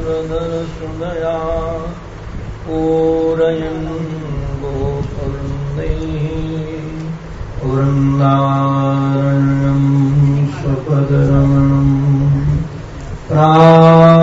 रन्ध्रानुवेणोरधरसुदया पूरयन् गोकुलैः वृन्दारण्यं स्वपदरमणम् प्राविशदनीतकीर्तिः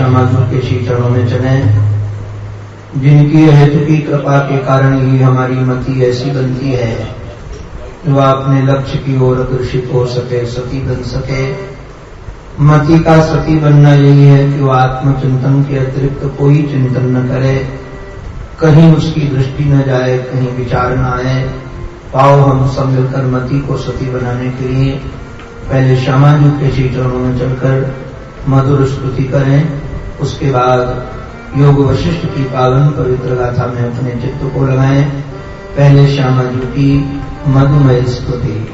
श्यामा जी के श्री चरणों में चले। जिनकी हेतु की कृपा के कारण ही हमारी मति ऐसी बनती है, जो अपने लक्ष्य की ओर आकर्षित हो सके, सती बन सके। मति का सती बनना यही है कि वो आत्मचिंतन के अतिरिक्त कोई चिंतन न करे। कहीं उसकी दृष्टि न जाए, कहीं विचार न आए। पाओ हम सब मिलकर मति को सती बनाने के लिए। पहले श्यामा जी के श्री चरणों में चलकर मधुर स्तुति करें। उसके बाद योग वशिष्ठ की पावन पवित्र गाथा में अपने चित्त को लगाएँ। पहले श्यामा जी की मधुमय स्तुति।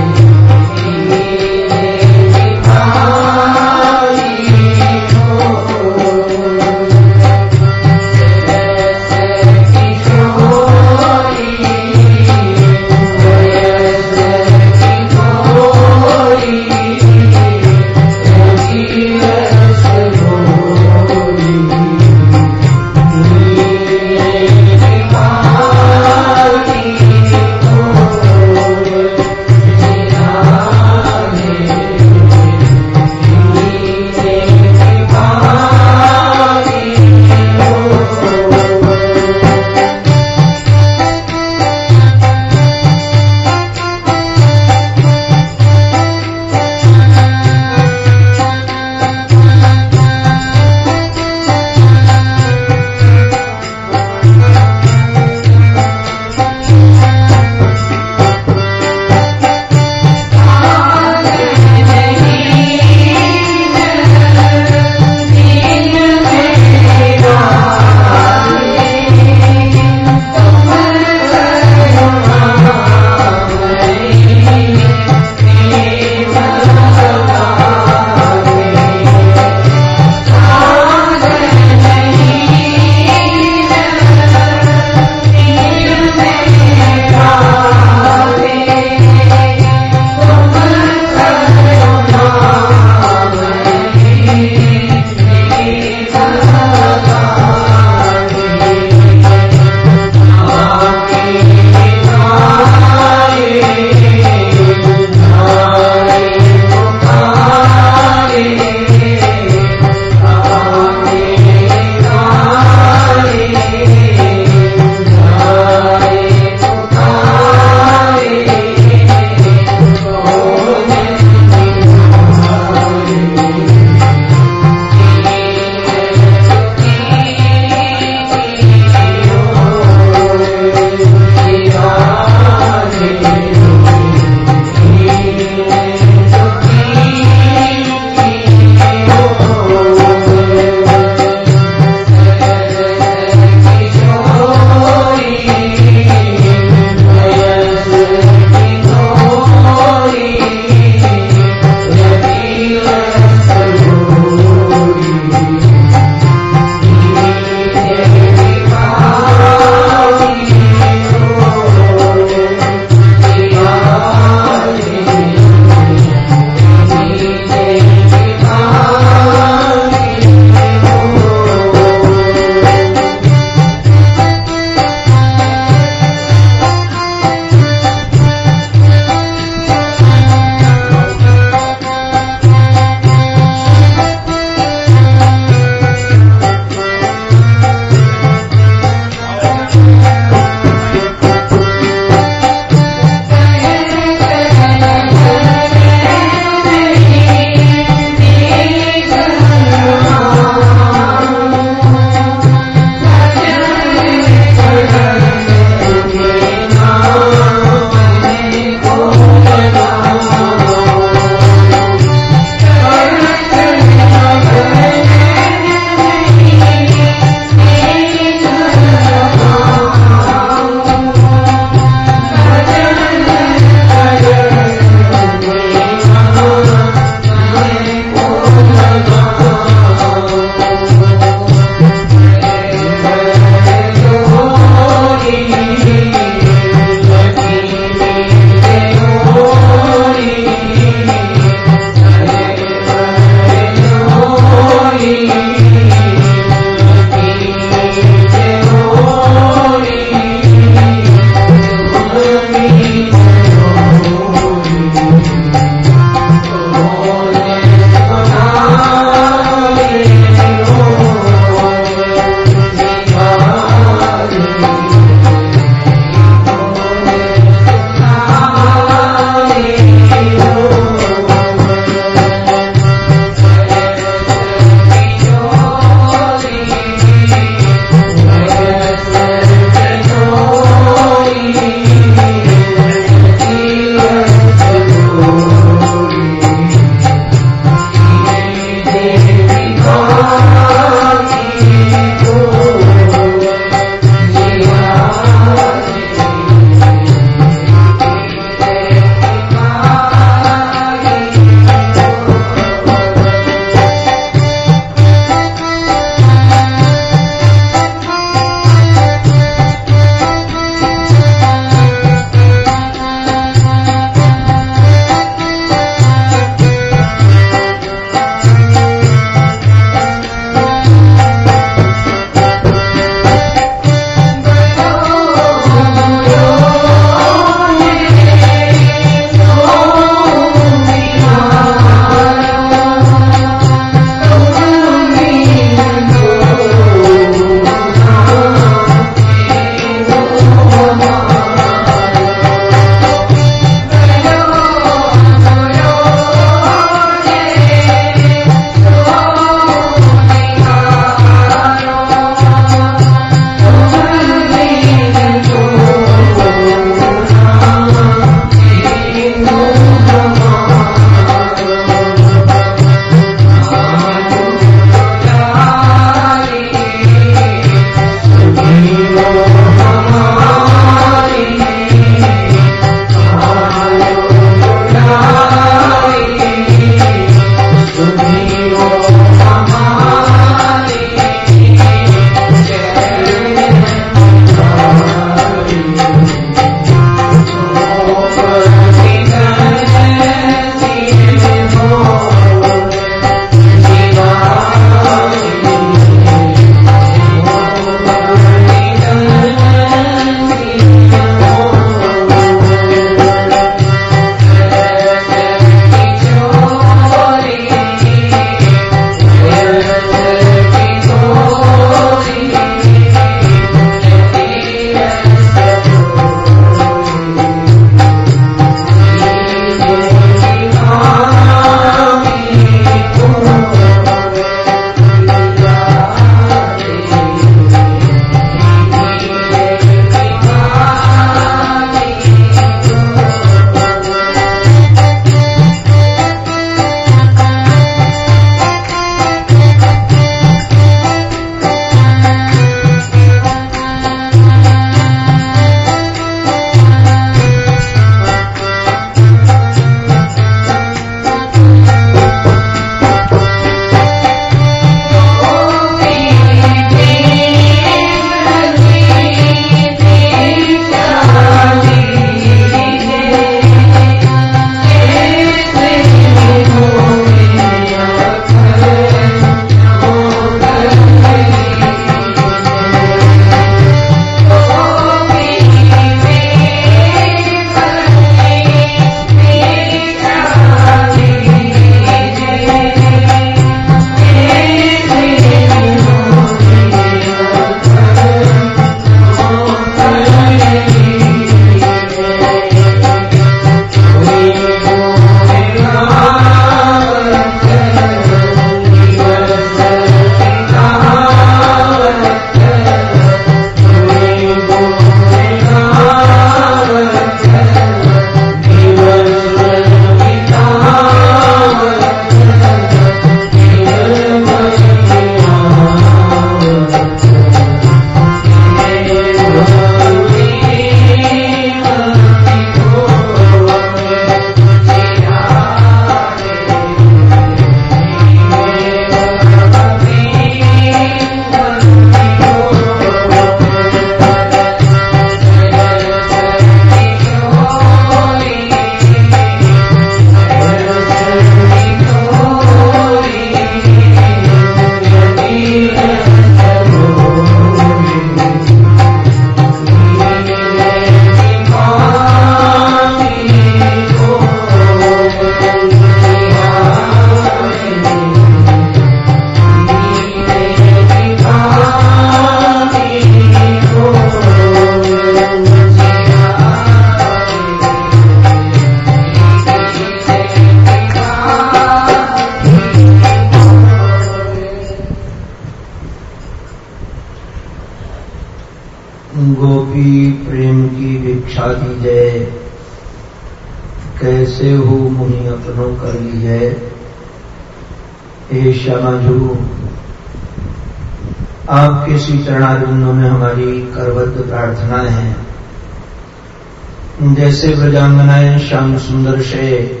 जैसे ब्रजांगनाएँ श्याम सुंदर से।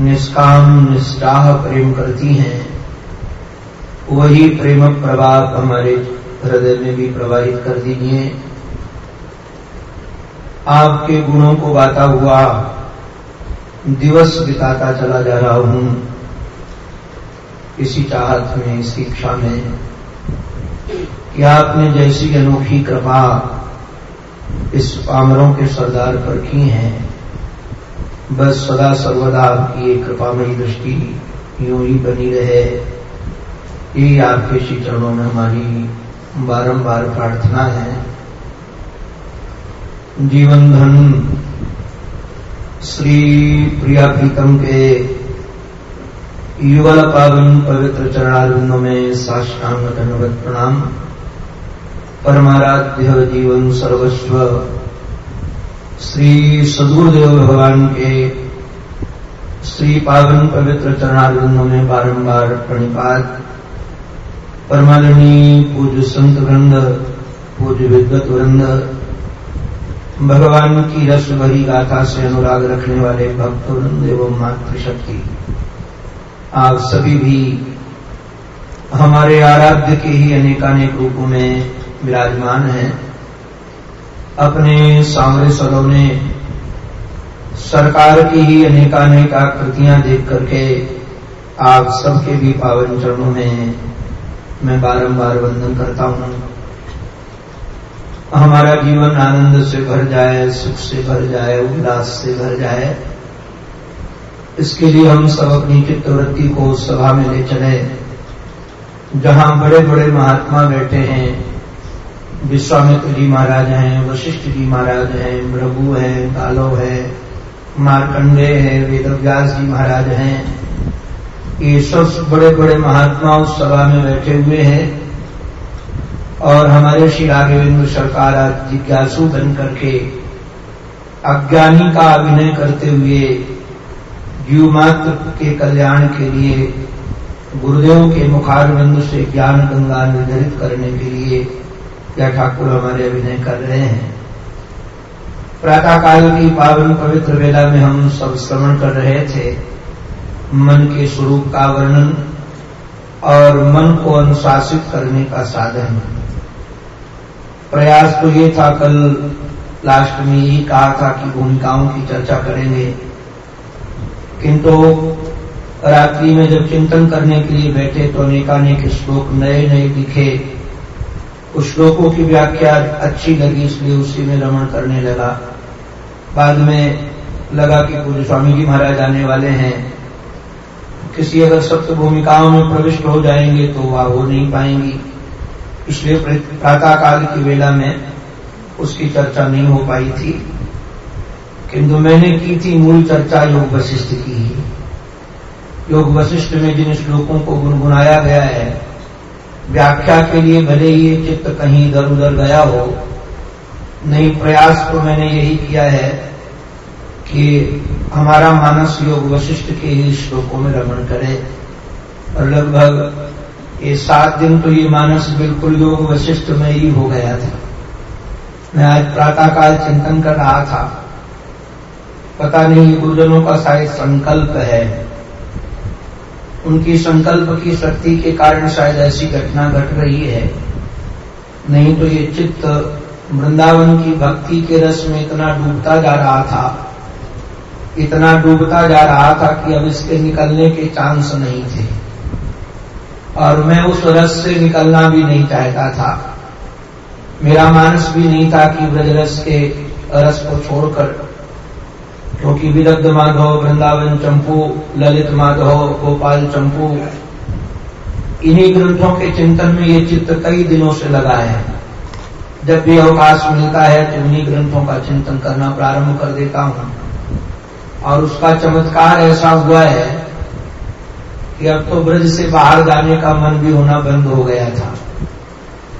निष्काम निष्ठाह प्रेम करती हैं। वही प्रेम प्रभाव हमारे हृदय में भी प्रवाहित कर दीजिए आपके गुणों को गाता हुआ दिवस बिताता चला जा रहा हूँ। इसी चाहत में, इस इच्छा में कि आपने जैसी अनोखी कृपा इस पामरों के सरदार पर की है। बस सदा सर्वदा आपकी एक कृपामयी दृष्टि यूँ ही बनी रहे। यही आपके श्री चरणों में हमारी बारंबार प्रार्थना है। जीवन धन श्री प्रिया प्रीतम के युगल पावन पवित्र चरणारिंदों में साष्टांग धन्यवत प्रणाम। परमाराध्य जीवन सर्वस्व। श्री सदुरदेव भगवान के श्री पावन पवित्र चरणारिंदों में बारंबार प्रणिपात। परमादनी पूज्य संत वृंद पूज्य विद्वत वृंद। भगवान की रस भरी गाथा से अनुराग रखने वाले भक्त वृंद एवं मातृशक्ति। आप सभी भी हमारे आराध्य के ही अनेकानेक रूपों में विराजमान हैं। अपने सामरे सलों सरकार की ही अनेकानेक आकृतियाँ देख करके आप सबके भी पावन चरणों में मैं बारंबार वंदन करता हूँ। हमारा जीवन आनंद से भर जाए, सुख से भर जाए, उल्लास से भर जाए, इसके लिए हम सब अपनी चित्तवृत्ति को सभा में ले चले, जहाँ बड़े बड़े महात्मा बैठे हैं। विश्वामित्र जी महाराज हैं, वशिष्ठ जी महाराज हैं भ्रभु हैं कालो है मार्कंडे है, वेदव्यास जी महाराज हैं। ये सब बड़े बड़े महात्मा उस सभा में बैठे हुए हैं और हमारे श्री राघवेंद्र सरकार आज जिज्ञासु बन करके अज्ञानी का अभिनय करते हुए जीव मात्र के कल्याण के लिए, गुरुदेव के मुखारबिंद से ज्ञान गंगा निर्धारित करने के लिए या ठाकुर हमारे अभिनय कर रहे हैं। प्रातः काल की पावन पवित्र वेला में हम सब श्रवण कर रहे थे। मन के स्वरूप का वर्णन और मन को अनुशासित करने का साधन। प्रयास तो ये था, कल लास्ट में यही कहा था कि भूमिकाओं की चर्चा करेंगे। किंतु रात्रि में जब चिंतन करने के लिए बैठे तो अनेकानेक श्लोक नए नए दिखे। उस श्लोकों की व्याख्या अच्छी लगी, इसलिए उसी में रमण करने लगा। बाद में लगा कि पूज्य स्वामी जी महाराज आने वाले हैं। किसी अगर सप्त भूमिकाओं में प्रविष्ट हो जाएँगे तो वह हो नहीं पाएँगी। इसलिए प्रातः काल की वेला में उसकी चर्चा नहीं हो पाई थी। किंतु मैंने की थी मूल चर्चा योग वशिष्ठ की योग वशिष्ठ में जिन श्लोकों को गुनगुनाया गया है व्याख्या के लिए भले ही चित्त कहीं इधर उधर गया हो, नहीं, प्रयास तो मैंने यही किया है कि हमारा मानस योग वशिष्ठ के ही श्लोकों में रमण करे। और लगभग ये सात दिन तो ये मानस बिल्कुल योग वशिष्ठ में ही हो गया था। मैं आज प्रातःकाल चिंतन कर रहा था। पता नहीं गुरुजनों का शायद संकल्प है। उनकी संकल्प की शक्ति के कारण शायद ऐसी घटना घट रही है। नहीं तो ये चित्त वृंदावन की भक्ति के रस में इतना डूबता जा रहा था। इतना डूबता जा रहा था कि अब इसके निकलने के चांस नहीं थे। और मैं उस रस से निकलना भी नहीं चाहता था। मेरा मानस भी नहीं था कि ब्रजरस के रस को छोड़कर क्योंकि विदग्ध माधव वृंदावन चंपू, ललित माधव, गोपाल चंपू। इन्हीं ग्रंथों के चिंतन में ये चित्त कई दिनों से लगा है। जब भी अवकाश मिलता है तो उन्हीं ग्रंथों का चिंतन करना प्रारंभ कर देता हूँ। और उसका चमत्कार ऐसा हुआ है कि अब तो ब्रज से बाहर जाने का मन भी होना बंद हो गया था।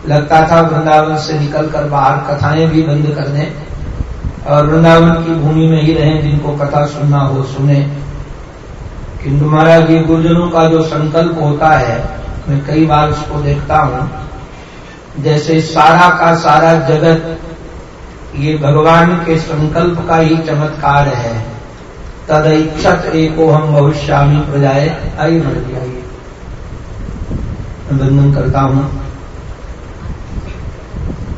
लगता था वृंदावन से निकलकर बाहर कथाएँ भी बंद कर दें और वृंदावन की भूमि में ही रहें जिनको कथा सुनना हो, सुने। किंतु महाराज ये गुरुजनों का जो संकल्प होता है, मैं कई बार उसको देखता हूँ। जैसे सारा का सारा जगत, ये भगवान के संकल्प का ही चमत्कार है। तद इच्छत एको हम भविष्यामी प्रजाए आई मर जाइए वंदन करता हूँ।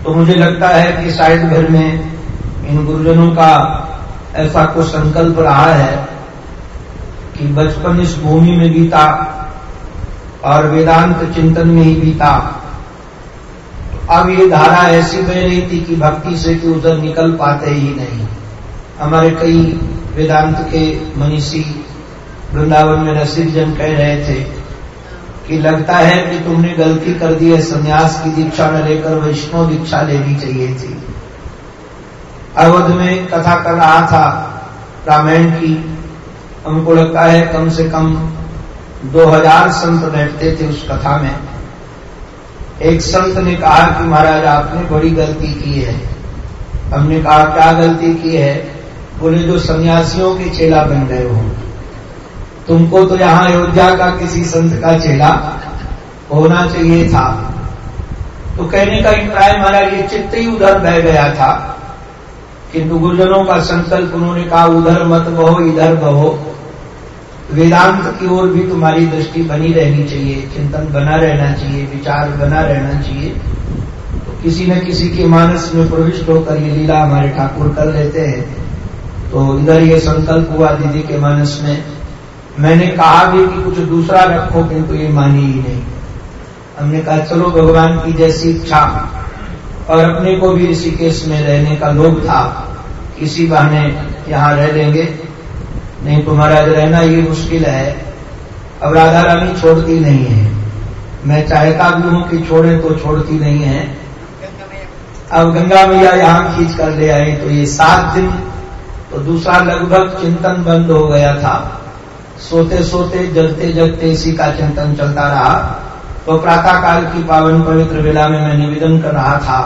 तो मुझे लगता है कि शायद घर में इन गुरुजनों का ऐसा कुछ संकल्प रहा है कि बचपन इस भूमि में बीता और वेदांत चिंतन में ही बीता। तो अब ये धारा ऐसी बह रही थी कि भक्ति से कि उधर निकल पाते ही नहीं। हमारे कई वेदांत के मनीषी वृंदावन में रसिक जन कह रहे थे कि लगता है कि तुमने गलती कर दी है, संन्यास की दीक्षा न लेकर वैष्णव दीक्षा लेनी चाहिए थी। अवध में कथा कर रहा था रामायण की। हमको लगता है कम से कम 2000 संत बैठते थे उस कथा में। एक संत ने कहा कि महाराज, आपने बड़ी गलती की है। हमने कहा, क्या गलती की है? बोले, जो सन्यासियों के चेला बन गए हो। तुमको तो यहाँ अयोध्या का किसी संत का चेला होना चाहिए था। तो कहने का अभिप्राय महाराज, ये चित्त ही उधर बह गया था। किंतु गुरुजनों का संकल्प उन्होंने कहा, उधर मत बहो, इधर बहो। वेदांत की ओर भी तुम्हारी दृष्टि बनी रहनी चाहिए, चिंतन बना रहना चाहिए, विचार बना रहना चाहिए। तो किसी न किसी के मानस में प्रविष्ट होकर ये लीला हमारे ठाकुर कर लेते हैं। तो इधर ये संकल्प हुआ दीदी के मानस में। मैंने कहा भी कि कुछ दूसरा रखो, किंतु ये मानी ही नहीं। हमने कहा, चलो भगवान की जैसी इच्छा और अपने को भी इसी केस में रहने का लोभ था। किसी बहाने यहाँ रह लेंगे नहीं तो महाराज, रहना ये मुश्किल है। अब राधा रानी छोड़ती नहीं है। मैं चाहता भी हूँ कि छोड़े तो छोड़ती नहीं है। अब गंगा मैया यहाँ खींच कर ले आए तो ये सात दिन तो दूसरा लगभग चिंतन बंद हो गया था। सोते सोते जगते जगते इसी का चिंतन चलता रहा। तो प्रातः काल की पावन पवित्र वेला में मैं निवेदन कर रहा था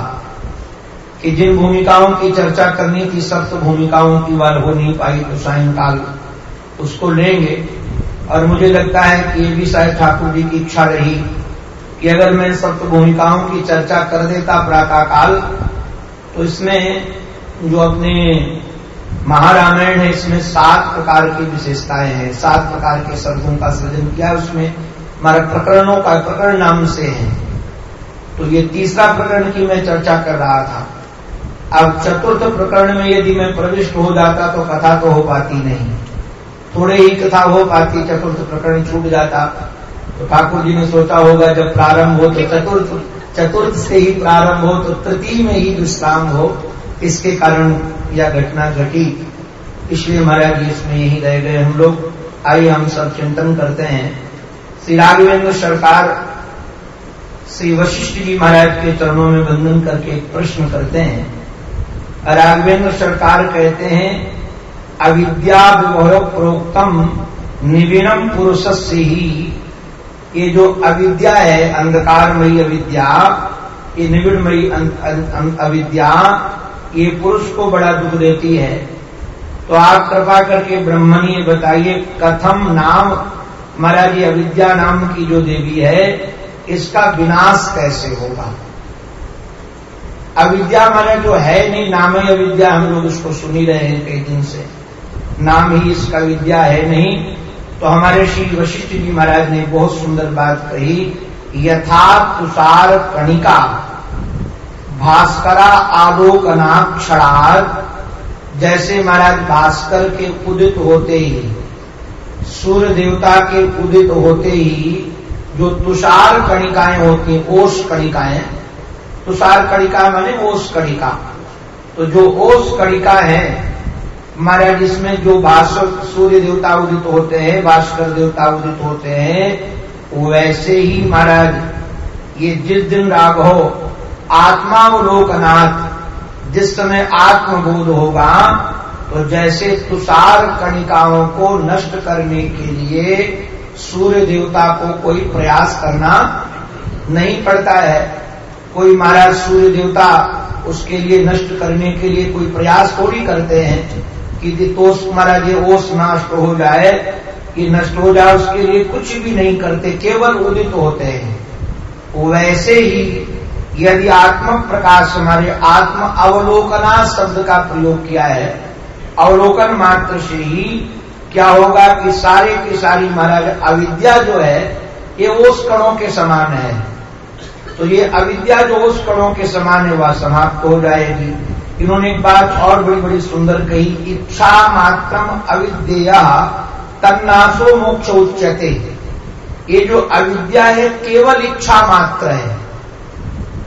कि जिन भूमिकाओं की चर्चा करनी थी, सप्त भूमिकाओं की वाल हो नहीं पाई तो सायंकाल उसको लेंगे। और मुझे लगता है कि ये भी शायद ठाकुर जी की इच्छा रही कि अगर मैं सप्त भूमिकाओं की चर्चा कर देता प्रातः काल तो इसमें जो अपने महारामायण है, इसमें सात प्रकार की विशेषताएँ हैं, सात प्रकार के शब्दों का सृजन किया उसमें। हमारा प्रकरणों का प्रकरण नाम से है। तो ये तीसरा प्रकरण की मैं चर्चा कर रहा था। अब चतुर्थ प्रकरण में यदि मैं प्रविष्ट हो जाता तो कथा तो हो पाती नहीं। थोड़े ही कथा हो पाती, चतुर्थ प्रकरण छूट जाता। तो ठाकुर जी ने सोचा होगा, जब प्रारंभ हो तो चतुर्थ चतुर्थ से ही प्रारंभ हो तो तृतीय में ही विश्राम हो। इसके कारण यह घटना घटी। इसलिए महाराज जी इसमें यही रह गए हम लोग। आइए हम सब चिंतन करते हैं। श्री राघवेंद्र सरकार श्री वशिष्ठ जी महाराज के चरणों में बंधन करके एक प्रश्न करते हैं। राघवेंद्र सरकार कहते हैं अविद्या प्रोक्तम निविनम पुरुष से ही ये जो अविद्या है, अंधकारमयी अविद्या, ये निविड़मयी अविद्या, ये पुरुष को बड़ा दुख देती है। तो आप कृपा करके ब्रह्मण ये बताइए, कथम नाम महाराज जी अविद्या नाम की जो देवी है, इसका विनाश कैसे होगा? अविद्या माने जो है नहीं, नाम ही अविद्या, हम लोग उसको सुन ही रहे हैं कई दिन से। नाम ही इसका विद्या है नहीं तो हमारे श्री वशिष्ठ जी महाराज ने बहुत सुंदर बात कही, यथा तुषार कणिका, भास्करा आलोकनाक्षरात जैसे महाराज भास्कर के उदित होते ही। सूर्य देवता के उदित होते ही जो तुषार कणिकाएँ होती हैं, ओस कणिकाएँ, तुषार कणिका माने ओस कणिका। तो जो ओस कणिका है महाराज इसमें जो भास्कर सूर्य देवता उदित होते हैं, भास्कर देवता उदित होते हैं वैसे ही महाराज, ये जिस दिन राग हो आत्मावलोकनाथ, जिस समय आत्मबोध होगा तो जैसे तुषार कणिकाओं को नष्ट करने के लिए सूर्य देवता को कोई प्रयास करना नहीं पड़ता है। कोई महाराज सूर्य देवता उसके लिए नष्ट करने के लिए कोई प्रयास थोड़ी करते हैं कि तो महाराज ये ओस नष्ट हो जाए कि नष्ट हो जाए, उसके लिए कुछ भी नहीं करते, केवल उदित होते हैं। वैसे ही यदि आत्म प्रकाश हमारे आत्म अवलोकना शब्द का प्रयोग किया है अवलोकन मात्र से ही क्या होगा कि सारे की सारी महाराज, अविद्या जो है, ये ओस कणों के समान है। तो ये अविद्या जो उस कणों के समान है, वह समाप्त हो जाएगी। इन्होंने एक बात और बड़ी बड़ी सुंदर कही, इच्छा मात्रम अविद्या तन्नाशो मोक्ष उच्चते ये जो अविद्या है, केवल इच्छा मात्र है।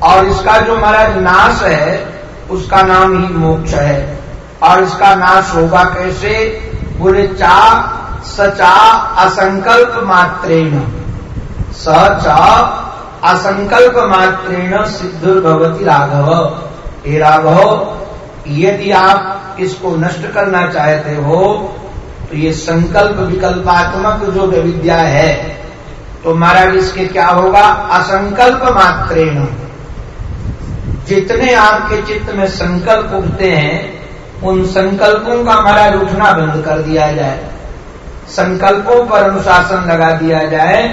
और इसका जो महाराज नाश है, उसका नाम ही मोक्ष है। और इसका नाश होगा कैसे? बोले, चा, सचा, असंकल्प मात्रेण। सचा, असंकल्प मात्रेण सिद्ध भगवती राघव। हे राघव, यदि आप इसको नष्ट करना चाहते हो तो ये संकल्प विकल्पात्मक जो विद्या है तो महाराज इसके क्या होगा? असंकल्प मात्रेण। जितने आपके चित्त में संकल्प उठते हैं उन संकल्पों का महाराज उठना बंद कर दिया जाए। संकल्पों पर अनुशासन लगा दिया जाए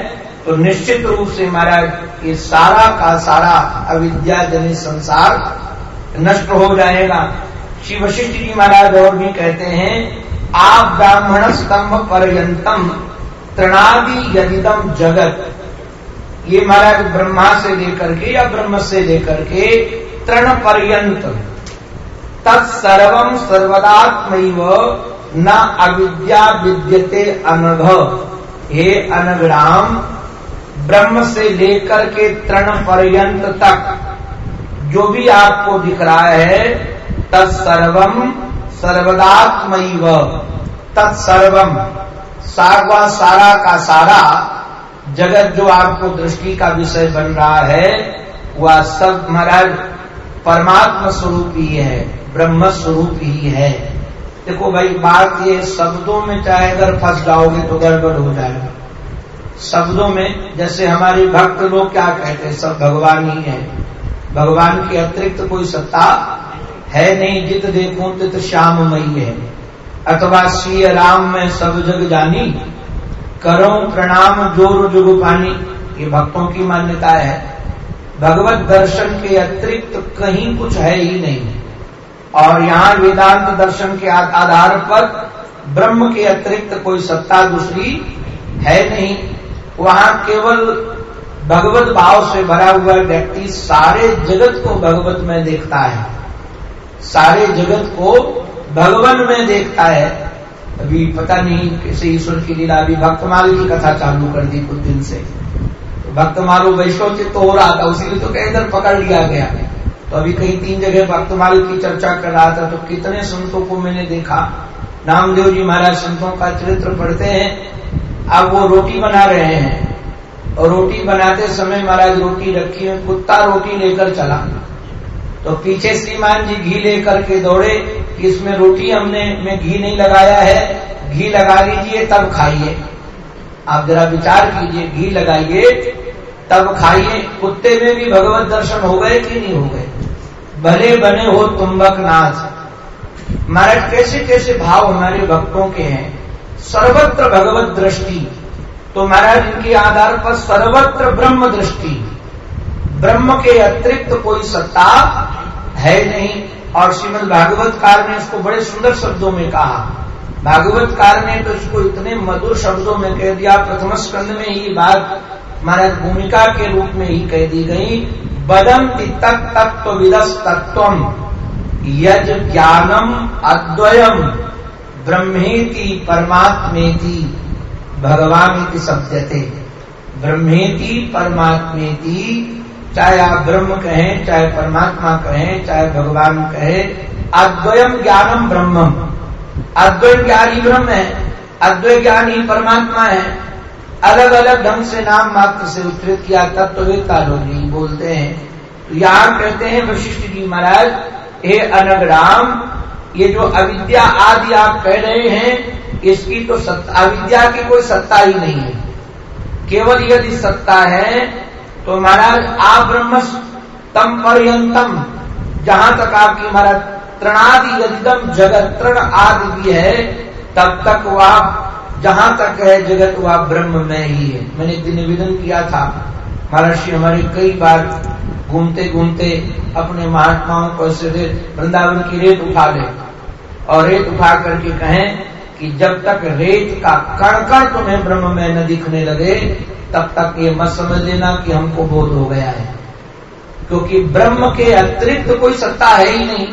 तो निश्चित रूप से महाराज, ये सारा का सारा अविद्या जनित संसार नष्ट हो जाएगा। श्री वशिष्ठ जी महाराज और भी कहते हैं, आप ब्राह्मण स्तंभ पर्यंतम तृणादि यदिदम जगत। ये महाराज ब्रह्मा से लेकर के या ब्रह्म से लेकर के तृण पर्यंत तत्सर्वम सर्वदात्म न अविद्या विद्यते अनघ। हे अनगराम ब्रह्म से लेकर के तृण पर्यंत तक, जो भी आपको दिख रहा है तत्सर्वम सर्वदात्म तत्सर्वम सारवा सारा का सारा, जगत जो आपको दृष्टि का विषय बन रहा है, वह सब महाराज परमात्मा स्वरूप ही है, ब्रह्म स्वरूप ही है। देखो भाई, बात ये शब्दों में चाहे अगर फंस जाओगे तो गड़बड़ हो जाएगा। शब्दों में, जैसे हमारे भक्त लोग क्या कहते हैं, सब भगवान ही है। भगवान के अतिरिक्त कोई सत्ता है नहीं, जित देखो तित श्याममयी है। अथवा श्री राम में सब जग जानी, करो प्रणाम ज़ोर जुग पानी ये भक्तों की मान्यता है। भगवत दर्शन के अतिरिक्त कहीं कुछ है ही नहीं। और यहाँ वेदांत दर्शन के आधार पर ब्रह्म के अतिरिक्त कोई सत्ता दूसरी है नहीं। वहाँ केवल भगवत भाव से भरा हुआ व्यक्ति सारे जगत को भगवत में देखता है। सारे जगत को भगवान में देखता है। अभी पता नहीं कैसे ईश्वर की लीला, अभी भक्तमाल की कथा चालू कर दी कुछ दिन से। भक्तमालू वैष्णव चित्त तो हो रहा था, उसी तो कहीं इधर पकड़ लिया गया। तो अभी कहीं तीन जगह भक्तमाल की चर्चा कर रहा था तो कितने संतों को मैंने देखा। नामदेव जी महाराज संतों का चरित्र पढ़ते हैं, अब वो रोटी बना रहे हैं। और रोटी बनाते समय महाराज रोटी रखी है, कुत्ता रोटी लेकर चला। तो पीछे श्रीमान जी घी लेकर के दौड़े, कि इसमें रोटी हमने, में घी नहीं लगाया है, घी लगा लीजिए, तब खाइए। आप जरा विचार कीजिए, घी लगाइए तब खाइए। कुत्ते में भी भगवत दर्शन हो गए कि नहीं हो गए? भले बने हो तुम्बक नाच महाराज कैसे कैसे भाव हमारे भक्तों के हैं? सर्वत्र भगवत दृष्टि। तो महाराज, इनके आधार पर सर्वत्र ब्रह्म दृष्टि। ब्रह्म के अतिरिक्त कोई सत्ता है नहीं। और श्रीमद भागवत कार ने इसको बड़े सुंदर शब्दों में कहा। भागवत कार ने तो इसको इतने मधुर शब्दों में कह दिया। प्रथम स्कंद में ही बात महाराज भूमिका के रूप में ही कह दी गई बदम तक तत्व विदस तत्व यज ज्ञानम अद्वयम, ब्रह्मेति परमात्मेति। भगवान की सत्यते ब्रह्मेति परमात्मेति, चाहे आप ब्रह्म कहें, चाहे परमात्मा कहें, चाहे भगवान कहें अद्वयम ज्ञानम ब्रह्मम। अद्वैत ज्ञान ही ब्रह्म है अद्वैत ज्ञान ही परमात्मा है। अलग अलग ढंग से नाम मात्र से उत्तरित किया तत्ववेता लोग नहीं बोलते हैं। तो यहाँ कहते हैं वशिष्ठ जी महाराज, हे अनग राम ये जो अविद्या आदि आप कह रहे हैं, इसकी तो सत्ता, अविद्या की कोई सत्ता ही नहीं है। केवल यदि सत्ता है तो महाराज आ ब्रह्म तम पर्यंतम, जहाँ तक आपकी हमारा तृणादि यदिदम जगत तृण आदि भी है, तब तक वह जहाँ तक है जगत, वह ब्रह्म में ही है। मैंने दिन निवेदन किया था, महर्षि हमारे कई बार घूमते घूमते अपने महात्माओं को ऐसे वृंदावन की रेत उठा ले। और रेत उठा करके कहें कि जब तक रेत का कण कण तुम्हें ब्रह्म में न दिखने लगे, तब तक ये मत समझ लेना कि हमको बोध हो गया है। क्योंकि ब्रह्म के अतिरिक्त कोई सत्ता है ही नहीं।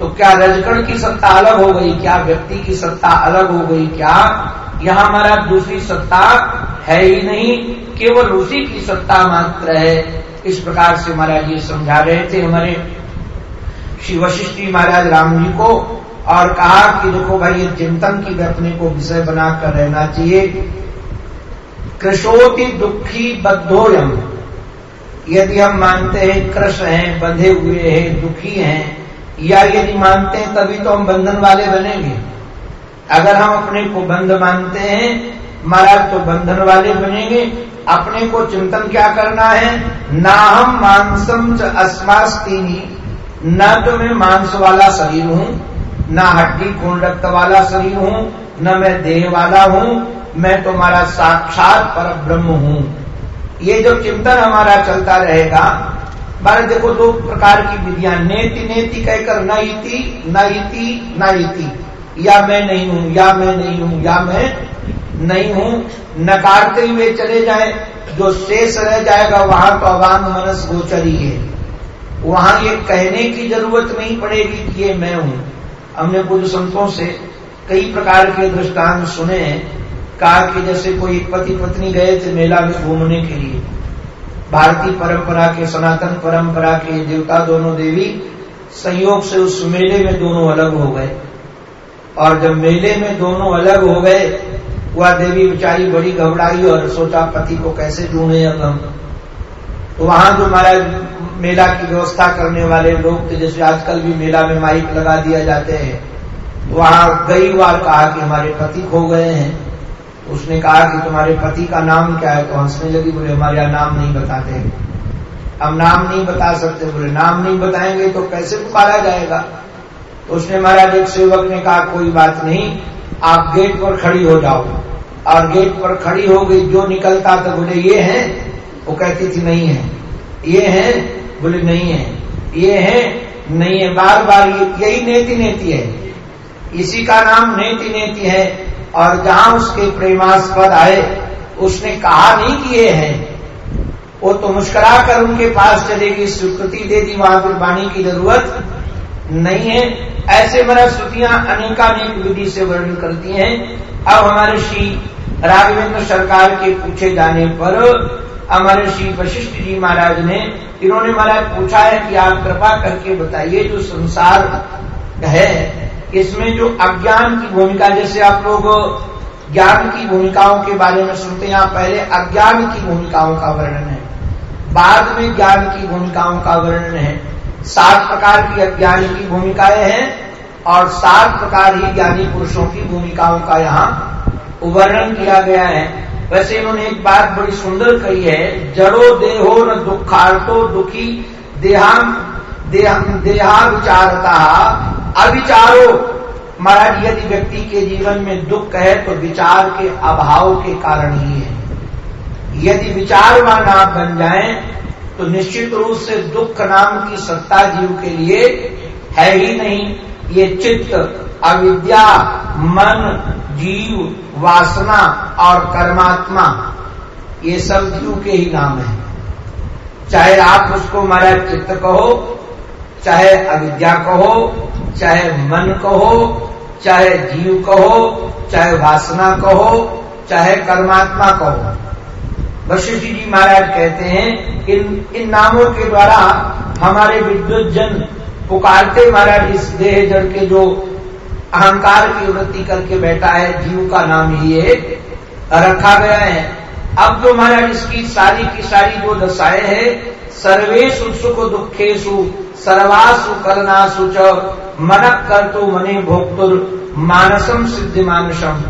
तो क्या रजकण की सत्ता अलग हो गई? क्या व्यक्ति की सत्ता अलग हो गई? क्या यहाँ हमारा दूसरी सत्ता है ही नहीं, केवल उसी की सत्ता मात्र है? इस प्रकार से महाराज ये समझा रहे थे हमारे श्री वशिष्ठ जी महाराज राम जी को और कहा कि देखो भाई, ये चिंतन की अपने को विषय बनाकर रहना चाहिए। कृषोति दुखी बद्धोयम। यदि हम मानते हैं कृष हैं, बंधे हुए हैं, दुखी हैं या यदि मानते हैं, तभी तो हम बंधन वाले बनेंगे। अगर हम अपने को बंध मानते हैं, महाराज तो बंधन वाले बनेंगे। अपने को चिंतन क्या करना है? ना हम मांसम च अस्मास्तीनी, न तो मैं मांस वाला शरीर हूँ, न हड्डी, खून, रक्त वाला शरीर हूँ, न मैं देह वाला हूँ, मैं तुम्हारा साक्षात पर ब्रह्म हूँ। ये जो चिंतन हमारा चलता रहेगा बार देखो, दो प्रकार की विधियाँ। नेति नेति कहकर न इति न इति न इति। या मैं नहीं हूँ, या मैं नहीं हूँ, या मैं नहीं हूँ। नकारते हुए चले जाए, जो शेष रह जाएगा, वहाँ तो अवान मनस गोचरी है। वहाँ ये कहने की ज़रूरत नहीं पड़ेगी कि ये मैं हूँ। हमने कुछ संतों से कई प्रकार के दृष्टांत सुने कहा कि जैसे कोई पति पत्नी गए थे मेला में घूमने के लिए भारतीय परंपरा के, सनातन परंपरा के देवता दोनों देवी संयोग से उस मेले में दोनों अलग हो गए। और जब मेले में दोनों अलग हो गए वह देवी बेचारी बड़ी घबराई और सोचा, पति को कैसे ढूंढे अब हम? तो वहाँ जो महाराज मेला की व्यवस्था करने वाले लोग थे, जैसे आजकल भी मेला में माइक लगा दिया जाते हैं, वहाँ कई बार कहा कि हमारे पति खो गए हैं। उसने कहा कि तुम्हारे पति का नाम क्या है? तो हंसने लगी, बोले, हमारे यहाँ नाम नहीं बताते हम नाम नहीं बता सकते। बोले, नाम नहीं बताएँगे तो कैसे पुकारा जाएगा? तो उसने महाराज, एक सेवक ने कहा, कोई बात नहीं, आप गेट पर खड़ी हो जाओ। और गेट पर खड़ी हो गई, जो निकलता तो बोले, ये है? वो कहती थी, नहीं है। ये है? बोले, नहीं है। ये है? नहीं है। बार बार यही नेति नेति है। इसी का नाम नेति नेति है। और जहाँ उसके प्रेमास्पद आए, उसने कहा नहीं कि ये है। वो तो मुस्कुरा कर उनके पास चलेगी, स्वीकृति दे दी वहाँ वाणी की ज़रूरत नहीं है। ऐसे मेरा स्तुतियाँ अनेकानेक विधि से वर्णन करती हैं। अब हमारे श्री राघवेंद्र सरकार के पूछे जाने पर हमारे श्री वशिष्ठ जी महाराज ने, इन्होंने महाराज पूछा है कि आप कृपा करके बताइए, जो संसार है इसमें जो अज्ञान की भूमिका, जैसे आप लोग ज्ञान की भूमिकाओं के बारे में सुनते हैं पहले अज्ञान की भूमिकाओं का वर्णन है, बाद में ज्ञान की भूमिकाओं का वर्णन है। सात प्रकार की अज्ञान की भूमिकाएँ हैं और सात प्रकार ही ज्ञानी पुरुषों की भूमिकाओं का यहाँ वर्णन किया गया है। वैसे इन्होंने एक बात बड़ी सुंदर कही है, जड़ो देहो न दुखार्थो दुखी, देहा देहा विचारता अविचारो। महाराज, यदि व्यक्ति के जीवन में दुख है तो विचार के अभाव के कारण ही है। यदि विचारवान आप बन जाए तो निश्चित रूप से दुख नाम की सत्ता जीव के लिए है ही नहीं। ये चित्त, अविद्या, मन, जीव, वासना और कर्मात्मा, ये सब जीव के ही नाम है। चाहे आप उसको महाराज चित्त कहो, चाहे अविद्या कहो चाहे मन कहो, चाहे जीव कहो, चाहे वासना कहो, चाहे कर्मात्मा कहो। वशिष्ठ जी महाराज कहते हैं, इन इन नामों के द्वारा हमारे विद्युत जन पुकारते महाराज इस देह जड़ के जो अहंकार की वृत्ति करके बैठा है, जीव का नाम ही एक रखा गया है। अब जो महाराज इसकी सारी की सारी जो दशाएँ हैं सर्वेशु सुख दुखेशु सर्वासु करनासु च कर तो मने भोक्तुर मानसम सिद्धि मानसम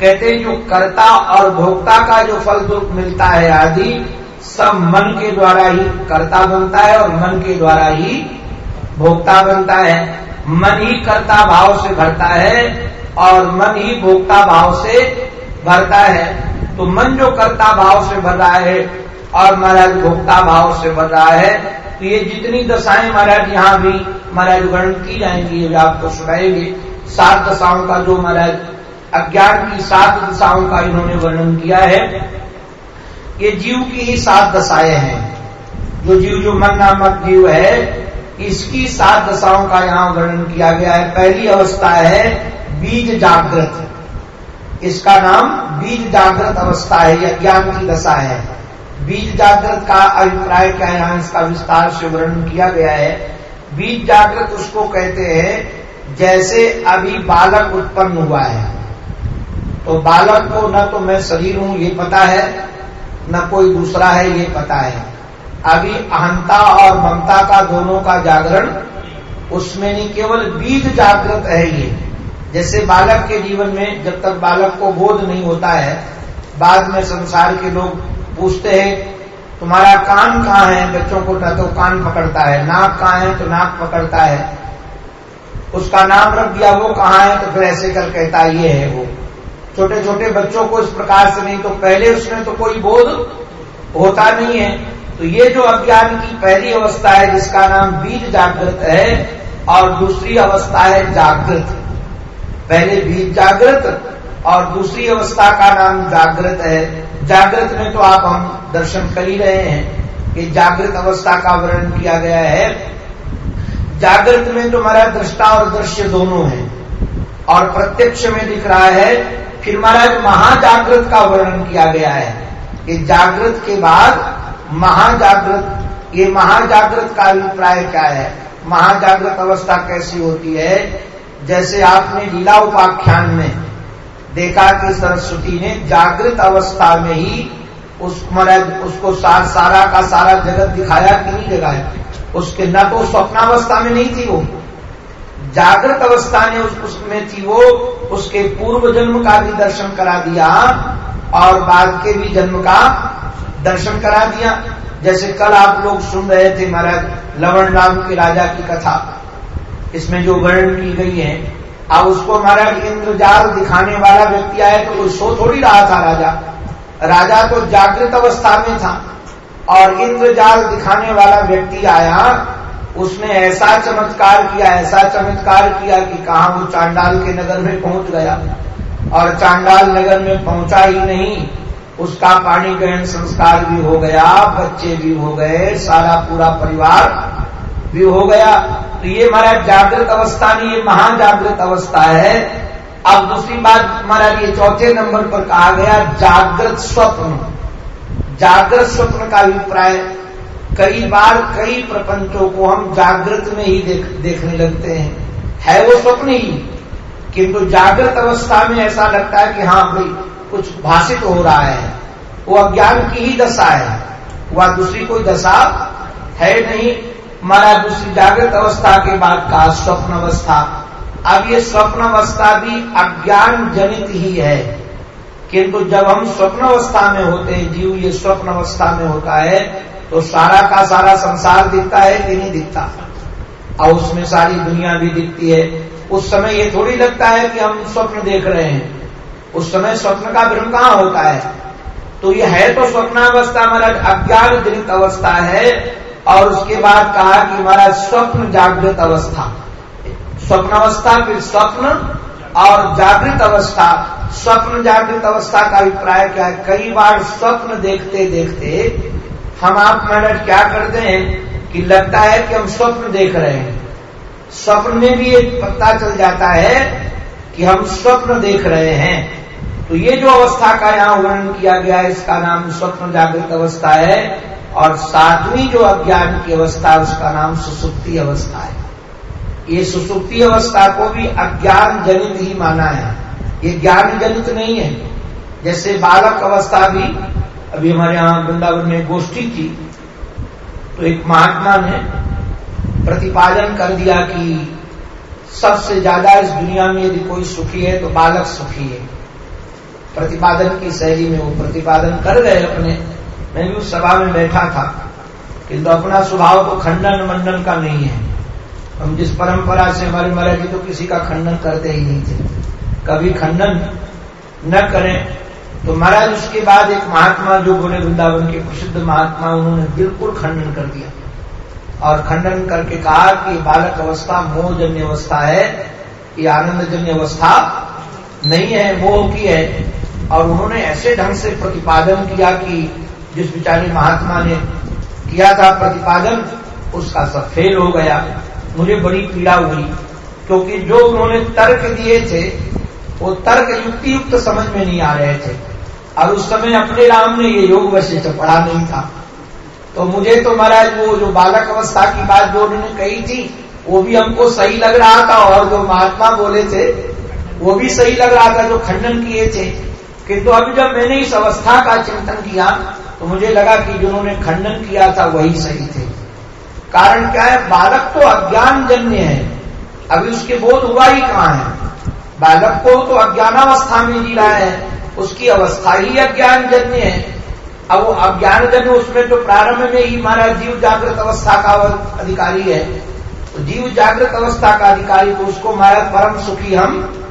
कहते जो कर्ता और भोक्ता का जो फल दुख मिलता है आदि, सब मन के द्वारा ही कर्ता बनता है और मन के द्वारा ही भोक्ता बनता है। मन ही कर्ता भाव से भरता है और मन ही भोक्ता भाव से भरता है। तो मन जो कर्ता भाव से भर रहा है और महाराज भोक्ता भाव से भर रहा है तो ये जितनी दशाएँ महाराज यहाँ भी महाराज वर्णन की जाएँगी, ये आपको सुनाएँगे। सात दशाओं का जो महाराज अज्ञान की सात दशाओं का इन्होंने वर्णन किया है। ये जीव की ही सात दशाएँ हैं। जो जीव, जो मन नामक जीव है, इसकी सात दशाओं का यहाँ वर्णन किया गया है। पहली अवस्था है बीज जागृत। इसका नाम बीज जागृत अवस्था है यह ज्ञान की दशा है। बीज जागृत का अभिप्राय क्या यहाँ इसका विस्तार से वर्णन किया गया है। बीज जागृत उसको कहते हैं, जैसे अभी बालक उत्पन्न हुआ है। तो बालक को न तो मैं शरीर हूँ, ये पता है, न कोई दूसरा है, ये पता है। अभी अहंता और ममता का दोनों का जागरण, उसमें नहीं, केवल बीज जागृत है ये। जैसे बालक के जीवन में जब तक बालक को बोध नहीं होता है, बाद में संसार के लोग पूछते हैं, तुम्हारा कान कहाँ है? बच्चों को तो कान पकड़ता है, नाक कहाँ है तो नाक पकड़ता है। उसका नाम रख दिया, वो कहाँ है? तो फिर ऐसे कर कहता ये है वो। छोटे छोटे बच्चों को इस प्रकार से नहीं तो पहले उसमें तो कोई बोध होता नहीं है। तो ये जो अज्ञान की पहली अवस्था है, जिसका नाम बीज जागृत है, और दूसरी अवस्था है जागृत। पहले बीज जागृत, और दूसरी अवस्था का नाम जागृत है। जागृत में तो आप हम दर्शन कर ही रहे हैं कि जागृत अवस्था का वर्णन किया गया है। जागृत में तो हमारा दृष्टा और दृश्य दोनों है। और प्रत्यक्ष में दिख रहा है, फिर महाराज महाजागृत का वर्णन किया गया है कि जागृत के बाद महाजागृत, ये महाजागृत का अभिप्राय क्या है? महाजागृत अवस्था कैसी होती है? जैसे आपने लीला उपाख्यान में देखा कि सरस्वती ने जागृत अवस्था में ही उस महाराज उसको सार, सारा का सारा जगत दिखाया कि नहीं दिखाया उसके न तो स्वप्नावस्था में नहीं थी वो। जागृत अवस्था ने उस उसमें थी वो उसके पूर्व जन्म का भी दर्शन करा दिया और बाद के भी जन्म का दर्शन करा दिया। जैसे कल आप लोग सुन रहे थे महाराज लवण राम के राजा की कथा। इसमें जो वर्णन की गई है अब उसको महाराज इंद्रजाल दिखाने वाला व्यक्ति आया तो कोई सो थोड़ी रहा था राजा। राजा तो जागृत अवस्था में था और इंद्रजाल दिखाने वाला व्यक्ति आया, उसने ऐसा चमत्कार किया, ऐसा चमत्कार किया कि कहा वो चांडाल के नगर में पहुँच गया। और चांडाल नगर में पहुँचा ही नहीं, उसका पानी ग्रहण संस्कार भी हो गया, बच्चे भी हो गए, सारा पूरा परिवार भी हो गया तो ये महाराज जागृत अवस्था नहीं ये महान जागृत अवस्था है। अब दूसरी बात महाराज ये चौथे नंबर पर कहा गया जागृत स्वप्न। जागृत स्वप्न का अभिप्राय कई बार कई प्रपंचों को हम जागृत में ही देख, देखने लगते हैं। है वो स्वप्न ही किंतु जागृत अवस्था में ऐसा लगता है कि हाँ भाई कुछ भाषित हो रहा है। वो अज्ञान की ही दशा है। वह दूसरी कोई दशा है नहीं हमारा दूसरी जागृत अवस्था के बाद का स्वप्न अवस्था। अब ये स्वप्न अवस्था भी अज्ञान जनित ही है। किंतु जब हम स्वप्न अवस्था में होते हैं, जीव ये स्वप्न अवस्था में होता है तो सारा का सारा संसार दिखता है कि नहीं दिखता? और उसमें सारी दुनिया भी दिखती है। उस समय ये थोड़ी लगता है कि हम स्वप्न देख रहे हैं। उस समय स्वप्न का भ्रम कहाँ होता है? तो ये है तो स्वप्नावस्था हमारा अज्ञान जनित अवस्था है। और उसके बाद कहा कि हमारा स्वप्न जागृत अवस्था। स्वप्न अवस्था, फिर स्वप्न और जागृत अवस्था। स्वप्न जागृत अवस्था का अभिप्राय क्या है? कई बार स्वप्न देखते देखते हम आप मैडम क्या करते हैं कि लगता है कि हम स्वप्न देख रहे हैं। स्वप्न में भी एक पता चल जाता है कि हम स्वप्न देख रहे हैं। तो ये जो अवस्था का यहाँ वर्णन किया गया है, इसका नाम स्वप्न जागृत अवस्था है। और सातवीं जो अज्ञान की अवस्था, उसका नाम सुसुप्ति अवस्था है। ये सुसुप्ति अवस्था को भी अज्ञान जनित ही माना है। ये ज्ञान जनित नहीं है। जैसे बालक अवस्था भी, अभी हमारे यहाँ वृंदावन में गोष्ठी थी तो एक महात्मा ने प्रतिपादन कर दिया कि सबसे ज़्यादा इस दुनिया में यदि कोई सुखी है तो बालक सुखी है। प्रतिपादन की शैली में वो प्रतिपादन कर गए अपने मैं भी उस सभा में बैठा था किंतु अपना स्वभाव तो खंडन मंडन का नहीं है। हम जिस परंपरा से हमारे महाराज जी तो किसी का खंडन करते ही नहीं थे। कभी खंडन न करें तो महाराज उसके बाद एक महात्मा, जो बोले वृंदावन के प्रसिद्ध महात्मा, उन्होंने बिल्कुल खंडन कर दिया। और खंडन करके कहा कि बालक अवस्था, मोहजन्य अवस्था है ये आनंदजन्य अवस्था नहीं है, मोह की है। और उन्होंने ऐसे ढंग से प्रतिपादन किया कि जिस बिचारे महात्मा ने किया था प्रतिपादन, उसका सब फेल हो गया। मुझे बड़ी पीड़ा हुई, क्योंकि जो उन्होंने तर्क दिए थे, वो तर्क युक्ति युक्त समझ में नहीं आ रहे थे। और उस समय अपने राम ने ये योग वशिष्ठ पढ़ा नहीं था। तो मुझे तो महाराज वो जो बालक अवस्था की बात जो उन्होंने कही थी, वो भी हमको सही लग रहा था, और जो महात्मा बोले थे, वो भी सही लग रहा था, जो खंडन किए थे, किंतु तो अभी जब मैंने इस अवस्था का चिंतन किया तो मुझे लगा कि जिन्होंने खंडन किया था वही सही थे। कारण क्या है? बालक तो अज्ञान जन्य है। अभी उसके बोध हुआ ही कहाँ है? बालक को तो अज्ञानावस्था में जी रहा है। उसकी अवस्था ही अज्ञान जन्य है। अब वो अज्ञान जन्य उसमें तो प्रारंभ में ही हमारा जीव जागृत अवस्था का अधिकारी है। तो जीव जागृत अवस्था का अधिकारी तो उसको हमारा परम सुखी हम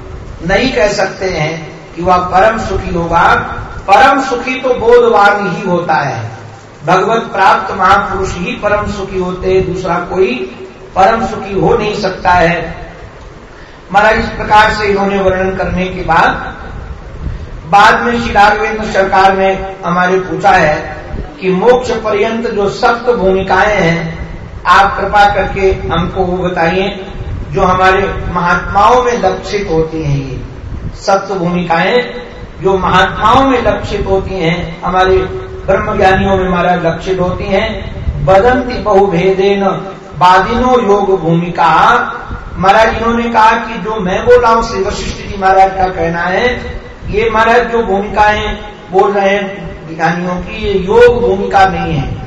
नहीं कह सकते हैं कि वह परम सुखी होगा। परम सुखी तो बोधवान ही होता है। भगवत प्राप्त महापुरुष ही परम सुखी होते हैं दूसरा कोई परम सुखी हो नहीं सकता है। महाराज, इस प्रकार से इन्होंने वर्णन करने के बाद बाद में श्री राघवेंद्र सरकार ने हमारे पूछा है कि मोक्ष पर्यंत जो सख्त भूमिकाएँ हैं, आप कृपा करके हमको वो बताइए, जो हमारे महात्माओं में लक्षित होती हैं ये सत्य भूमिकाएँ। जो महात्माओं में लक्षित होती हैं, हमारे ब्रह्म ज्ञानियों में हमारा लक्षित होती हैं, बदंती बहुभेदेन बादिनो योग भूमिका। महाराज, इन्होंने कहा कि जो मैं बोल हूँ श्री वशिष्ठ जी महाराज का कहना है, ये महाराज जो भूमिकाएँ बोल रहे हैं ज्ञानियों की, ये योग भूमिका नहीं है।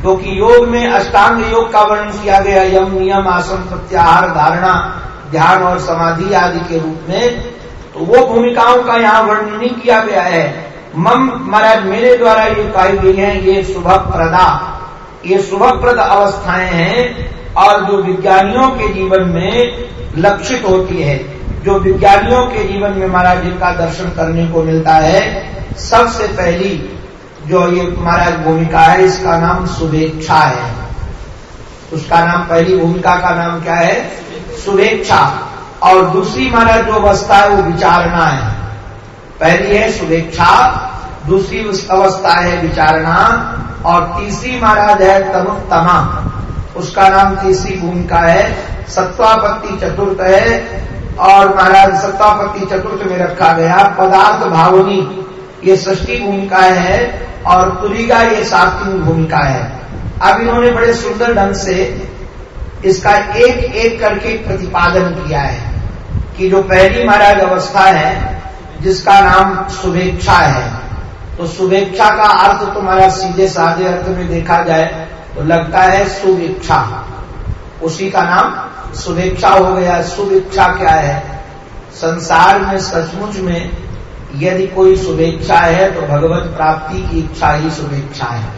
क्योंकि तो योग में अष्टांग योग का वर्णन किया गया, यम नियम आसन प्रत्याहार धारणा, ध्यान और समाधि आदि के रूप में वो भूमिकाओं का यहाँ वर्णन नहीं किया गया है। मम महाराज मेरे द्वारा ये पाई गई है, ये शुभ प्रदा ये शुभप्रद अवस्थाएँ हैं और जो विज्ञानियों के जीवन में लक्षित होती है, जो विज्ञानियों के जीवन में महाराज जी का दर्शन करने को मिलता है। सबसे पहली जो ये महाराज भूमिका है, इसका नाम शुभेच्छा है। उसका नाम पहली भूमिका का नाम क्या है? शुभेच्छा। और दूसरी महाराज जो अवस्था है, वो विचारणा है। पहली है शुभेच्छा दूसरी अवस्था है विचारणा, और तीसरी महाराज है तनुत्तमा उसका नाम तीसरी भूमिका है। सत्वापत्ति चतुर्थ है, और महाराज सत्तापति चतुर्थ में रखा गया, पदार्थ भावनी। ये सृष्टि भूमिका है, और तुलिका ये सात्विक भूमिका है। अब इन्होंने बड़े सुंदर ढंग से इसका एक एक करके प्रतिपादन किया है। कि जो पहली महाराज अवस्था है, जिसका नाम शुभेच्छा है तो शुभेच्छा का अर्थ तो महाराज सीधे साधे अर्थ में देखा जाए तो लगता है शुभेच्छा उसी का नाम शुभेच्छा हो गया। शुभेच्छा क्या है? संसार में, सचमुच में, यदि कोई शुभेच्छा है तो भगवत प्राप्ति की इच्छा ही शुभेच्छा है।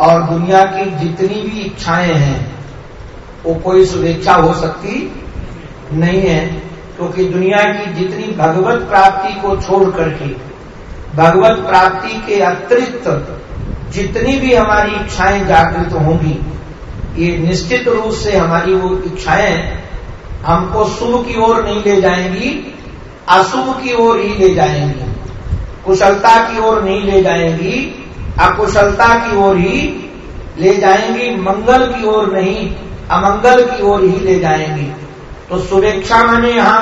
और दुनिया की जितनी भी इच्छाएँ हैं, वो कोई शुभेच्छा हो सकती नहीं है, क्योंकि तो दुनिया की जितनी भगवत प्राप्ति को छोड़ करके, भगवत प्राप्ति के अतिरिक्त जितनी भी हमारी इच्छाएँ जागृत होंगी, ये निश्चित रूप से हमारी वो इच्छाएँ हमको शुभ की ओर नहीं ले जाएँगी, अशुभ की ओर ही ले जाएँगी, कुशलता की ओर नहीं ले जाएँगी, अकुशलता की ओर ही ले जाएँगी, मंगल की ओर नहीं, अमंगल की ओर ही ले जाएँगी। तो शुभेच्छा मैंने यहाँ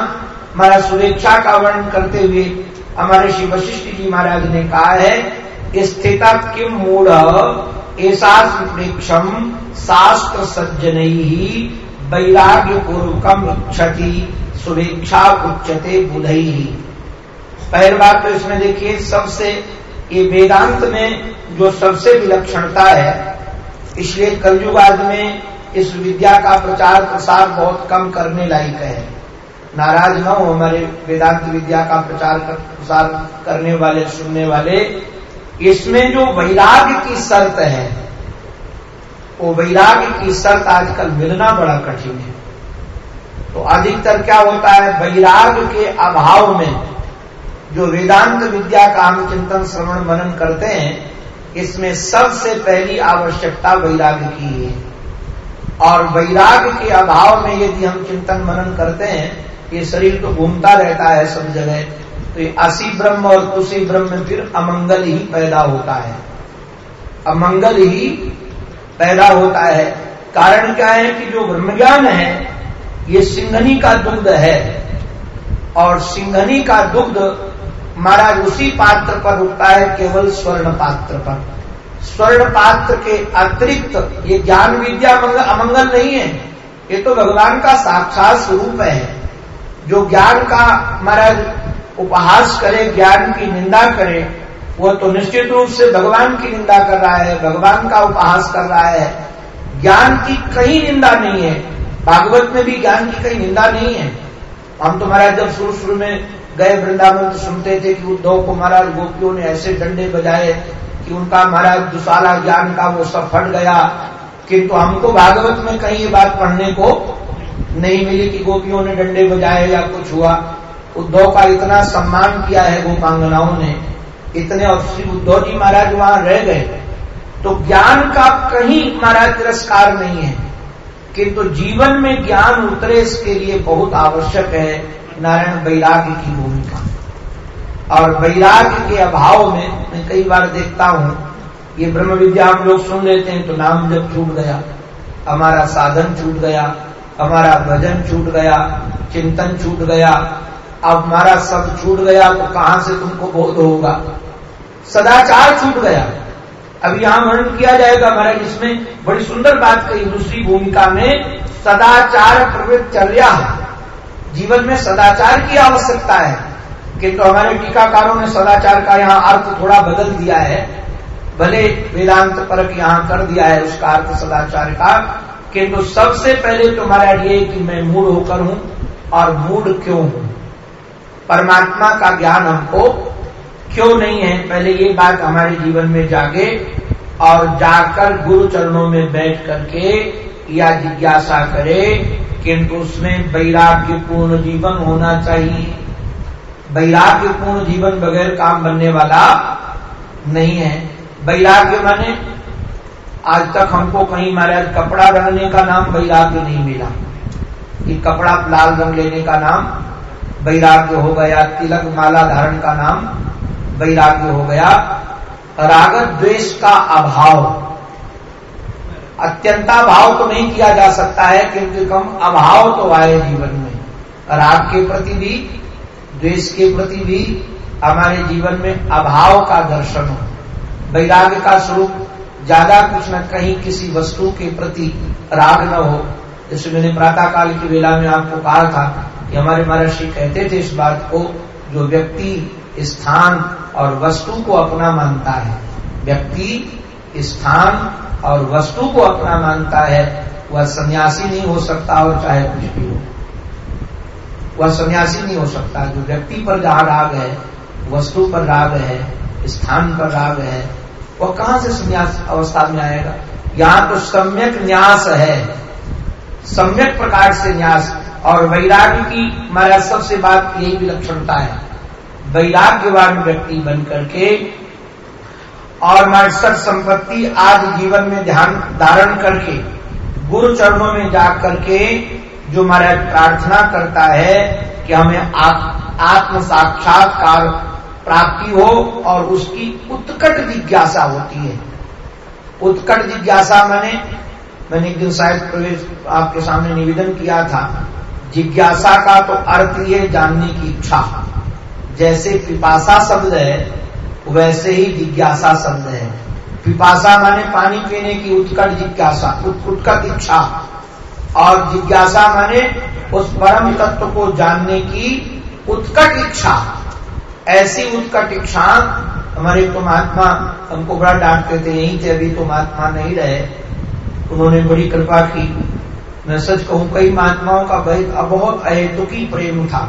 हमारा शुभेच्छा का वर्णन करते हुए हमारे श्री वशिष्ठ जी महाराज ने कहा है, स्थित किम मूढ़? ऐसा प्रेक्षम शास्त्र सज्जन ही वैराग्य पूर्वकम इच्छति शुभेच्छा उच्चते बुधई ही पहली बात तो इसमें देखिए, सबसे ये वेदांत में जो सबसे विलक्षणता है, इसलिए कलयुगाद में इस विद्या का प्रचार प्रसार बहुत कम करने लायक है। नाराज़ न हो हमारे वेदांत विद्या का प्रचार कर, प्रसार करने वाले सुनने वाले। इसमें जो वैराग्य की शर्त है वो वैराग्य की शर्त आजकल मिलना बड़ा कठिन है। तो अधिकतर क्या होता है वैराग्य के अभाव में जो वेदांत विद्या का हम चिंतन श्रवण मनन करते हैं इसमें सबसे पहली आवश्यकता वैराग्य की है। और वैराग के अभाव में यदि हम चिंतन मनन करते हैं, ये शरीर तो घूमता रहता है सब जगह तो ये असी ब्रह्म और तुषी ब्रह्म में फिर अमंगल ही पैदा होता है। अमंगल ही पैदा होता है। कारण क्या है कि जो ब्रह्म ज्ञान है, ये सिंघनी का दुग्ध है। और सिंघनी का दुग्ध महाराज उसी पात्र पर रुकता है, केवल स्वर्ण पात्र पर। स्वर्ण पात्र के अतिरिक्त ये ज्ञान विद्या अमंगल नहीं है। ये तो भगवान का साक्षात स्वरूप है। जो ज्ञान का महाराज उपहास करे, ज्ञान की निंदा करे, वह तो निश्चित रूप से भगवान की निंदा कर रहा है, भगवान का उपहास कर रहा है। ज्ञान की कहीं निंदा नहीं है। भागवत में भी ज्ञान की कहीं निंदा नहीं है। हम तो महाराज जब शुरू शुरू में गए वृंदावन तो सुनते थे कि उद्धव को महाराज गोपियों ने ऐसे डंडे बजाए कि उनका महाराज दुशाला ज्ञान का वो सब फट गया। किंतु हमको भागवत में कहीं ये बात पढ़ने को नहीं मिली कि गोपियों ने डंडे बजाए या कुछ हुआ। उद्धव का इतना सम्मान किया है गोपांगनाओं ने। इतने और श्री उद्धव जी महाराज वहाँ रह गए। तो ज्ञान का कहीं महाराज तिरस्कार नहीं है। किंतु जीवन में ज्ञान उतरे इसके लिए बहुत आवश्यक है नारायण वैराग्य की भूमिका। और वैराग्य के अभाव में मैं कई बार देखता हूँ, ये ब्रह्म विद्या हम लोग सुन लेते हैं तो नाम जब छूट गया, हमारा साधन छूट गया, हमारा भजन छूट गया, चिंतन छूट गया, अब हमारा सब छूट गया तो कहाँ से तुमको बोध होगा? सदाचार छूट गया। अब यहाँ वर्णन किया जाएगा हमारा इसमें बड़ी सुंदर बात कही, दूसरी भूमिका में सदाचार प्रवृत्त चर्या जीवन में सदाचार की आवश्यकता है। किंतु तो हमारे टीकाकारों ने सदाचार का यहाँ अर्थ थोड़ा बदल दिया है। भले वेदांत परक यहाँ कर दिया है उसका अर्थ सदाचार का किंतु सबसे पहले तुम्हारा तो ये कि मैं मूड होकर हूँ और मूड क्यों हूँ? परमात्मा का ज्ञान हमको क्यों नहीं है? पहले ये बात हमारे जीवन में जागे और जाकर गुरु चरणों में बैठ करके या जिज्ञासा करे, किंतु उसमें वैराग्यपूर्ण जीवन होना चाहिए। वैराग्यपूर्ण जीवन बगैर काम बनने वाला नहीं है। वैराग्य माने, आज तक हमको कहीं महाराज कपड़ा रंगने का नाम वैराग्य नहीं मिला। कि कपड़ा लाल रंग लेने का नाम वैराग्य हो गया, तिलक माला धारण का नाम वैराग्य हो गया। राग द्वेष का अभाव अत्यंता भाव तो नहीं किया जा सकता है, क्योंकि कम अभाव तो आए जीवन में। राग के प्रति भी द्वेष के प्रति भी हमारे जीवन में अभाव का दर्शन हो। वैराग्य का स्वरूप, ज़्यादा कुछ न कहीं किसी वस्तु के प्रति राग न हो। जैसे मैंने प्रातः काल की वेला में आपको कहा था कि हमारे महर्षि कहते थे इस बात को, जो व्यक्ति स्थान और वस्तु को अपना मानता है। व्यक्ति स्थान और वस्तु को अपना मानता है, वह सन्यासी नहीं हो सकता और चाहे कुछ भी हो। वह सन्यासी नहीं हो सकता। जो व्यक्ति पर राग है, वस्तु पर राग है, स्थान पर राग है, वह कहाँ से संन्यास अवस्था में आएगा? यहाँ तो सम्यक न्यास है। सम्यक प्रकार से न्यास। और वैराग्य की हमारा सबसे बात यही विलक्षणता है। वैराग्यवान व्यक्ति बन करके और सत संपत्ति आज जीवन में ध्यान धारण करके, गुरु चरणों में जा करके जो हमारा प्रार्थना करता है कि हमें आत्म साक्षात्कार प्राप्ति हो और उसकी उत्कट जिज्ञासा होती है। उत्कट जिज्ञासा मैंने मैंने एक दिन शायद प्रवेश, आपके सामने निवेदन किया था। जिज्ञासा का तो अर्थ ये जानने की इच्छा। जैसे पिपासा शब्द है, वैसे ही जिज्ञासा शब्द है। पिपासा माने पानी पीने की उत्कट जिज्ञासा उत्कट इच्छा। और जिज्ञासा माने उस परम तत्व को जानने की उत्कट इच्छा। ऐसी उत्कट इच्छा हमारे तो महात्मा हमको बड़ा डांटते थे, यही थे अभी तो महात्मा नहीं रहे। उन्होंने बड़ी कृपा की। मैं सच कहूँ, कई महात्माओं का बहुत अहेतुकी प्रेम था।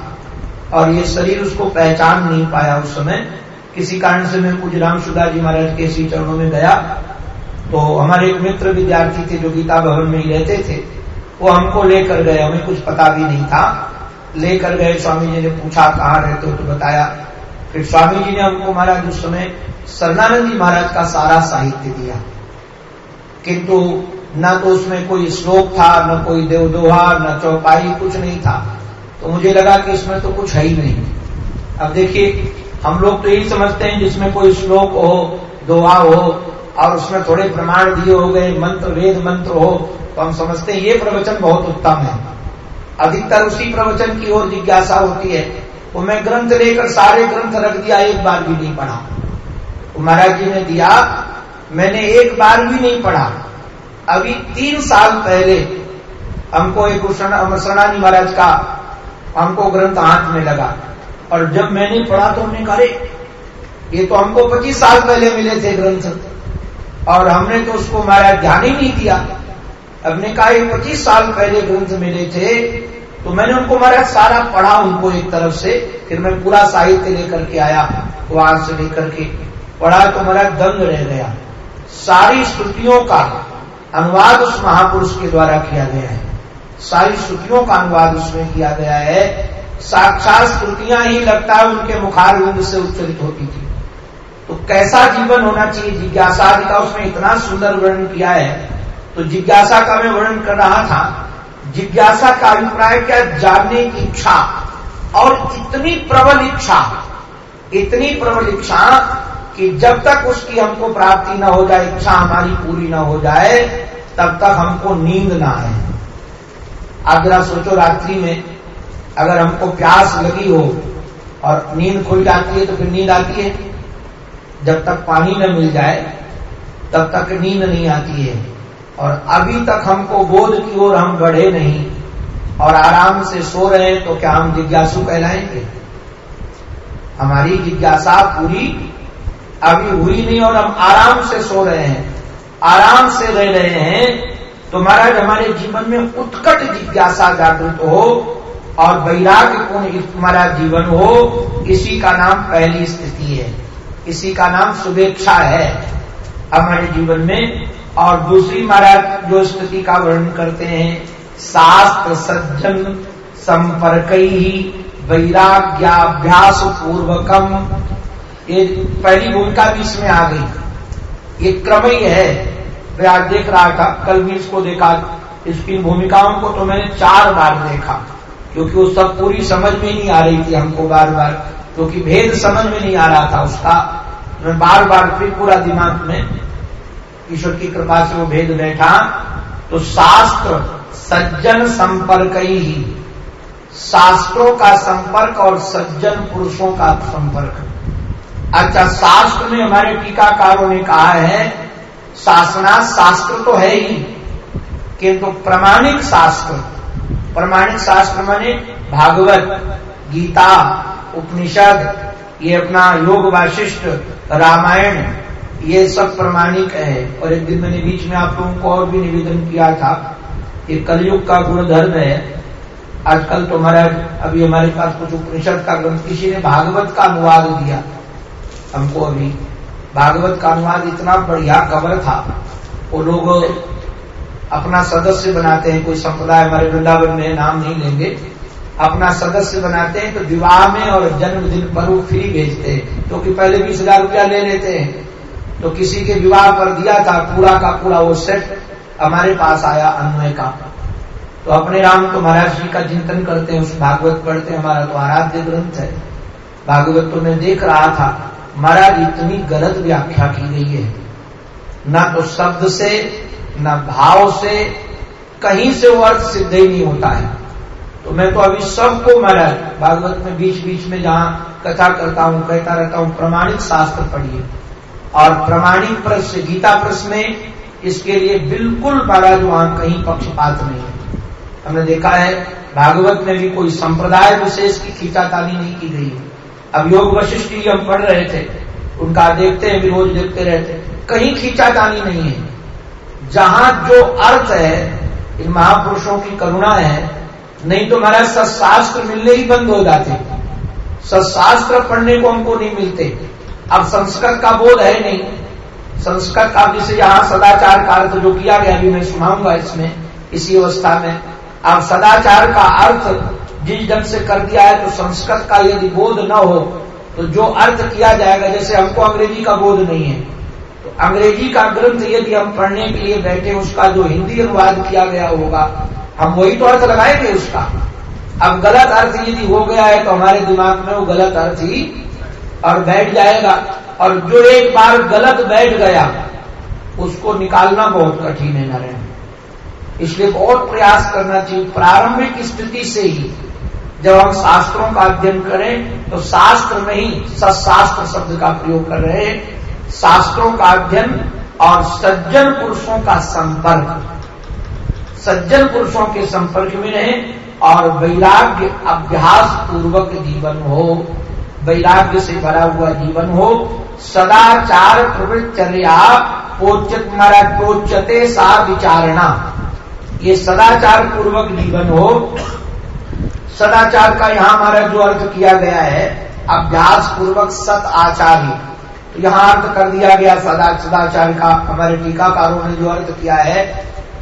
और ये शरीर उसको पहचान नहीं पाया उस समय। किसी कारण से मैं पूज रामसुदा जी महाराज के इसी चरणों में गया। तो हमारे एक मित्र विद्यार्थी थे जो गीता भवन में ही रहते थे। वो हमको लेकर गए, हमें कुछ पता भी नहीं था। लेकर गए, स्वामी जी ने पूछा, कहाँ रहते हो तो बताया, फिर स्वामी जी ने हमको महाराज, उस समय सरनानंद जी महाराज का सारा साहित्य दिया। किंतु न तो उसमें कोई श्लोक था, न कोई देवदोहा, न चौपाई, कुछ नहीं था। तो मुझे लगा कि इसमें तो कुछ है ही नहीं। अब देखिए, हम लोग तो यही समझते हैं, जिसमें कोई श्लोक हो, दोहा हो, और उसमें थोड़े प्रमाण दिए हो गए, मंत्र, वेद मंत्र हो तो हम समझते हैं, ये प्रवचन बहुत उत्तम है। अधिकतर उसी प्रवचन की ओर जिज्ञासा होती है। वो मैं ग्रंथ लेकर सारे ग्रंथ रख दिया, एक बार भी नहीं पढ़ा। महाराज जी ने दिया, मैंने एक बार भी नहीं पढ़ा। अभी तीन साल पहले हमको एक अमरसणानी महाराज का हमको ग्रंथ हाथ में लगा। और जब मैंने पढ़ा तो हमने कहा ये तो हमको पच्चीस साल पहले मिले थे ग्रंथ। और हमने तो उसको महाराज ध्यान ही नहीं दिया। हमने कहा पच्चीस साल पहले ग्रंथ मिले थे। तो मैंने उनको महाराज सारा पढ़ा उनको एक तरफ़ से। फिर मैं पूरा साहित्य लेकर के आया, वहाँ से लेकर के पढ़ा तो महाराज दंग रह गया। सारी श्रुतियों का अनुवाद उस महापुरुष के द्वारा किया गया है। सारी श्रुतियों का अनुवाद उसमें किया गया है। साक्षात श्रुतियाँ ही लगता है उनके मुखार से उच्चरित होती थी। तो कैसा जीवन होना चाहिए? जिज्ञासा का उसमें इतना सुंदर वर्णन किया है। तो जिज्ञासा का मैं वर्णन कर रहा था, जिज्ञासा का अभिप्राय क्या जानने की इच्छा। और इतनी प्रबल इच्छा, इतनी प्रबल इच्छा कि जब तक उसकी हमको प्राप्ति न हो जाए, इच्छा हमारी पूरी न हो जाए, तब तक हमको नींद ना आए। आप जरा सोचो रात्रि में अगर हमको प्यास लगी हो और नींद खुल जाती है तो फिर नींद आती है। जब तक पानी न मिल जाए, तब तक नींद नहीं आती है। और अभी तक हमको बोध की ओर हम बढ़े नहीं। और आराम से सो रहे हैं तो क्या हम जिज्ञासु कहलाएँगे? हमारी जिज्ञासा पूरी अभी हुई नहीं और हम आराम से सो रहे हैं। आराम से रह रहे हैं तो महाराज, हमारे जीवन में उत्कट जिज्ञासा जागृत हो और वैराग्य पूर्ण हमारा जीवन हो, इसी का नाम पहली स्थिति है। इसी का नाम शुभेच्छा है। हमारे जीवन में और दूसरी महाराज जो स्थिति का वर्णन करते हैं शास्त्र सज्जन संपर्क ही वैराग्याभ्यास पूर्वकम ये पहली भूमिका भी इसमें आ गई। ये क्रम ही। है मैं आज देख रहा था, कल भी इसको देखा इसकी भूमिकाओं को तो मैंने चार बार देखा, क्योंकि वो सब पूरी समझ में नहीं आ रही थी हमको बार बार क्योंकि भेद समझ में नहीं आ रहा था उसका। मैं बार बार फिर पूरा दिमाग में ईश्वर की कृपा से वो भेद बैठा तो शास्त्र सज्जन संपर्क ही शास्त्रों का संपर्क और सज्जन पुरुषों का संपर्क। अच्छा शास्त्र में हमारे टीकाकारों ने कहा है, शासना शास्त्र तो है ही, किंतु तो प्रमाणिक शास्त्र प्रमाणिक शास्त्र माने भागवत, गीता, उपनिषद, ये अपना योग वाशिष्ठ, रामायण ये सब प्रमाणिक है। और एक दिन मैंने बीच में आप लोगों को और भी निवेदन किया था कि कलयुग का गुणधर्म है। आजकल तो हमारा अभी हमारे पास कुछ उपनिषद का ग्रंथ, किसी ने भागवत का अनुवाद दिया। हमको अभी भागवत का अनुवाद इतना बढ़िया कवर था। वो लोग अपना सदस्य बनाते हैं। कोई संप्रदाय हमारे वृंदावन में नाम नहीं लेंगे। अपना सदस्य बनाते हैं तो विवाह में और जन्मदिन पर वो फ्री भेजते हैं। क्योंकि तो पहले बीस हज़ार रुपया ले लेते हैं। तो किसी के विवाह पर दिया था, पूरा का पूरा वो सेट हमारे पास आया अन्वय का। तो अपने राम तो महाराज जी का चिंतन करते हैं, उस भागवत पढ़ते हैं, हमारा तो आराध्य ग्रंथ है। भागवत तो मैं देख रहा था, महाराज इतनी गलत व्याख्या की गई है। ना तो शब्द से, न भाव से, कहीं से वो अर्थ सिद्ध ही नहीं होता है। तो मैं तो अभी सबको महाराज, भागवत में बीच बीच में जहाँ कथा करता हूँ, कहता रहता हूँ प्रमाणिक शास्त्र पढ़िए। और प्रमाणिक प्रश्न, गीता प्रश्न में इसके लिए बिल्कुल महाराज वहाँ कहीं पक्षपात नहीं है। हमने देखा है, भागवत में भी कोई संप्रदाय विशेष की खींचातानी नहीं की गई है। अब योग वशिष्ठ जी हम पढ़ रहे थे, उनका देखते हैं रोज देखते रहते कहीं खींचातानी नहीं है। जहाँ जो अर्थ है, इन महापुरुषों की करुणा है, नहीं तो महाराज सत्शास्त्र मिलने ही बंद हो जाते सत्शास्त्र पढ़ने को हमको नहीं मिलते। अब संस्कृत का बोध है नहीं। संस्कृत का विषय यहाँ सदाचार का अर्थ जो किया गया, अभी मैं सुनाऊँगा इसमें, इसी अवस्था में। अब सदाचार का अर्थ जिस ढंग से कर दिया है तो संस्कृत का यदि बोध न हो तो जो अर्थ किया जाएगा, जैसे हमको अंग्रेज़ी का बोध नहीं है तो अंग्रेज़ी का ग्रंथ यदि हम पढ़ने के लिए बैठे, उसका जो हिंदी अनुवाद किया गया होगा, हम वही तो अर्थ लगाएँगे उसका। अब गलत अर्थ यदि हो गया है तो हमारे दिमाग में वो गलत अर्थ ही और बैठ जाएगा और जो एक बार गलत बैठ गया, उसको निकालना बहुत कठिन है नारायण। इसलिए बहुत प्रयास करना चाहिए, प्रारंभिक स्थिति से ही। जब हम शास्त्रों का अध्ययन करें तो शास्त्र नहीं, सशास्त्र शब्द का प्रयोग कर रहे हैं। शास्त्रों का अध्ययन और सज्जन पुरुषों का संपर्क। सज्जन पुरुषों के संपर्क में रहें और वैराग्य अभ्यास पूर्वक जीवन हो। वैराग्य से भरा हुआ जीवन हो सदाचार प्रवृत्चर्या पोचित मरा टोचते सा विचारणा। ये सदाचार पूर्वक जीवन हो। सदाचार का यहाँ हमारा जो अर्थ किया गया है अभ्यास पूर्वक सत आचार्य तो यहाँ अर्थ कर दिया गया सदा सदाचार का, हमारे टीकाकारों ने जो अर्थ किया है,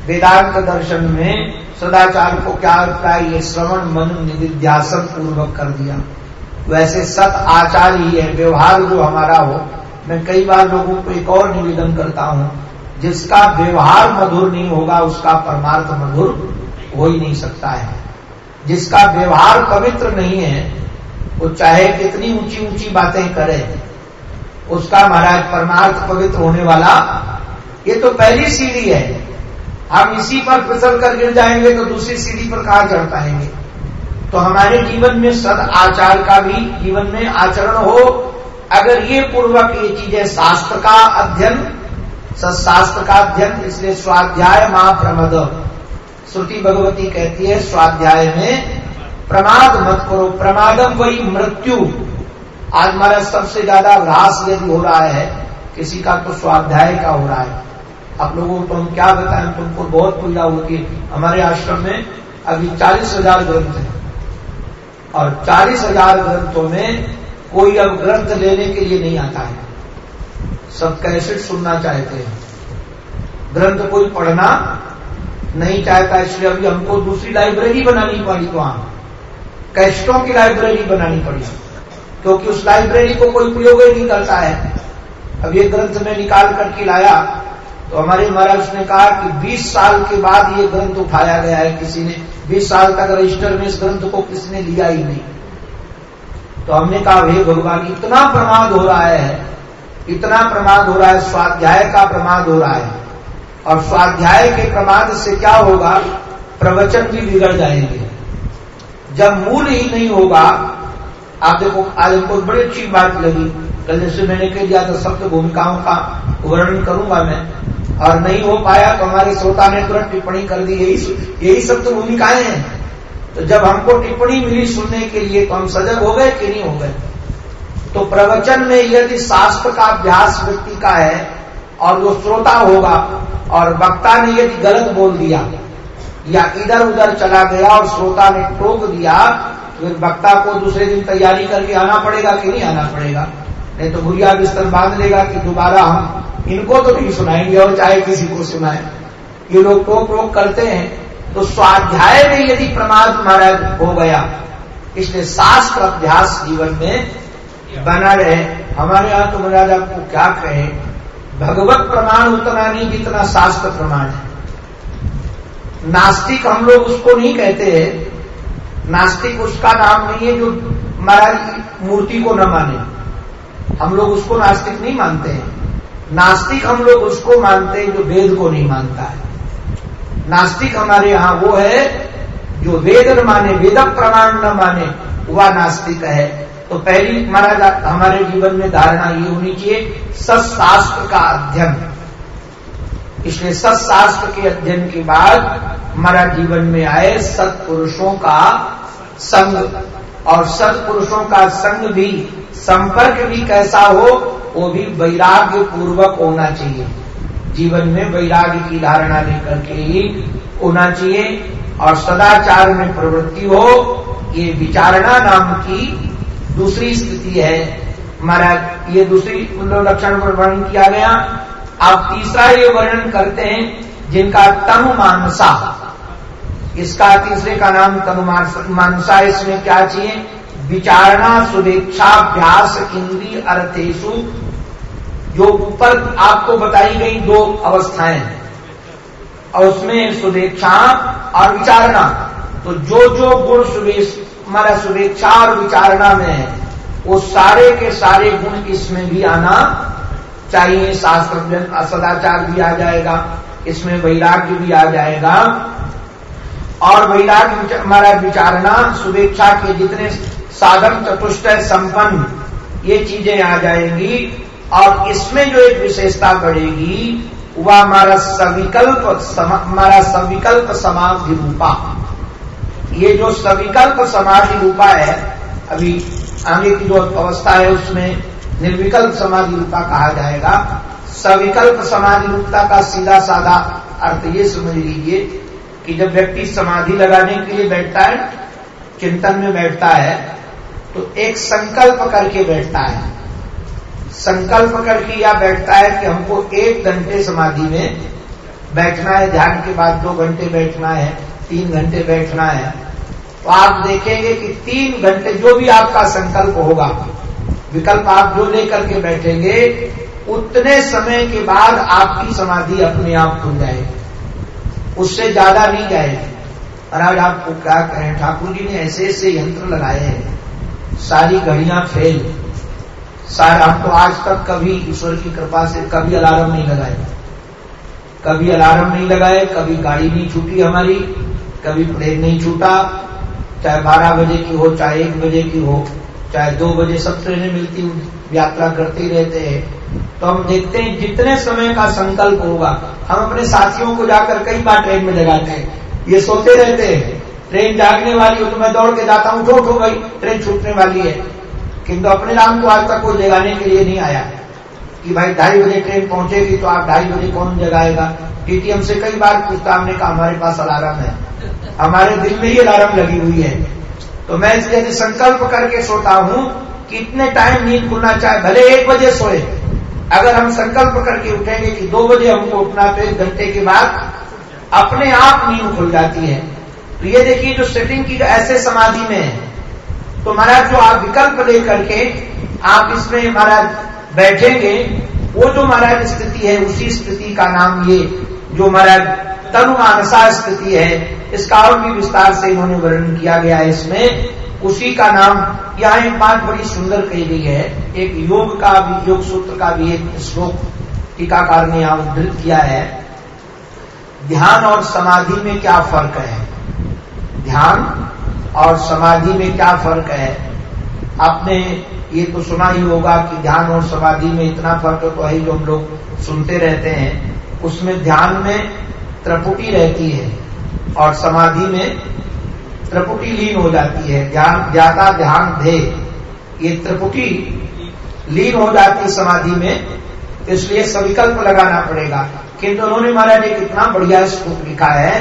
वेदांत दर्शन में सदाचार को क्या अर्थ है ये श्रवण मन निधिध्यासन पूर्वक कर दिया। वैसे सत आचार ही है व्यवहार जो हमारा हो, मैं कई बार लोगों को एक और निवेदन करता हूँ, जिसका व्यवहार मधुर नहीं होगा, उसका परमार्थ मधुर हो ही नहीं सकता है। जिसका व्यवहार पवित्र नहीं है, वो चाहे कितनी ऊँची ऊँची बातें करे, उसका महाराज परमार्थ पवित्र होने वाला, ये तो पहली सीढ़ी है। हम इसी पर फिसल कर गिर जाएँगे तो दूसरी सीढ़ी पर कहा चढ़ पाएँगे? तो हमारे जीवन में सद आचार का भी जीवन में आचरण हो। अगर ये पूर्वक ये चीज़ें शास्त्र का अध्ययन, सशास्त्र का अध्ययन, इसलिए स्वाध्याय माँ प्रमद। श्रुति भगवती कहती है, स्वाध्याय में प्रमाद मत करो, प्रमादम वही मृत्यु। आज हमारा सबसे ज़्यादा ह्रास यदि हो रहा है, किसी का तो स्वाध्याय का हो रहा है। आप लोगों को हम क्या बताएँ, तुमको बहुत पूजा होती है। हमारे आश्रम में अभी चालीस हज़ार ग्रंथ है। और चालीस हज़ार ग्रंथों में कोई अब ग्रंथ लेने के लिए नहीं आता है। सब कैसे सुनना चाहते हैं। ग्रंथ कोई पढ़ना नहीं चाहता, इसलिए अभी हमको दूसरी लाइब्रेरी बनानी पड़ी वहाँ। कैस्टों की लाइब्रेरी बनानी पड़ी। क्योंकि उस लाइब्रेरी को कोई प्रयोग ही नहीं करता है। अब ये ग्रंथ में निकाल करके लाया तो हमारे महाराज ने कहा कि 20 साल के बाद ये ग्रंथ उठाया गया है किसी ने। 20 साल तक रजिस्टर में इस ग्रंथ को किसने लिया ही नहीं? तो हमने कहा, हे भगवान, इतना प्रमाद हो रहा है, इतना प्रमाद हो रहा है, स्वाध्याय का प्रमाद हो रहा है, और स्वाध्याय के प्रमाद से क्या होगा? प्रवचन भी बिगड़ जाएँगे। जब मूल ही नहीं होगा, आप देखो, आज हमको बड़ी अच्छी बात लगी। कल जैसे मैंने कह दिया था शब्द भूमिकाओं का वर्णन करूँगा मैं। और नहीं हो पाया तो हमारे श्रोता ने तुरंत टिप्पणी कर दी, यही यही सब तो भूमिकाएँ हैं। तो जब हमको टिप्पणी मिली सुनने के लिए तो हम सजग हो गए कि नहीं हो गए? तो प्रवचन में यदि शास्त्र का अभ्यास व्यक्ति का है, और वो श्रोता होगा, और वक्ता ने यदि गलत बोल दिया, या इधर उधर चला गया, और श्रोता ने टोक दिया तो वक्ता को दूसरे दिन तैयारी करके आना पड़ेगा कि नहीं आना पड़ेगा? नहीं तो भूरिया बिस्तर बाँध लेगा कि दोबारा हम इनको तो नहीं सुनाएँगे और चाहे किसी को सुनाए। ये लोग टोक टोक करते हैं तो स्वाध्याय में यदि प्रमाद महाराज हो गया इसलिए शास्त्र अभ्यास जीवन में बना रहे, हमारे यहाँ तो महाराज आपको क्या कहे, भगवत प्रमाण उतना नहीं जितना शास्त्र प्रमाण है। नास्तिक हम लोग उसको नहीं कहते हैं, नास्तिक उसका नाम नहीं है जो महाराज मूर्ति को न माने। हम लोग उसको नास्तिक नहीं मानते हैं। नास्तिक हम लोग उसको मानते हैं जो वेद को नहीं मानता है। नास्तिक हमारे यहाँ वो है, जो वेद न माने, वेद प्रमाण न माने, वह नास्तिक है। तो पहली महाराज, हमारे जीवन में धारणा ये होनी चाहिए सशास्त्र का अध्ययन। इसलिए सशास्त्र के अध्ययन के बाद हमारा जीवन में आए सत्पुरुषों का संग। और सत्पुरुषों का संग भी संपर्क भी कैसा हो, वो भी वैराग्य पूर्वक होना चाहिए। जीवन में वैराग्य की धारणा लेकर के ही होना चाहिए। और सदाचार में प्रवृत्ति हो, ये विचारणा नाम की दूसरी स्थिति है। महाराज, ये दूसरी लक्षण पर वर्णन किया गया। आप तीसरा ये वर्णन करते हैं, जिनका तनु मानसा इसका तीसरे का नाम तनु मानसा इसमें क्या चाहिए? विचारणा शुभेच्छाभ्यास इंद्रिय अर्थेशु जो ऊपर आपको बताई गई दो अवस्थाएँ और उसमें शुभेच्छा और विचारणा। तो जो जो गुण हमारा शुभेच्छा और विचारणा में है, वो सारे के सारे गुण इसमें भी आना चाहिए। शास्त्र सदाचार भी आ जाएगा, इसमें वैराग्य भी आ जाएगा। और वैराग्य, हमारा विचारणा शुभेच्छा के जितने साधन चतुष्ट संपन्न। ये चीज़ें आ जाएँगी। और इसमें जो एक विशेषता बढ़ेगी, वह हमारा सविकल्प हमारा सविकल्प समाधि रूपा। ये जो सविकल्प समाधि रूपा है, अभी आगे की जो अवस्था है, उसमें निर्विकल्प समाधि रूपा कहा जाएगा। सविकल्प समाधि रूपता का सीधा साधा अर्थ ये समझ लीजिए कि जब व्यक्ति समाधि लगाने के लिए बैठता है, चिंतन में बैठता है तो एक संकल्प करके बैठता है। संकल्प करके या बैठता है कि हमको एक घंटे समाधि में बैठना है, ध्यान के बाद दो घंटे बैठना है, तीन घंटे बैठना है। तो आप देखेंगे कि तीन घंटे जो भी आपका संकल्प होगा, विकल्प आप जो लेकर के बैठेंगे, उतने समय के बाद आपकी समाधि अपने आप खुल जाएगी। उससे ज़्यादा नहीं जाएगी। और आज आपको क्या कहें? ठाकुर जी ने ऐसे ऐसे यंत्र लगाए हैं। सारी घड़ियाँ फेल। सारे हम तो आज तक कभी ईश्वर की कृपा से कभी अलार्म नहीं लगाए। कभी अलार्म नहीं लगाए, कभी गाड़ी नहीं छूटी हमारी, कभी प्लेन नहीं छूटा। चाहे बारह बजे की हो, चाहे एक बजे की हो, चाहे दो बजे सब ट्रेनें मिलती यात्रा करते रहते हैं। तो हम देखते हैं जितने समय का संकल्प होगा, हम अपने साथियों को जाकर कई बार ट्रेन में लगाते हैं। ये सोते रहते हैं। ट्रेन जागने वाली हो तो मैं दौड़ के जाता हूँ उठो उठो भाई ट्रेन छूटने वाली है। किंतु अपने नाम को आज तक कोई जगाने के लिए नहीं आया। कि भाई ढाई बजे ट्रेन पहुंचेगी तो आप ढाई बजे कौन जगाएगा? टीटीएम से कई बार पूछता हमने कहा, हमारे पास अलार्म है। हमारे दिल में ही अलार्म लगी हुई है। तो मैं इसलिए संकल्प करके सोता हूँ कि इतने टाइम नींद खुलना चाहे, भले एक बजे सोए, अगर हम संकल्प करके उठेंगे कि दो बजे हमको उठना तो एक घंटे के बाद अपने आप नींद खुल जाती है। तो ये देखिए जो सेटिंग की ऐसे समाधि में है तो महाराज जो आप विकल्प लेकर के आप इसमें महाराज बैठेंगे, वो जो महाराज स्थिति है, उसी स्थिति का नाम ये, जो महाराज तनुमानसा स्थिति है, इसका और भी विस्तार से इन्होंने वर्णन किया गया है इसमें। उसी का नाम यहाँ एक बात बड़ी सुंदर कही गई है, एक योग का भी, योग सूत्र का भी एक श्लोक टीकाकार ने यहाँ उद्धृत किया है। ध्यान और समाधि में क्या फ़र्क है? ध्यान और समाधि में क्या फ़र्क है? आपने ये तो सुना ही होगा कि ध्यान और समाधि में इतना फ़र्क तो है जो हम लोग सुनते रहते हैं, उसमें ध्यान में त्रिपुटी रहती है और समाधि में त्रिपुटी लीन हो जाती है। ध्यान, ज़्यादा ध्यान दे, ये त्रिपुटी लीन हो जाती समाधि में तो इसलिए सविकल्प लगाना पड़ेगा। किंतु उन्होंने महाराज एक इतना बढ़िया श्लोक लिखा है,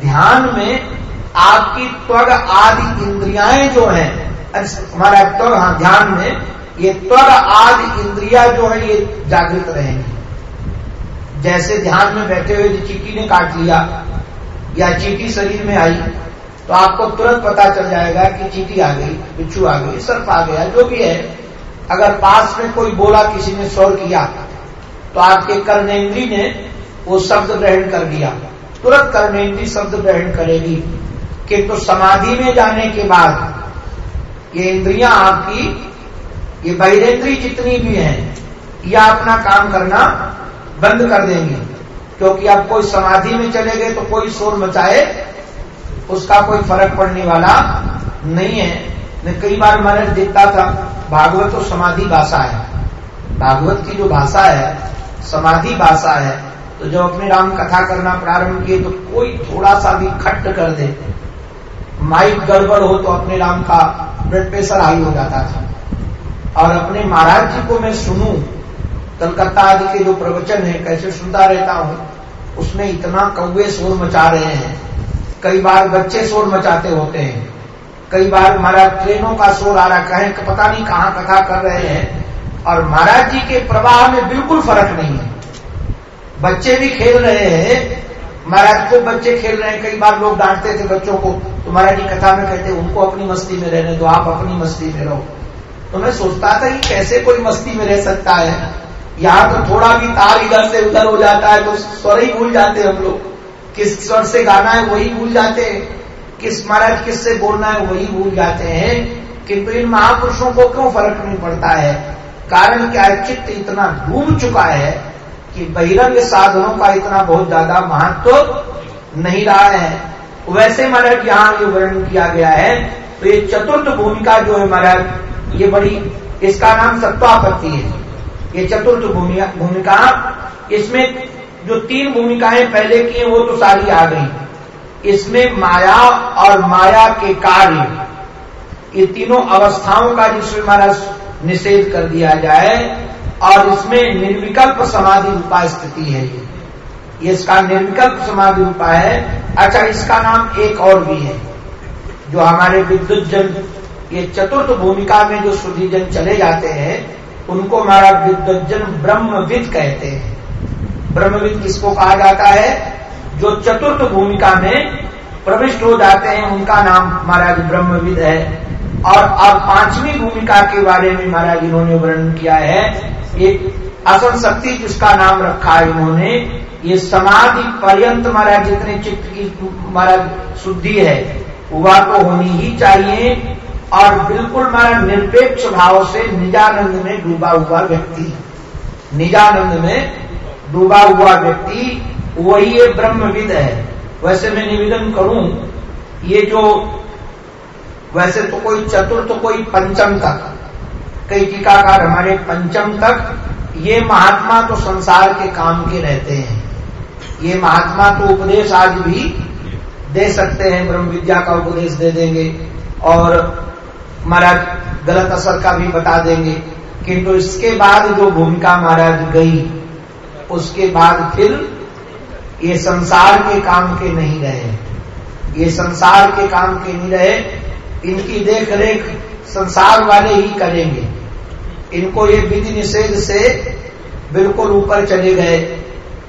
ध्यान में आपकी त्वग आदि इंद्रियाएँ जो हैं हमारा त्वग हाँ ध्यान में, ये त्वग आदि इंद्रिया जो है, ये जागृत रहेंगी। जैसे ध्यान में बैठे हुए जो चीटी ने काट लिया, या चीटी शरीर में आई तो आपको तुरंत पता चल जाएगा कि चीटी आ गई, बिच्छू आ गई, सर्प आ गया, जो भी है। अगर पास में कोई बोला, किसी ने शोर किया तो आपके कर्णेन्द्री ने वो शब्द ग्रहण कर लिया। तुरंत कर्णेन्द्री शब्द ग्रहण करेगी। किंतु तो समाधि में जाने के बाद ये इंद्रियाँ आपकी, ये बहिरेंद्री जितनी भी हैं यह अपना काम करना बंद कर देंगे। क्योंकि आप कोई समाधि में चले गए तो कोई शोर मचाए, उसका कोई फ़र्क पड़ने वाला नहीं है। मैं कई बार मैंने देखता था, भागवत तो समाधि भाषा है। भागवत की जो भाषा है, समाधि भाषा है तो जब अपने राम कथा करना प्रारंभ किए तो कोई थोड़ा सा भी खट्ट कर दे। माइक गड़बड़ हो तो अपने राम का ब्लड प्रेशर हाई हो जाता था। और अपने महाराज जी को मैं सुनू, कलकत्ता आदि के जो प्रवचन है, कैसे सुनता रहता हूँ, उसमें इतना कौए शोर मचा रहे हैं। कई बार बच्चे शोर मचाते होते हैं। कई बार महाराज ट्रेनों का शोर आ रहा, कहें पता नहीं कहाँ कथा कर रहे हैं। और महाराज जी के प्रवाह में बिल्कुल फ़र्क नहीं है। बच्चे भी खेल रहे हैं महाराज को बच्चे खेल रहे हैं, कई बार लोग डांटते थे बच्चों को तो महाराज जी कथा में कहते, उनको अपनी मस्ती में रहने दो, आप अपनी मस्ती में रहो। तो मैं सोचता था कि कैसे कोई मस्ती में रह सकता है? यहाँ तो थोड़ा भी तार इधर से उधर हो जाता है तो स्वर ही भूल जाते हम लोग। किस स्वर से गाना है, वही भूल जाते हैं। किस महाराज किस से बोलना है, वही भूल जाते हैं। किंतु इन महापुरुषों को क्यों फ़र्क नहीं पड़ता है? कारण क्या है? चित्त इतना डूब चुका है कि बहिरंग साधनों का इतना बहुत ज़्यादा महत्व तो नहीं रहा है। वैसे महाराज, यहाँ ये वर्णन किया गया है तो ये चतुर्थ भूमिका जो है महाराज, ये बड़ी, इसका नाम सत्वापत्ति है। ये चतुर्थ भूमिका, इसमें जो तीन भूमिकाएँ पहले की है, वो तो सारी आ गई। इसमें माया और माया के कार्य, ये तीनों अवस्थाओं का जिसमें महाराज निषेध कर दिया जाए और इसमें निर्विकल्प समाधि रूपा स्थिति है ये। इसका निर्विकल्प समाधि रूपा है। अच्छा इसका नाम एक और भी है, जो हमारे विद्युत जन ये चतुर्थ भूमिका में जो शुद्धिजन चले जाते हैं, उनको हमारा विद्युत जन ब्रह्मविद कहते हैं। ब्रह्मविद किसको कहा जाता है? जो चतुर्थ भूमिका में प्रविष्ट हो जाते हैं, उनका नाम महाराज ब्रह्मविद है। और अब पांचवी भूमिका के बारे में महाराज इन्होंने वर्णन किया है एक असल शक्ति जिसका नाम रखा है इन्होंने ये समाधि पर्यंत महाराज जितने चित्त की महाराज शुद्धि है, वह तो होनी ही चाहिए। और बिल्कुल हमारा निरपेक्ष भाव से निजानंद में डूबा हुआ व्यक्ति, निजानंद में डूबा हुआ व्यक्ति, वही ये ब्रह्मविद है। वैसे मैं निवेदन करूँ, ये जो, वैसे तो कोई चतुर्थ तो कोई पंचम तक कई टीकाकार हमारे पंचम तक, ये महात्मा तो संसार के काम के रहते हैं। ये महात्मा तो उपदेश आज भी दे सकते हैं, ब्रह्म विद्या का उपदेश दे देंगे। और महाराज, गलत असर का भी बता देंगे किंतु इसके बाद जो भूमिका महाराज गई, उसके बाद फिर ये संसार के काम के नहीं रहे। ये संसार के काम के नहीं रहे, इनकी देख रेख संसार वाले ही करेंगे। इनको ये विधि निषेध से बिल्कुल ऊपर चले गए।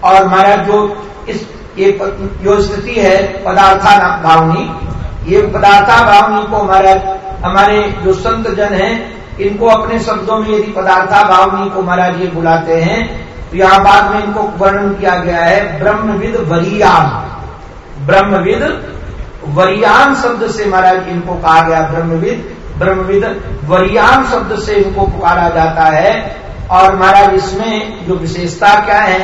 और महाराज जो इस, ये जो स्थिति है, पदार्था भावनी, ये पदार्था भावनी को हमारा, हमारे जो संत जन हैं, इनको अपने शब्दों में यदि पदार्था भावनी को महाराज ये बुलाते हैं तो यहाँ बाद में इनको वर्णन किया गया है, ब्रह्मविद वरियाम। ब्रह्मविद वरियाम शब्द से महाराज इनको कहा गया, ब्रह्मविद ब्रह्मविद वरियाम शब्द से इनको पुकारा जाता है। और महाराज इसमें जो विशेषता क्या है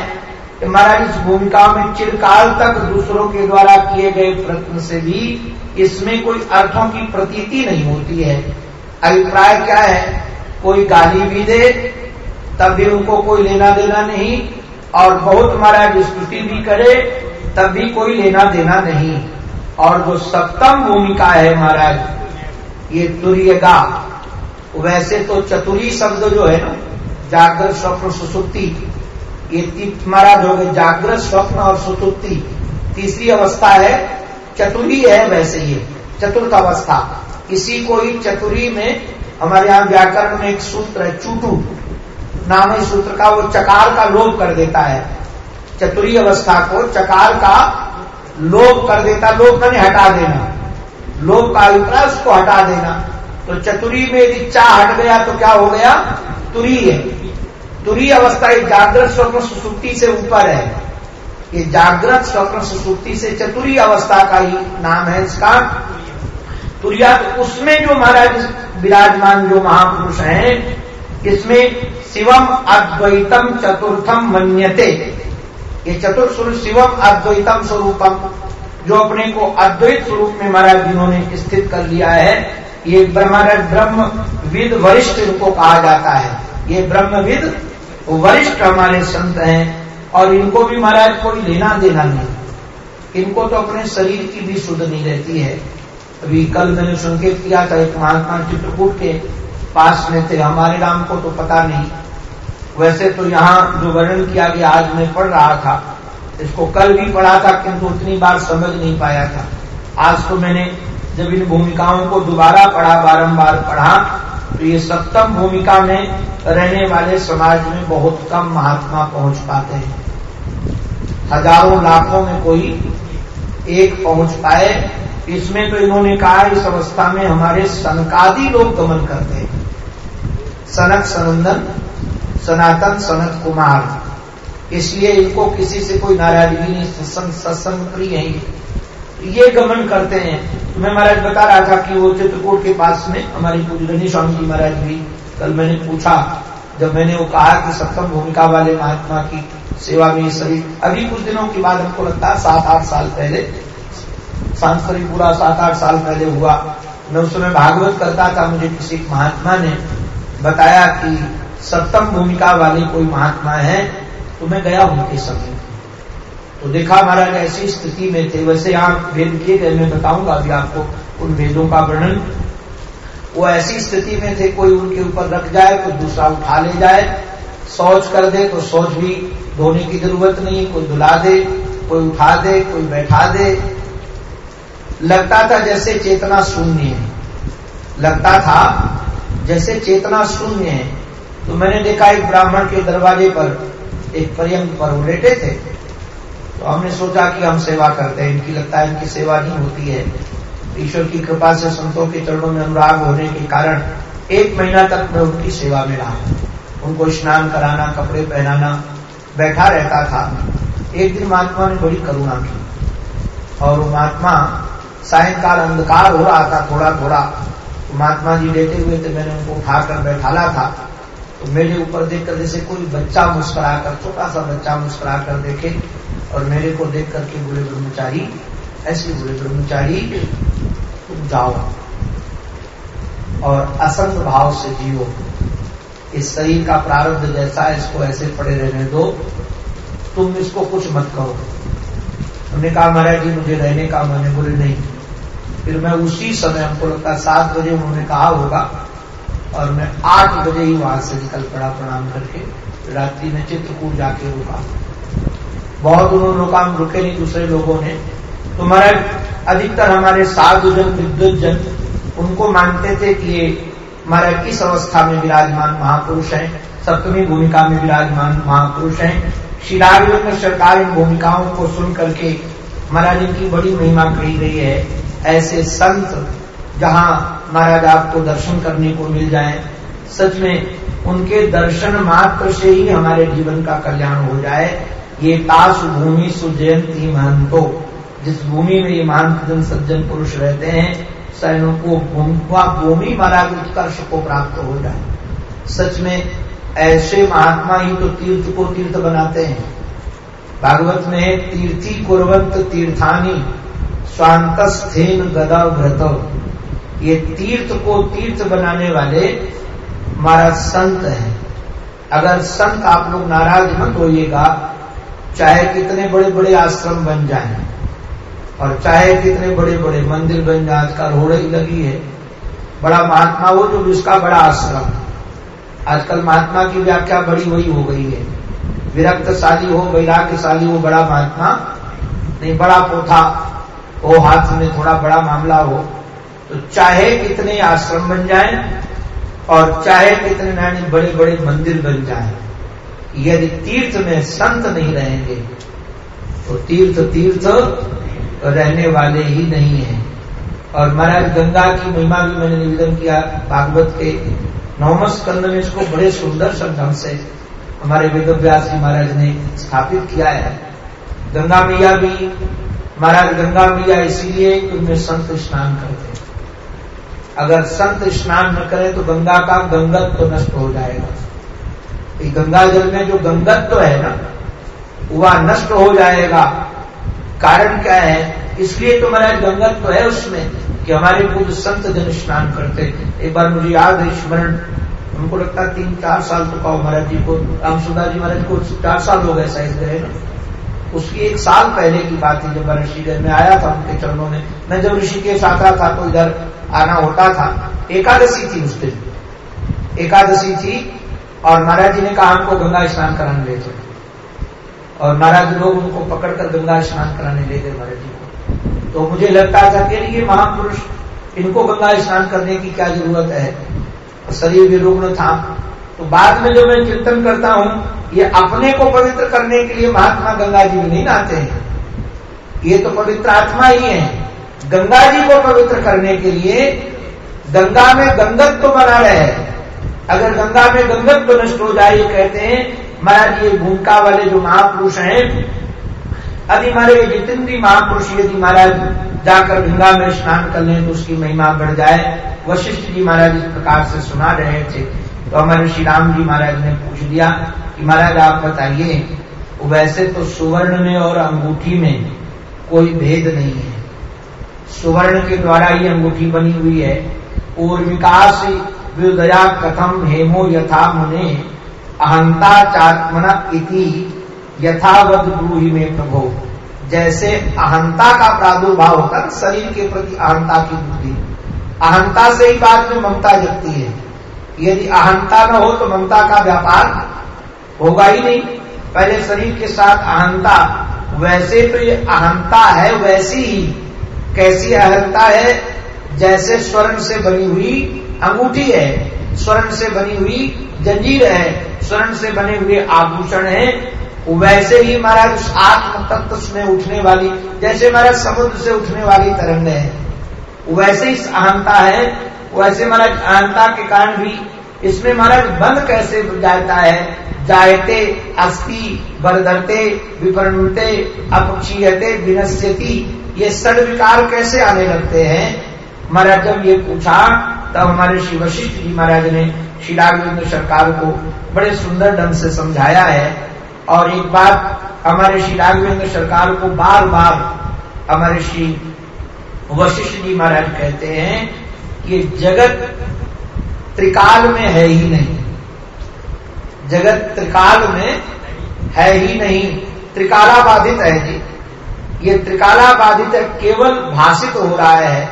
कि महाराज इस भूमिका में चिरकाल तक दूसरों के द्वारा किए गए प्रयत्न से भी इसमें कोई अर्थों की प्रतीति नहीं होती है। अभिप्राय क्या है? कोई गाली भी दे, तब भी उनको कोई लेना देना नहीं। और बहुत महाराज स्तुति भी करे, तब भी कोई लेना देना नहीं। और जो सप्तम भूमिका है महाराज ये तुर्यगा वैसे तो चतुरी शब्द जो है ना जागृत स्वप्न सुसुप्ति। ये महाराज हो गए जागृत स्वप्न और सुसुप्ति। तीसरी अवस्था है, चतुरी है वैसे ये, चतुर्थ अवस्था। इसी को ही चतुरी में हमारे यहाँ व्याकरण में एक सूत्र है, चूटू। नाम है सूत्र का वो चकार का लोभ कर देता है। चतुरी अवस्था को चकार का लोभ कर देता लोभ मैंने हटा देना। लोभ का अभिप्राय उसको हटा देना। तो चतुरी में यदि चाह हट गया तो क्या हो गया? तुरी है। तुरी अवस्था ये जागृत स्वप्न सुसुप्ति से ऊपर है। ये जागृत स्वप्न सुसुप्ति से चतुरी अवस्था का ही नाम है इसका। तुरिया तो उसमें जो महाराज विराजमान, जो महापुरुष हैं, इसमें शिवम अद्वैतम चतुर्थम मन्यते। ये चतुर्थ शिवम अद्वैतम स्वरूपम। जो अपने को अद्वैत स्वरूप में महाराज जिन्होंने स्थित कर लिया है, ये महाराज ब्रह्म विद वरिष्ठ इनको कहा जाता है। ये ब्रह्मविद वरिष्ठ हमारे संत हैं और इनको भी महाराज कोई लेना देना नहीं। इनको तो अपने शरीर की भी शुद्ध नहीं रहती है। अभी कल मैंने संकेत किया था, एक महात्मा चित्रकूट के पास में थे, हमारे राम को तो पता नहीं। वैसे तो यहाँ जो वर्णन किया गया, आज मैं पढ़ रहा था। इसको कल भी पढ़ा था, किंतु उतनी बार समझ नहीं पाया था। आज तो मैंने जब इन भूमिकाओं को दोबारा पढ़ा, बारंबार पढ़ा तो ये सप्तम भूमिका में रहने वाले समाज में बहुत कम महात्मा पहुँच पाते हैं। हज़ारों लाखों में कोई एक पहुँच पाए। इसमें तो इन्होंने कहा, इस अवस्था में हमारे सनकादि लोग गमन करते हैं। सनक सनंदन, सनातन सनत कुमार। इसलिए इनको किसी से कोई नाराज़गी नहीं, सत्संग सत्संग प्रिय है ये। गमन करते हैं। मैं महाराज बता रहा था कि वो चित्रकूट के पास में हमारी पूरी रनी स्वामी जी महाराज भी, कल मैंने पूछा, जब मैंने वो कहा कि सप्तम भूमिका वाले महात्मा की सेवा में सभी, अभी कुछ दिनों के बाद हमको लगता है सात, आठ साल पहले सांस्कृतिक पूरा सात, आठ साल पहले हुआ। मैं उस समय भागवत करता था, मुझे किसी महात्मा ने बताया कि सप्तम भूमिका वाले कोई महात्मा है तो मैं गया उनके समय। तो देखा महाराज, ऐसी स्थिति में थे। वैसे यहाँ वेद किए गए, मैं बताऊँगा अभी आपको उन वेदों का वर्णन। वो ऐसी स्थिति में थे, कोई उनके ऊपर रख जाए तो दूसरा उठा ले जाए, शौच कर दे तो शौच भी धोने की ज़रूरत नहीं, कोई धुला दे, कोई उठा दे, कोई बैठा दे। लगता था जैसे चेतना शून्य है। लगता था जैसे चेतना शून्य है। तो मैंने देखा एक ब्राह्मण के दरवाजे पर एक पर्यंक पर वो लेटे थे। तो हमने सोचा कि हम सेवा करते हैं, इनकी लगता है इनकी सेवा नहीं होती है। ईश्वर की कृपा से संतों के चरणों में अनुराग होने के कारण एक महीना तक मैं उनकी सेवा में रहा। उनको स्नान कराना, कपड़े पहनाना, बैठा रहता था। एक दिन महात्मा ने बड़ी करुणा की। और वो महात्मा, सायंकाल अंधकार हो रहा था थोड़ा थोड़ा तो महात्मा जी लेते हुए थे, मैंने उनको उठाकर बैठाला था। तो मेरे ऊपर देखकर जैसे कोई बच्चा मुस्कुरा कर छोटा सा बच्चा मुस्कुरा कर देखे, और मेरे को देख करके बोले, ब्रह्मचारी, ऐसे बोले, ब्रह्मचारी जाओ और असंग भाव से जियो। इस शरीर का प्रारब्ध जैसा है, इसको ऐसे पड़े रहने दो। तुम इसको कुछ मत करो हमने कहा, महाराज जी, मुझे रहने का मैंने बोले, नहीं। फिर मैं उसी समय, हमको लगता सात बजे उन्होंने कहा होगा और मैं आठ बजे ही वहाँ से निकल पड़ा प्रणाम करके। रात्रि में चित्रकूट जाके रुका। बहुत उन्होंने रुका, हम रुके नहीं दूसरे लोगों ने। तो महाराज, अधिकतर हमारे साधु जन विद्युत जन उनको मानते थे कि ये महाराज किस अवस्था में विराजमान महापुरुष हैं? सप्तमी भूमिका में विराजमान महापुरुष हैं। राघवेंद्र सरकार इन भूमिकाओं को सुन करके महाराज इनकी बड़ी महिमा कही गई है। ऐसे संत जहाँ महाराज आपको दर्शन करने को मिल जाए। सच में, उनके दर्शन मात्र से ही हमारे जीवन का कल्याण हो जाए। ये ताश भूमि सुजयंती महंतो। जिस भूमि में ये महान सज्जन पुरुष रहते हैं, सैनों को भूमि महाराज उत्कर्ष को प्राप्त हो जाए। सच में, ऐसे महात्मा ही तो तीर्थ को तीर्थ बनाते हैं। भागवत में तीर्थी कुरवंत तीर्थानी, स्वांतस्थेन गदा व्रत ये तीर्थ को तीर्थ बनाने वाले हमारा संत है। अगर संत आप लोग नाराज़ मत होइएगा, चाहे कितने बड़े बड़े आश्रम बन जाए और चाहे कितने बड़े बड़े मंदिर बन जाए, आजकल ही लगी है। बड़ा महात्मा हो जो जिसका बड़ा आश्रम। आजकल महात्मा की व्याख्या बड़ी वही हो गई है। विरक्त शाली हो, वैराग्यशाली हो, बड़ा महात्मा। नहीं, बड़ा पोथा वो हाथ में थोड़ा बड़ा मामला हो। तो चाहे कितने आश्रम बन जाए और चाहे कितने नानी बड़े बड़े मंदिर बन जाए, यदि तीर्थ में संत नहीं रहेंगे तो तीर्थ तीर्थ रहने वाले ही नहीं है। और महाराज गंगा की महिमा भी मैंने निवेदन किया, भागवत के नवम स्कंद में इसको बड़े सुंदर सब ढंग से हमारे वेद व्यास जी महाराज ने स्थापित किया है। गंगा मैया भी, महाराज गंगा मैया इसीलिए उनमें संत स्नान करते हैं। अगर संत स्नान न करे तो गंगा का गंगत्व तो नष्ट हो जाएगा। गंगा जल में जो गंगत्व तो है ना, वह नष्ट हो जाएगा। कारण क्या है? इसलिए तो महाराज गंगत्व तो है उसमें कि हमारे पूर्व संत जन स्नान करते एक बार मुझे याद है स्मरण, हमको लगता है तीन चार साल तो कहो महाराज जी को रामसुदा जी महाराज को चार साल हो गए साइज़ गए ना। उसकी एक साल पहले की बात थी, जब मैं ऋषिगढ़ में आया था, उनके चरणों में, मैं जब ऋषिकेश आता था तो इधर आना होता था। एकादशी थी उस दिन। एकादशी थी, और महाराज जी ने कहा, हमको गंगा स्नान कराने ले चले। और महाराज लोग उनको पकड़कर गंगा स्नान कराने ले गए महाराज जी को। तो मुझे लगता था कि ये महापुरुष, इनको गंगा स्नान करने की क्या ज़रूरत है? शरीर भी रुग्ण था। तो बाद में जो मैं चिंतन करता हूँ, ये अपने को पवित्र करने के लिए महात्मा गंगा जी नहीं नहाते हैं। ये तो पवित्र आत्मा ही है। गंगा जी को पवित्र करने के लिए गंगा में गंगत तो बना रहे हैं। अगर गंगा में गंगत तो नष्ट हो जाए कहते हैं, महाराज, ये भूमिका वाले जो महापुरुष हैं, अभी हमारे जितने भी महापुरुष यदि महाराज जाकर गंगा में स्नान कर लें तो उसकी महिमा बढ़ जाए। वशिष्ठ जी महाराज इस प्रकार से सुना रहे थे। तो हमारे श्री राम जी महाराज ने पूछ दिया कि महाराज, आप बताइए, वैसे तो सुवर्ण में और अंगूठी में कोई भेद नहीं है। सुवर्ण के द्वारा ही अंगूठी बनी हुई है। और विकास विदया कथम हेमो यथा मुने अहंता चात्मना इति यथावत ब्रूही में प्रभो। जैसे अहंता का प्रादुर्भाव होता शरीर के प्रति अहंता की बुद्धि। अहंता से ही बाद में ममता जगती है। यदि अहंता न हो तो ममता का व्यापार होगा ही नहीं। पहले शरीर के साथ अहंता, वैसे तो ये अहंता है, वैसी ही। कैसी अहंता है? जैसे स्वर्ण से बनी हुई अंगूठी है, स्वर्ण से बनी हुई जंजीर है, स्वर्ण से बने हुए आभूषण है, वैसे ही महाराज उस आत्म तत्व में उठने वाली, जैसे महाराज समुद्र से उठने वाली तरंग है। वैसे ही अहंता है वैसे महाराज, अहंता के कारण भी इसमें महाराज बंद कैसे जाता है? जायते अस्थि बरदरते विपरणते अपक्षीयते, विनश्यति, ये सड़ विकार कैसे आने लगते हैं? महाराज, जब ये पूछा, तब हमारे श्री वशिष्ठ जी महाराज ने श्री राघवेंद्र सरकार को बड़े सुंदर ढंग से समझाया है। और एक बात, हमारे श्री राघवेंद्र सरकार को बार बार हमारे श्री वशिष्ठ जी महाराज कहते हैं कि जगत त्रिकाल में है ही नहीं। जगत त्रिकाल में है ही नहीं। त्रिकाला बाधित है जी। ये त्रिकाला बाधित केवल भाषित हो रहा है।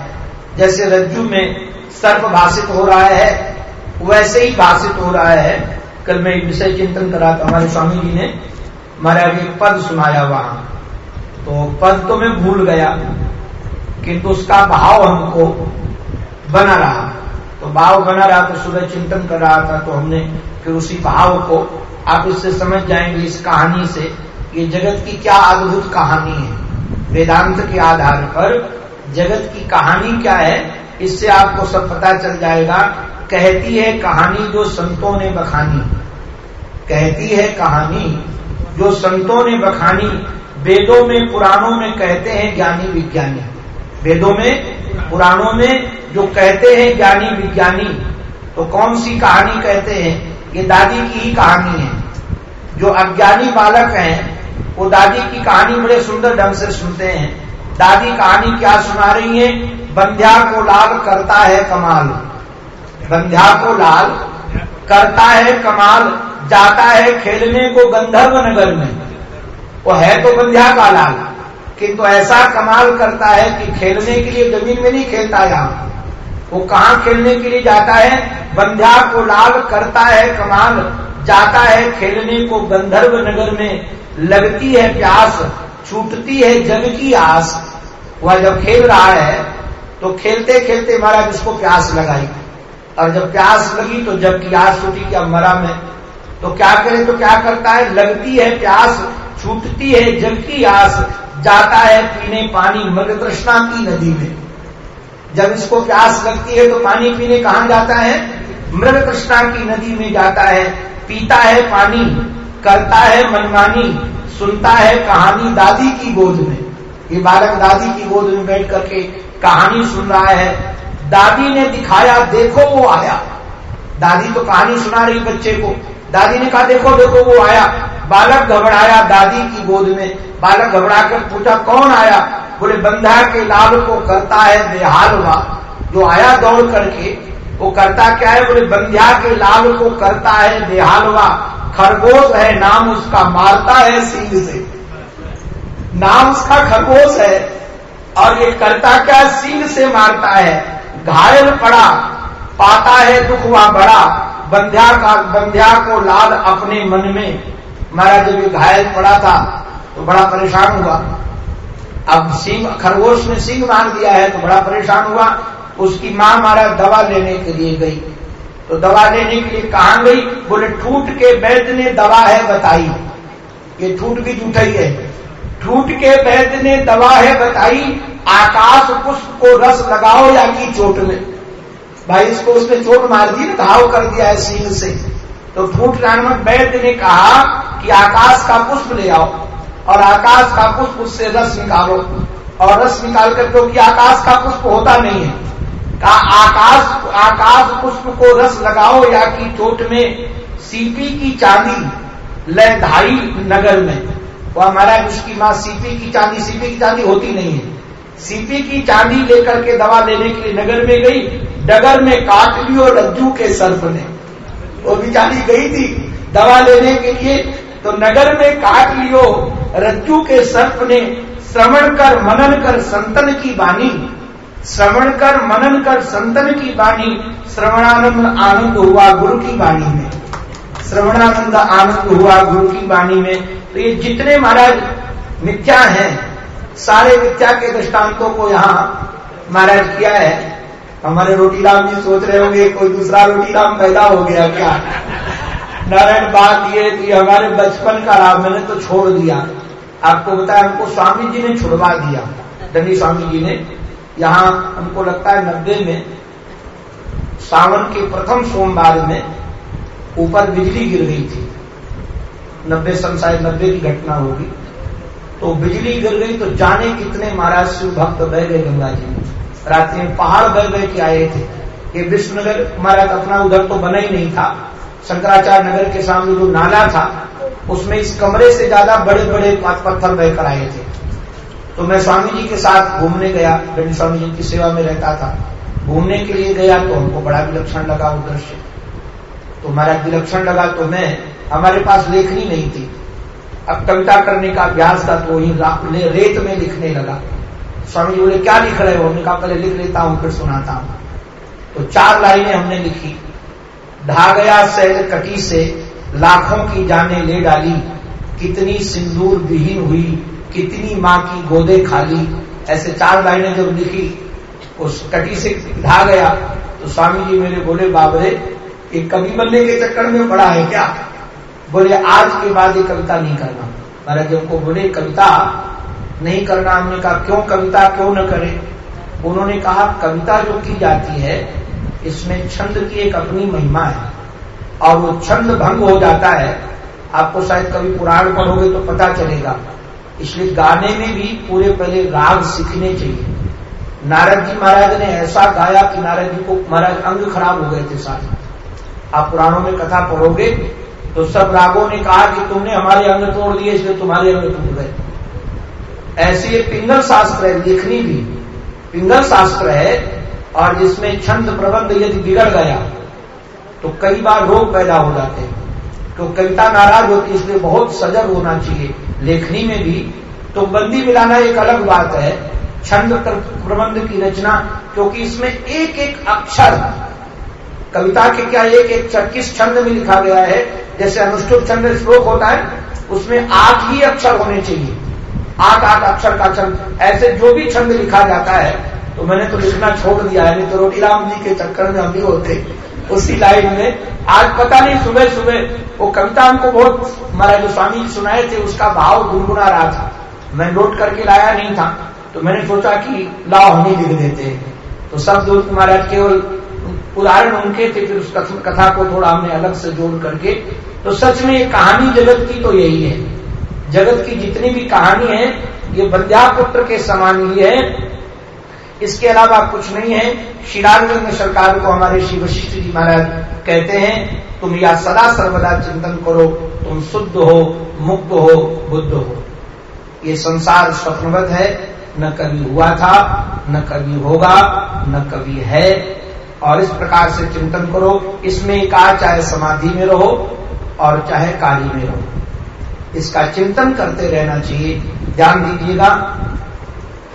जैसे रज्जु में सर्प भाषित हो रहा है, वैसे ही भाषित हो रहा है। कल मैं एक विषय चिंतन करा था, हमारे स्वामी जी ने महाराज एक पद सुनाया वहाँ। तो पद तो मैं भूल गया, किंतु उसका भाव हमको बना रहा। तो भाव बना रहा तो सुबह चिंतन कर रहा था तो हमने फिर उसी भाव को, आप इससे समझ जाएँगे इस कहानी से, ये जगत की क्या अद्भुत कहानी है। वेदांत के आधार पर जगत की कहानी क्या है, इससे आपको सब पता चल जाएगा। कहती है कहानी जो संतों ने बखानी। कहती है कहानी जो संतों ने बखानी। वेदों में, पुराणों में कहते हैं ज्ञानी विज्ञानी। वेदों में पुराणों में जो कहते हैं ज्ञानी विज्ञानी तो कौन सी कहानी कहते हैं? ये दादी की ही कहानी है। जो अज्ञानी बालक हैं, वो दादी की कहानी बड़े सुंदर ढंग से सुनते हैं। दादी कहानी क्या सुना रही है? बंध्या को लाल करता है कमाल। बंध्या को लाल करता है कमाल, जाता है खेलने को गंधर्व नगर में। वो है तो बंध्या का लाल। किंतु तो ऐसा कमाल करता है कि खेलने के लिए ज़मीन में नहीं खेलता यहाँ। वो कहा खेलने के लिए जाता है? बंध्या को लाल करता है कमाल, जाता है खेलने को गंधर्व नगर में। लगती है प्यास, छूटती है जग की आस। वह जब खेल रहा है तो खेलते खेलते महाराज उसको प्यास लगाई। और जब प्यास लगी तो जब की आस छूटी क्या मरा में। तो क्या करे तो क्या करता है? लगती है प्यास, छूटती है जल की आस। जाता है पीने पानी मृग तृष्णा की नदी में। जब इसको प्यास लगती है तो पानी पीने कहा जाता है? मृग तृष्णा की नदी में जाता है। पीता है पानी, करता है मनमानी, सुनता है कहानी दादी की गोद में। ये बालक दादी की गोद में बैठ करके कहानी सुन रहा है। दादी ने दिखाया, देखो वो आया। दादी तो कहानी सुना रही बच्चे को। दादी ने कहा, देखो देखो वो आया। बालक घबराया, दादी की गोद में। बालक घबरा कर पूछा, कौन आया? बोले, बंधा के लाल को करता है बेहाल हुआ जो आया दौड़ करके, वो करता क्या है? बोले, बंध्या के लाल को करता है बेहाल हुआ खरगोश है, नाम उसका मारता है सिंह से। नाम उसका खरगोश है, और ये करता क्या सिंह से मारता है। घायल पड़ा, पाता है दुख हुआ बड़ा। बंध्या का, बंध्या को लाल अपने मन में। महाराज जब ये घायल पड़ा था तो बड़ा परेशान हुआ। अब सिंह, खरगोश ने सिंह मार दिया है तो बड़ा परेशान हुआ। उसकी माँ महाराज दवा लेने के लिए गई। तो दवा लेने के लिए कहा गई? बोले ठूट के वैद्य ने दवा है बताई। ये ठूट भी झूठा ही। है ठूट के वैद्य ने दवा है बताई, आकाश पुष्प को रस लगाओ या की चोट में। भाई, इसको उसने चोट मार दी ना घाव कर दिया है सिंह से। तो ठूट नामक वैद्य ने कहा कि आकाश का पुष्प ले आओ और आकाश का पुष्प उससे रस निकालो। और रस निकाल कर क्योंकि आकाश का पुष्प होता नहीं है, कहा आकाश आकाश पुष्प को रस लगाओ या की चोट में सीपी की चांदी लयधाई नगर में। वह हमारा उसकी माँ सीपी की चांदी, सीपी की चांदी होती नहीं है। सीपी की चांदी लेकर के दवा लेने के लिए नगर में गई, डगर में काट लियो रज्जू के सर्फ ने। वो बेचारी गई थी, दवा लेने के लिए तो नगर में काट लियो। रज्जू के सर्प ने श्रवण कर मनन कर संतन की बानी श्रवण कर मनन कर संतन की बानी श्रवणानंद आनंद हुआ गुरु की बाणी में। श्रवणानंद आनंद हुआ गुरु की बाणी में। तो ये जितने महाराज मिथ्या हैं, सारे मिथ्या के दृष्टांतों को यहाँ महाराज किया है। हमारे रोटी राम जी सोच रहे होंगे, कोई दूसरा रोटी राम पैदा हो गया क्या? नारायण बात ये कि हमारे बचपन का राम मैंने तो छोड़ दिया। आपको बताया हमको स्वामी जी ने छुड़वा दिया। दंडी स्वामी जी ने, यहाँ हमको लगता है नब्बे में, सावन के प्रथम सोमवार में ऊपर बिजली गिर गई थी। नब्बे सन शायद नब्बे की घटना होगी। तो बिजली गिर गई तो जाने कितने महाराज शिव भक्त बह गए गंगा जी में। रात्रि में पहाड़ बह गए के आए थे। ये विष्णुनगर महाराज अपना उधर तो बना ही नहीं था। शंकराचार्य नगर के सामने जो नाला था, उसमें इस कमरे से ज़्यादा बड़े बड़े पत्थर बहकर आए थे। तो मैं स्वामी जी के साथ घूमने गया दंड स्वामी जी की सेवा में रहता था। घूमने के लिए गया तो हमको बड़ा विलक्षण लगा वो दृश्य। तो हमारा विलक्षण लगा तो मैं, हमारे पास लेखनी नहीं थी। अब कविता करने का अभ्यास था तो वही रेत में लिखने लगा। स्वामी जी बोले, क्या लिख रहे हो? कहा, पहले लिख लेता हूँ, फिर सुनाता हूँ. तो चार लाइनें हमने लिखी। ढा गया सैल कटी से लाखों की जाने ले डाली। कितनी सिंदूर विहीन हुई, कितनी माँ की गोदे खाली। ऐसे चार लाइनें जब लिखी, उस कटी से ढा गया तो स्वामी जी मेरे बोले, बाबरे, ये कवि बनने के चक्कर में पड़ा है क्या? बोले, आज के बाद ये कविता नहीं करना। महाराज हमको बोले, कविता नहीं करना हमने कहा, क्यों कविता क्यों न करे? उन्होंने कहा, कविता जो की जाती है, इसमें छंद की एक अपनी महिमा है। और वो छंद भंग हो जाता है। आपको शायद कभी पुराण पढ़ोगे तो पता चलेगा। इसलिए गाने में भी पूरे पहले राग सीखने चाहिए। नारद जी महाराज ने ऐसा गाया कि नारद जी को महाराज अंग खराब हो गए थे सारे। आप पुराणों में कथा पढ़ोगे तो सब रागों ने कहा कि तुमने हमारे अंग तोड़ दिए, इसलिए तुम्हारे अंग टूट गए। ऐसे पिंगल शास्त्र है, लिखनी भी। पिंगल शास्त्र है, और जिसमें छंद प्रबंध यदि बिगड़ गया तो कई बार रोग पैदा हो जाते हैं। तो कविता नाराज़ होती है, इसलिए बहुत सजग होना चाहिए। लेखनी में भी तो बंदी मिलाना एक अलग बात है, छंद प्रबंध की रचना, क्योंकि इसमें एक एक अक्षर, कविता के क्या एक एक किस छंद में लिखा गया है, जैसे अनुष्ठुप छंद श्लोक होता है, उसमें आठ ही अक्षर होने चाहिए। आठ आठ अक्षर का छंद। ऐसे जो भी छंद लिखा जाता है तो मैंने तो लिखना छोड़ दिया है, नहीं तो रोटीराम जी के चक्कर में हम भी होते। उसी लाइन में, आज पता नहीं, सुबह सुबह, वो कविता हमको बहुत हमारा जो स्वामी सुनाए थे, उसका भाव गुनगुना रहा था। मैं नोट करके लाया नहीं था तो मैंने सोचा कि लाओ, हम ही लिख देते तो सब दोस्त महाराज केवल उदाहरण उनके थे, फिर उस कथा को थोड़ा हमने अलग से जोड़ करके तो सच में कहानी जगत की तो यही है। जगत की जितनी भी कहानी है, ये बंध्यापुत्र के समान ही है। इसके अलावा कुछ नहीं है। श्रीरामचंद्र सरकार को हमारे श्री वशिष्ठ जी महाराज कहते हैं, तुम या सदा सर्वदा चिंतन करो, तुम शुद्ध हो, मुक्त हो, बुद्ध हो। ये संसार स्वप्नवत है। न कभी हुआ था, न कभी होगा, न कभी है। और इस प्रकार से चिंतन करो। इसमें कहा चाहे समाधि में रहो और चाहे कार्य में रहो। इसका चिंतन करते रहना चाहिए। ध्यान दीजिएगा।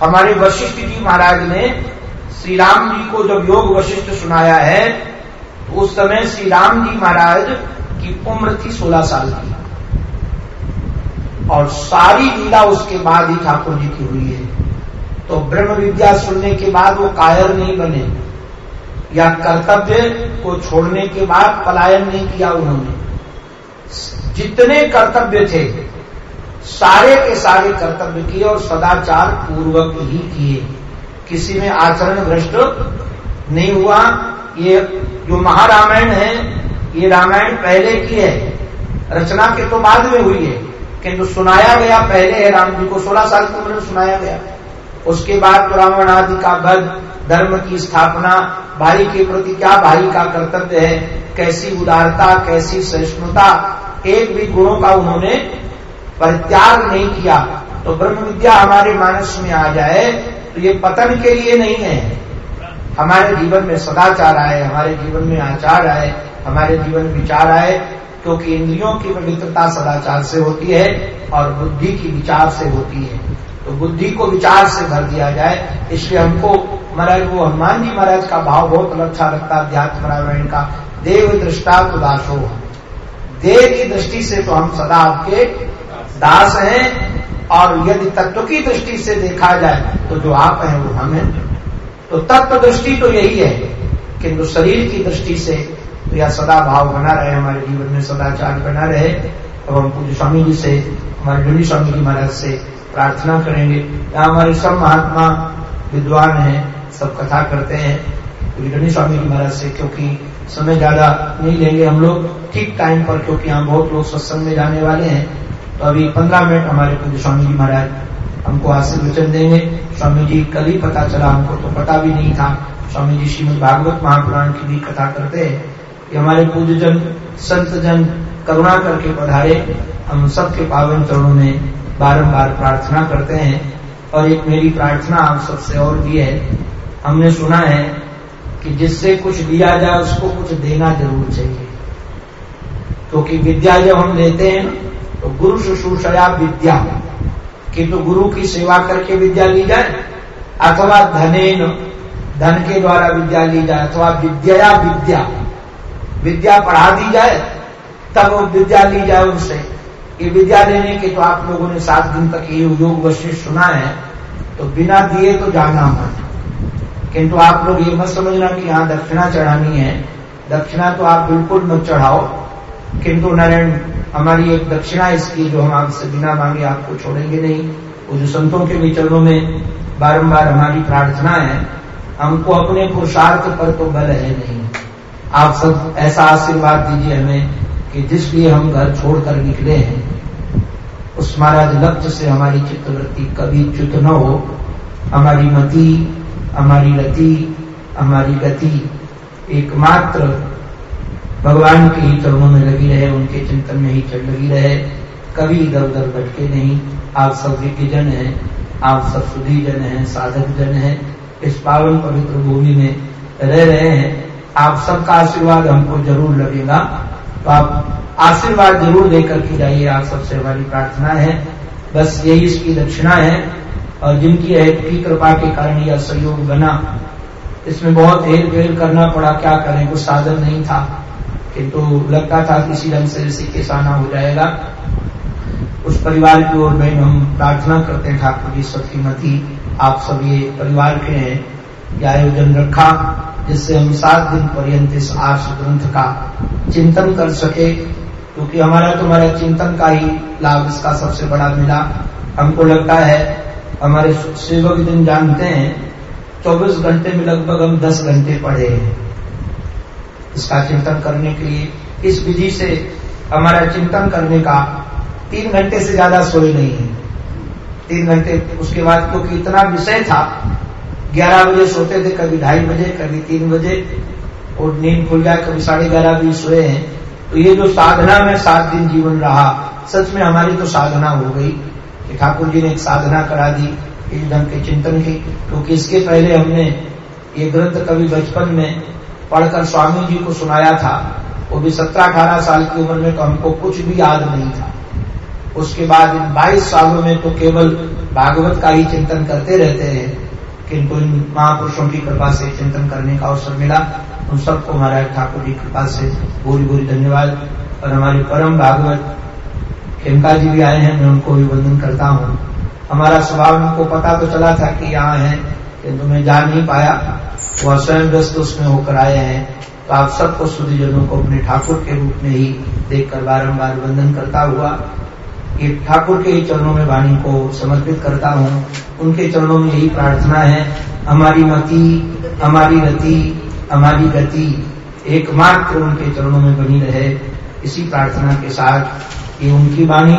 हमारे वशिष्ठ जी महाराज ने श्री राम जी को जब योग वशिष्ठ सुनाया है तो उस समय श्री राम जी महाराज की उम्र थी सोलह साल की। और सारी लीला उसके बाद ही ठाकुर जी की हुई है। तो ब्रह्म विद्या सुनने के बाद वो कायर नहीं बने, या कर्तव्य को छोड़ने के बाद पलायन नहीं किया उन्होंने। जितने कर्तव्य थे, सारे के सारे कर्तव्य किए और सदाचार पूर्वक ही किए। किसी में आचरण भ्रष्ट नहीं हुआ। ये जो महारामायण है, ये रामायण पहले की है। रचना के तो बाद में हुई है, किंतु सुनाया गया पहले है। राम जी को सोलह साल की उम्र में सुनाया गया। उसके बाद तो रावण आदि का वध, धर्म की स्थापना, भाई के प्रति क्या भाई का कर्तव्य है? कैसी उदारता, कैसी सहिष्णुता एक भी गुणों का उन्होंने परित्याग नहीं किया। तो ब्रह्म विद्या हमारे मानस में आ जाए तो ये पतन के लिए नहीं है। हमारे जीवन में सदाचार आए, हमारे जीवन में आचार आए, हमारे जीवन विचार आए, क्योंकि इंद्रियों की पवित्रता सदाचार से होती है और बुद्धि की विचार से होती है। तो बुद्धि को विचार से भर दिया जाए, इसलिए हमको महाराज, वो हनुमान जी महाराज का भाव बहुत अच्छा लगता अध्यात्म रामायण का। देव दृष्टा तो देव की दृष्टि से तो हम सदा आपके दास हैं, और यदि तत्व की दृष्टि से देखा जाए तो जो आप हैं वो हम हैं। तो तत्व दृष्टि तो यही है, किंतु शरीर की दृष्टि से तो यह सदा भाव बना रहे, हमारे जीवन में सदाचार बना रहे। अब हम पूज्य स्वामी जी से, हमारे जुड़ी स्वामी जी महाराज से प्रार्थना करेंगे। यहाँ हमारे सब महात्मा विद्वान हैं, सब कथा करते हैं। पूज्य स्वामी जी महाराज से, क्योंकि समय ज़्यादा नहीं लेंगे हम लोग। ठीक टाइम पर, क्योंकि यहाँ बहुत लोग सत्संग में जाने वाले हैं। तो अभी पंद्रह मिनट हमारे पूज्य स्वामी जी महाराज हमको आशीर्वचन देंगे। स्वामी जी, कल ही पता चला हमको तो पता भी नहीं था। स्वामी जी श्रीमद भागवत महापुराण की भी कथा करते हैं। ये हमारे पूज्य जन संत जन करुणा करके पधारे। हम सबके पावन चरणों में बारंबार प्रार्थना करते हैं। और एक मेरी प्रार्थना आप सबसे और भी है। हमने सुना है कि जिससे कुछ लिया जाए उसको कुछ देना ज़रूर चाहिए। क्योंकि तो विद्या जब हम लेते हैं तो गुरु शुश्रूषया विद्या। कि तो गुरु की सेवा करके विद्या ली जाए, अथवा धनेन धन के द्वारा विद्या ली जाए, अथवा विद्या विद्या। विद्या पढ़ा दी जाए, तब विद्या ली जाए उनसे। ये विद्या लेने के तो आप लोगों ने सात दिन तक ये योग वशिष्ठ सुना है तो बिना दिए तो जाना मत। किंतु आप लोग ये मत समझना कि यहाँ दक्षिणा चढ़ानी है। दक्षिणा तो आप बिल्कुल मत चढ़ाओ। किंतु नारायण, हमारी एक दक्षिणा इसकी जो हम आपसे बिना मांगे आपको छोड़ेंगे नहीं। वो जो संतों के भी चरणों में बारंबार हमारी प्रार्थना है, हमको अपने पुरुषार्थ पर तो बल है नहीं। आप सब ऐसा आशीर्वाद दीजिए हमें कि जिस लिए हम घर छोड़कर निकले हैं, उस महाराज लक्ष्य से हमारी चित्तवृत्ति कभी च्युत न हो। हमारी मति हमारी रति हमारी गति एकमात्र भगवान के ही चरणों में लगी रहे उनके चिंतन में ही चल लगी रहे कभी इधर उधर भटके नहीं आप सब विज्ञ जन हैं आप सब सुधी जन हैं साधक जन हैं इस पावन पवित्र भूमि में रह रहे हैं। आप सबका आशीर्वाद हमको ज़रूर लगेगा। तो आप आशीर्वाद ज़रूर लेकर के जाइए। आप सबसे हमारी प्रार्थना है। बस यही इसकी दक्षिणा है। और जिनकी की कृपा के कारण यह सहयोग बना। इसमें बहुत हेर फेर करना पड़ा, क्या करें? कुछ साधन नहीं था। किंतु लगता था किसी ढंग से ऋषि के साना हो जाएगा। उस परिवार की ओर में हम प्रार्थना करते हैं, ठाकुर जी सतीमती आप सब ये परिवार के हैं, ये आयोजन रखा, जिससे हम सात दिन पर्यंत इस आर्ष ग्रंथ का चिंतन कर सके। क्योंकि हमारा तुम्हारा तो चिंतन का ही लाभ इसका सबसे बड़ा मिला। हमको लगता है हमारे सेवक दिन जानते हैं 24 घंटे में लगभग हम 10 घंटे पढ़े हैं। इसका चिंतन करने के लिए, इस विधि से हमारा चिंतन करने का तीन घंटे से ज़्यादा सोए नहीं है। तीन घंटे, उसके बाद क्योंकि इतना विषय था, ग्यारह बजे सोते थे, कभी ढाई बजे, कभी तीन बजे, और नींद खुल जाए, कभी साढ़े ग्यारह बजे सोए हैं। तो ये जो साधना में सात दिन जीवन रहा, सच में हमारी तो साधना हो गई। ठाकुर जी ने एक साधना करा दी इस ढंग के चिंतन की, क्योंकि इसके पहले हमने ये ग्रंथ कभी बचपन में पढ़कर स्वामी जी को सुनाया था, वो भी सत्रह अठारह साल की उम्र में तो हमको कुछ भी याद नहीं था। उसके बाद इन बाईस सालों में तो केवल भागवत का ही चिंतन करते रहते हैं, किंतु इन महापुरुषों की कृपा से चिंतन करने का अवसर मिला। उन सबको महाराज ठाकुर की कृपा से पूरी पूरी धन्यवाद। और हमारे परम भागवत खेमका जी भी आए हैं, मैं उनको भी वंदन करता हूँ। हमारा स्वभाव उनको पता तो चला था कि यहाँ है, किंतु मैं जा नहीं पाया। वह स्वयं व्यस्त उसमें होकर आए हैं। तो आप सबको शुद्धजनों को अपने ठाकुर के रूप में ही देखकर बारंबार वंदन करता हुआ, कि ठाकुर के ही चरणों में वाणी को समर्पित करता हूँ। उनके चरणों में यही प्रार्थना है, हमारी मति, हमारी रति हमारी गति, एकमात्र उनके चरणों में बनी रहे। इसी प्रार्थना के साथ कि उनकी वाणी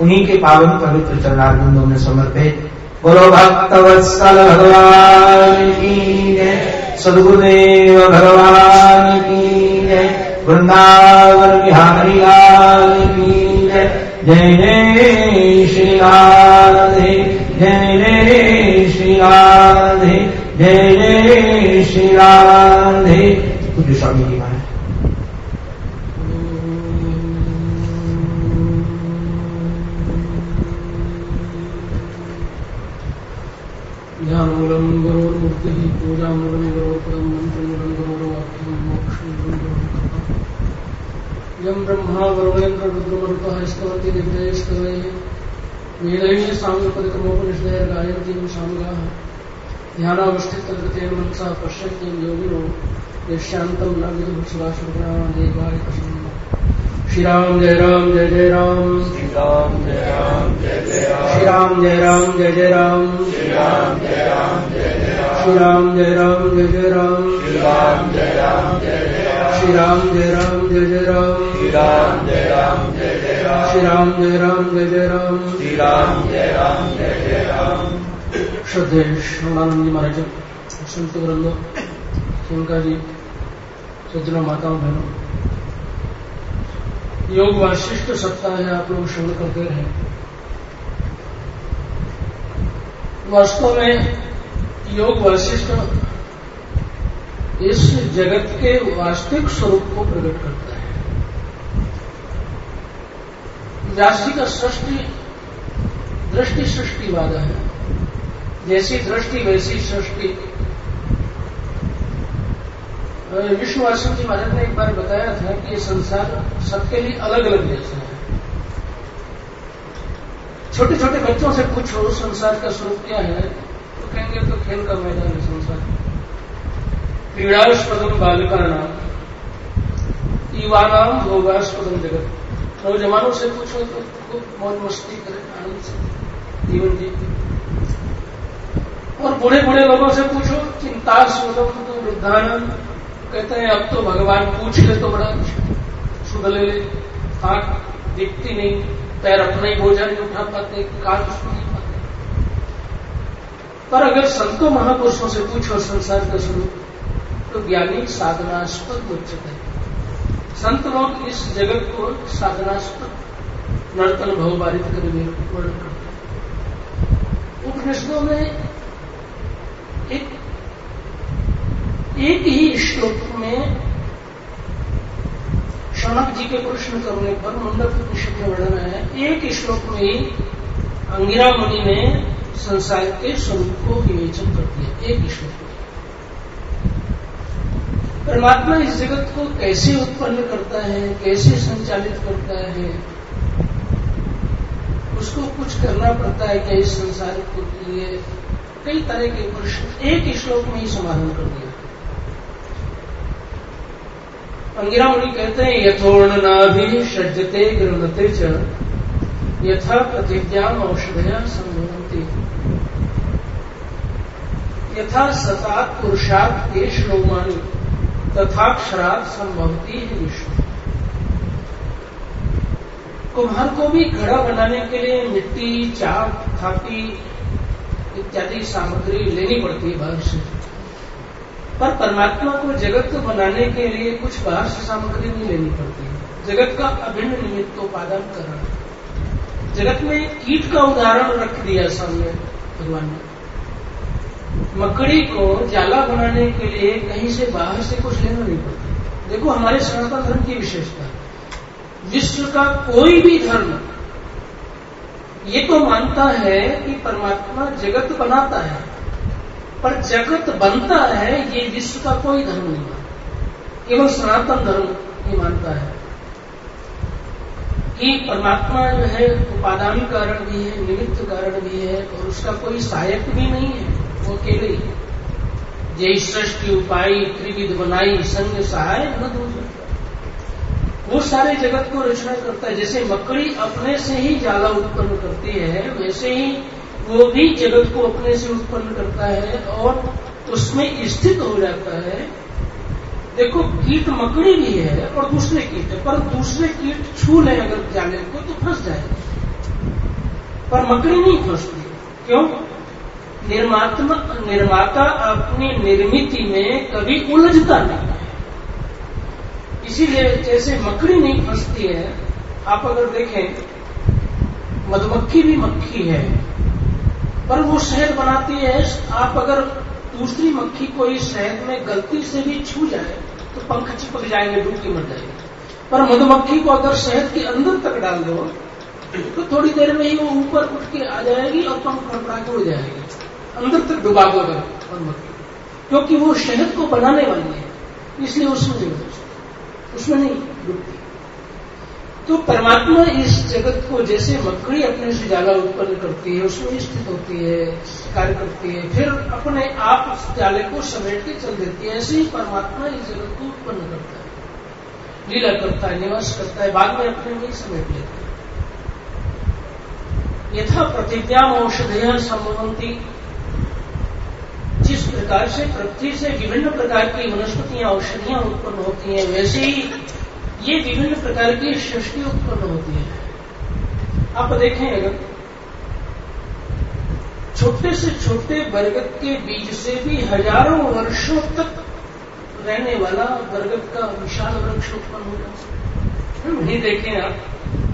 उन्हीं के पावन पवित्र चरणार्विंदों में समर्पित बोलो भक्त वत्सल भगवान की सदगुरुदेव भगवान की वृंदावन बिहारी लाल की जय। जय श्री राधे, जय जय श्री राधे, जय जय श्री राधे। पूज्य स्वामी जी बुद्धि पूजा मुरलीगरो परम मंत्र मुरलीगरो मोक्ष यम ब्रह्मा वरुणेन्द्र रुद्रमरुतः स्तवति निग्रहे स्तवैः नीलैः साम्यपदक्रमोपनिषदैः गायन्तीं साङ्गाः ध्यानावस्थितकृतेन मनसा पश्यन्तीं योगिनो, यस्यान्तं न विदुः श्री राम जय राम जय जय राम श्री राम जय राम जय जय राम श्री राम जय राम जय जय राम श्री राम जय राम जय जय राम श्री राम जय राम जय जय राम श्री राम जय राम जय जय राम श्री राम जय राम जय जय राम श्री राम जय राम जय जय राम श्री राम जय राम जय जय राम श्री राम जय राम जय जय राम श्रद्धे श्रवणानंद जी महाराज संत वृंदो सिंका जी सज्जनों माताओं बहनों योग वाशिष्ठ सप्ताह है, आप लोग श्रवण करते रहे। वास्तव में योग वाशिष्ठ इस जगत के वास्तविक स्वरूप को प्रकट करता है। जी का सृष्टि, दृष्टि सृष्टि सृष्टिवाद है। जैसी दृष्टि, वैसी सृष्टि। विष्णुवासन जी महाराज ने एक बार बताया था कि ये संसार सबके लिए अलग अलग जैसा है। छोटे छोटे बच्चों से पूछो संसार का स्वरूप क्या है? तो कहेंगे तो खेल का मैदान है संसार। क्रीड़ास्पदम बालिका नाम युवानाम भोगास्पदम जगत। नौजवानों से पूछो तो खूब मौज मस्ती करें, आनंद से। जीवन जी। और बूढ़े बूढ़े लोगों से पूछो चिंता स्वतम तो वृद्धानंद। कहते हैं, अब तो भगवान पूछ ले तो बड़ा शुद्ध ले ले। आँख दिखती नहीं, पैर अपना ही बोझा नहीं उठा पाते कान सुन नहीं पाते। पर अगर संतों महापुरुषों से पूछो संसार का स्वरूप तो ज्ञानी साधनास्पद उच्चत है। संत लोग इस जगत को साधनास्पद, नर्तन भवबारित कर वर्णन करते उपनिषदों में एक एक ही श्लोक में शौनक जी के प्रश्न करने पर मुंडक उपनिषद में वर्णन है। एक श्लोक में ही अंगिरा मुनि ने संसार के स्वरूप को विवेचन कर दिया। एक श्लोक में। परमात्मा इस जगत को कैसे उत्पन्न करता है, कैसे संचालित करता है, उसको कुछ करना पड़ता है क्या इस संसार के लिए? कई तरह के प्रश्न एक श्लोक में ही समाधान कर दिया अंगिरा मुनि कहते हैं यथोर्ण नाभि सज्जते गृहते च, यथा प्रतिज्ञान औषधया संभवंती यथा सतात पुरुषात के श्रोमानी तथाक्षरात संभवती है विष्णु कुम्हार को भी घड़ा बनाने के लिए मिट्टी, चाप, थापी इत्यादि सामग्री लेनी पड़ती है बाहर पर परमात्मा को जगत को बनाने के लिए कुछ बाहर से सामग्री नहीं लेनी पड़ती। जगत का अभिन्न निमित्तोपादान करना। जगत में कीट का उदाहरण रख दिया सामने भगवान ने। मकड़ी को जाला बनाने के लिए कहीं से बाहर से कुछ लेना नहीं पड़ता। देखो, हमारे सनातन धर्म की विशेषता। विश्व का कोई भी धर्म, ये तो मानता है कि परमात्मा जगत बनाता है। पर जगत बनता है, ये विश्व का कोई धर्म नहीं मानता केवल सनातन धर्म ये मानता है। कि परमात्मा जो है, उपादान कारण भी है, निमित्त कारण भी है, और उसका कोई सहायक भी नहीं है, वो अकेले ही जय सृष्टि उपाय, त्रिविध बनाई, संग सहाय न दो वो सारे जगत को रचना करता है। जैसे मकड़ी अपने से ही जाला उत्पन्न करती है, वैसे ही वो भी जगत को अपने से उत्पन्न करता है और उसमें स्थित हो जाता है। देखो, कीट मकड़ी भी है और दूसरे कीट है, पर दूसरे कीट छू ले अगर जाने को तो फंस जाए। पर मकड़ी नहीं फंसती। क्यों? निर्मात्मा, निर्माता अपनी निर्मिति में कभी उलझता नहीं है। इसीलिए जैसे मकड़ी नहीं फंसती है, आप अगर देखें, मधुमक्खी भी मक्खी है। पर वो शहद बनाती है। आप अगर दूसरी मक्खी को इस शहद में गलती से भी छू जाए तो पंख चिपक जाएँगे डूबी मर जाएगी। पर मधुमक्खी को अगर शहद के अंदर तक डाल दो तो थोड़ी देर में ही वो ऊपर उठ के आ जाएगी और पंख फड़फड़ा के उड़ जाएगी। अंदर तक डुबा दो अगर मधुमक्खी क्योंकि वो शहद को बनाने वाली है, इसलिए उसमें नहीं उसमें नहीं डूबती। तो परमात्मा इस जगत को जैसे मकड़ी अपने से जाला उत्पन्न करती है, उसमें स्थित होती है कार्य करती है, फिर अपने आप उस जाले को समेट के चल देती है। ऐसे ही परमात्मा इस जगत को उत्पन्न करता है। लीला करता है, निवास करता है, बाद में अपने में समेट लेता है। यथा प्रतिज्ञा औषधया संभवंती। जिस प्रकार से पृथ्वी से विभिन्न प्रकार की वनस्पतियाँ, औषधियाँ उत्पन्न होती हैं, वैसे ही ये विभिन्न प्रकार की सृष्टि उत्पन्न होती है। आप देखें अगर, छोटे से छोटे बरगद के बीज से भी हज़ारों वर्षों तक रहने वाला बरगद का विशाल वृक्ष उत्पन्न हो। जाता नहीं देखें आप,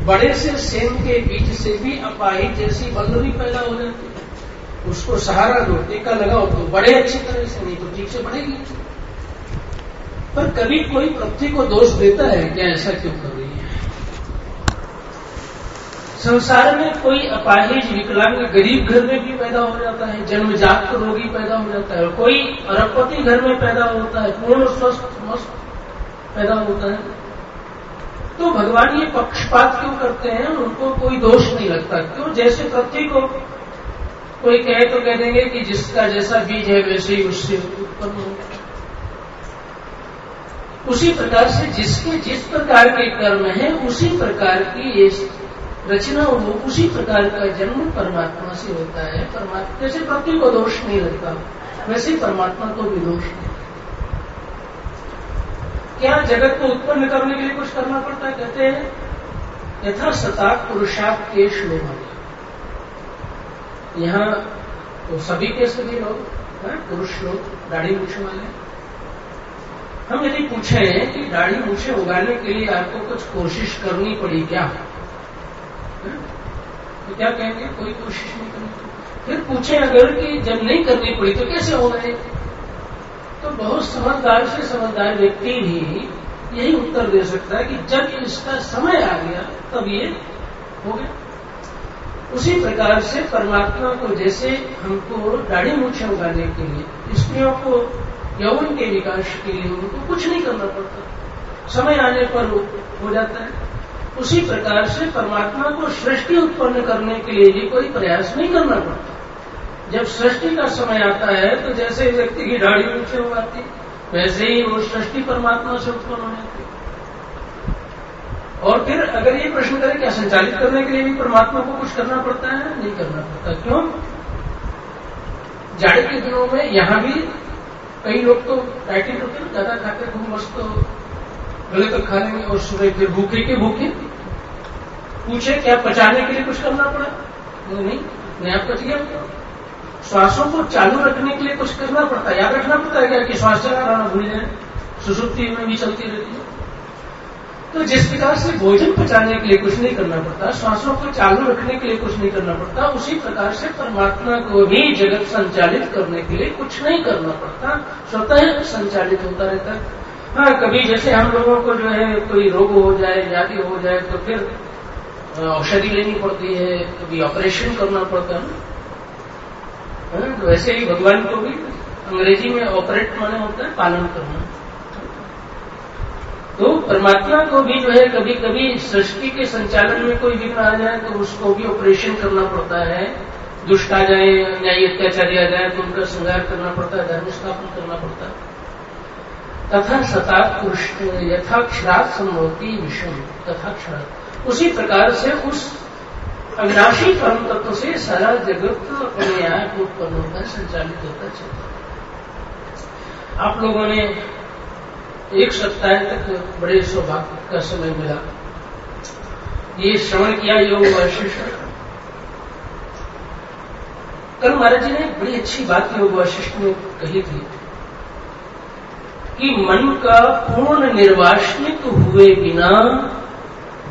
बड़े से सेम के बीज से भी अपाहित जैसी बल्लरी पैदा हो जाती है। उसको सहारा दो, टीका लगाओ तो बड़े अच्छी तरह से नहीं तो ठीक से बढ़ेगी। पर कभी कोई पृथ्वी को दोष देता है क्या ऐसा क्यों कर रही है? संसार में कोई अपाहिज विकलांग गरीब घर में भी पैदा हो जाता है, जन्मजात रोगी पैदा हो जाता है, कोई अरबपति घर में पैदा होता है, पूर्ण स्वस्थ, मस्त पैदा होता है। तो भगवान ये पक्षपात क्यों करते हैं? उनको कोई दोष नहीं लगता। क्यों? जैसे पृथ्वी को कोई कहे तो कह देंगे कि जिसका जैसा बीज है वैसे ही उससे उत्पन्न होगा। उसी प्रकार से जिसके जिस प्रकार के कर्म है, उसी प्रकार की ये रचना वो उसी प्रकार का जन्म परमात्मा से होता है। परमात्मा जैसे पृथ्वी को दोष नहीं लगता, वैसे परमात्मा को भी दोष नहीं क्या जगत को उत्पन्न करने के लिए कुछ करना पड़ता है? कहते हैं यथा सता पुरुषार्थ के श्लोक यहाँ तो सभी के सभी लोग पुरुष लोग, दाढ़ी पूछने वाले हम यदि पूछे कि दाढ़ी मूछे उगाने के लिए आपको कुछ कोशिश करनी पड़ी क्या? तो क्या कहेंगे? कोई कोशिश नहीं करनी फिर पूछे अगर कि जब नहीं करनी पड़ी तो कैसे हो गए? तो बहुत समझदार से समझदार व्यक्ति भी यही उत्तर दे सकता है कि जब इसका समय आ गया, तब ये हो गया। उसी प्रकार से परमात्मा को जैसे हमको दाढ़ी मूछे उगाने के लिए स्त्रियों को यौवन के विकास के लिए उनको कुछ नहीं करना पड़ता। समय आने पर हो जाता है। उसी प्रकार से परमात्मा को सृष्टि उत्पन्न करने के लिए भी कोई प्रयास नहीं करना पड़ता। जब सृष्टि का समय आता है तो जैसे व्यक्ति की दाढ़ी नीचे हो जाती वैसे ही वो सृष्टि परमात्मा से उत्पन्न हो जाती और फिर अगर ये प्रश्न करें क्या संचालित करने के लिए भी परमात्मा को कुछ करना पड़ता है? नहीं करना पड़ता। क्यों? जाड़े के दिनों में यहाँ भी कई लोग तो पैकेट होते हैं ज़्यादा खाते खूब मस्त तो गले तक खा लेंगे और सुबह फिर भूखे के भूखे। पूछे, क्या पचाने के लिए कुछ करना पड़ा? नहीं मैं आप पच गया श्वासों को चालू रखने के लिए कुछ करना पड़ता है। याद रखना पड़ता है क्या कि श्वास चला रहा, भूल जाए सुसुप्ति में भी चलती रहती है। तो जिस प्रकार से भोजन पचाने के लिए कुछ नहीं करना पड़ता श्वासों को चालू रखने के लिए कुछ नहीं करना पड़ता उसी प्रकार से परमात्मा को भी जगत संचालित करने के लिए कुछ नहीं करना पड़ता स्वतः संचालित होता रहता है। हाँ कभी जैसे हम लोगों को जो है कोई रोग हो जाए व्याधि हो जाए तो फिर औषधि लेनी पड़ती है कभी ऑपरेशन करना पड़ता है। हाँ, तो वैसे ही भगवान को भी अंग्रेज़ी में ऑपरेट माने होता है पालन करना। तो परमात्मा को भी जो है कभी कभी सृष्टि के संचालन में कोई विघ्न आ जाए तो उसको भी ऑपरेशन करना पड़ता है। दुष्ट आ जाए न्यायी अत्याचारी आ जाए तो उनका श्रृंगार करना पड़ता है, धर्म स्थापन करना पड़ता है। तथा सता कृष्ण यथाक्षरात संभवती विषम, तथा क्षर उसी प्रकार से उस अविनाशी परम तत्व से सारा जगत अपने आप उत्पन्न होता है, संचालित होता चलता आप लोगों ने एक सप्ताह तक बड़े सौभाग्य का समय मिला। ये श्रवण किया योग वशिष्ठ कल महाराज जी ने बड़ी अच्छी बात योग वशिष्ठ में कही थी कि मन का पूर्ण निर्वासनिक हुए बिना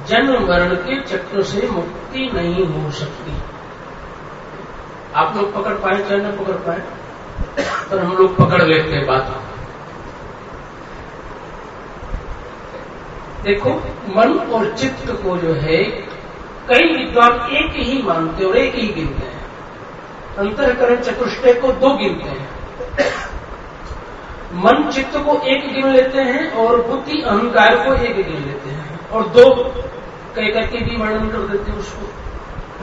जन्म मरण के चक्र से मुक्ति नहीं हो सकती। आप लोग पकड़ पाए चाहे न पकड़ पाए, पर हम लोग पकड़ लेते हैं बात। देखो, मन और चित्त को जो है, कई विद्वान एक ही मानते और एक ही गिनते हैं। अंतरकरण चतुष्टय को दो गिनते हैं। मन चित्त को एक गिन लेते हैं और बुद्धि अहंकार को एक गिन लेते हैं। और दो कह करके भी वर्णन कर देते हैं उसको,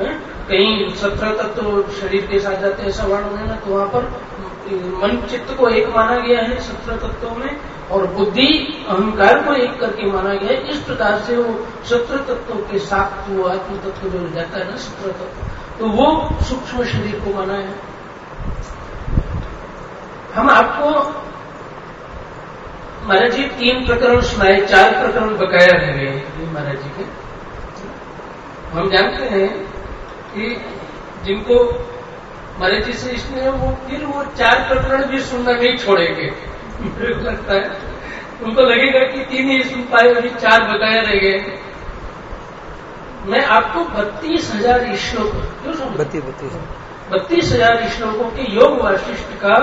है? कहीं सत्रह तत्व शरीर के साथ जाते हैं, ऐसा वर्णन है ना तो वहाँ पर मन चित्त को एक माना गया है सत्रह तत्वों में, और बुद्धि अहंकार को एक करके माना गया है। इस प्रकार से वो सत्रह तत्वों के साथ वो आत्म तत्व जो जाता है ना सत्रह तत्व तो वो सूक्ष्म शरीर को माना है। हम आपको महाराज जी तीन प्रकरण सुनाए, चार प्रकरण बकाया रह गए महाराज जी के। हम जानते हैं कि जिनको महाराज जी से इसमें वो फिर वो चार प्रकरण भी सुनना नहीं छोड़ेंगे। मुझे लगता है। उनको लगेगा कि तीन ही सुन पाए अभी चार बताए रह गए। मैं आपको बत्तीस हज़ार श्लोक क्यों समझ बत्तीस बत्तीस। बत्तीस हज़ार श्लोकों के योग वाशिष्ठ का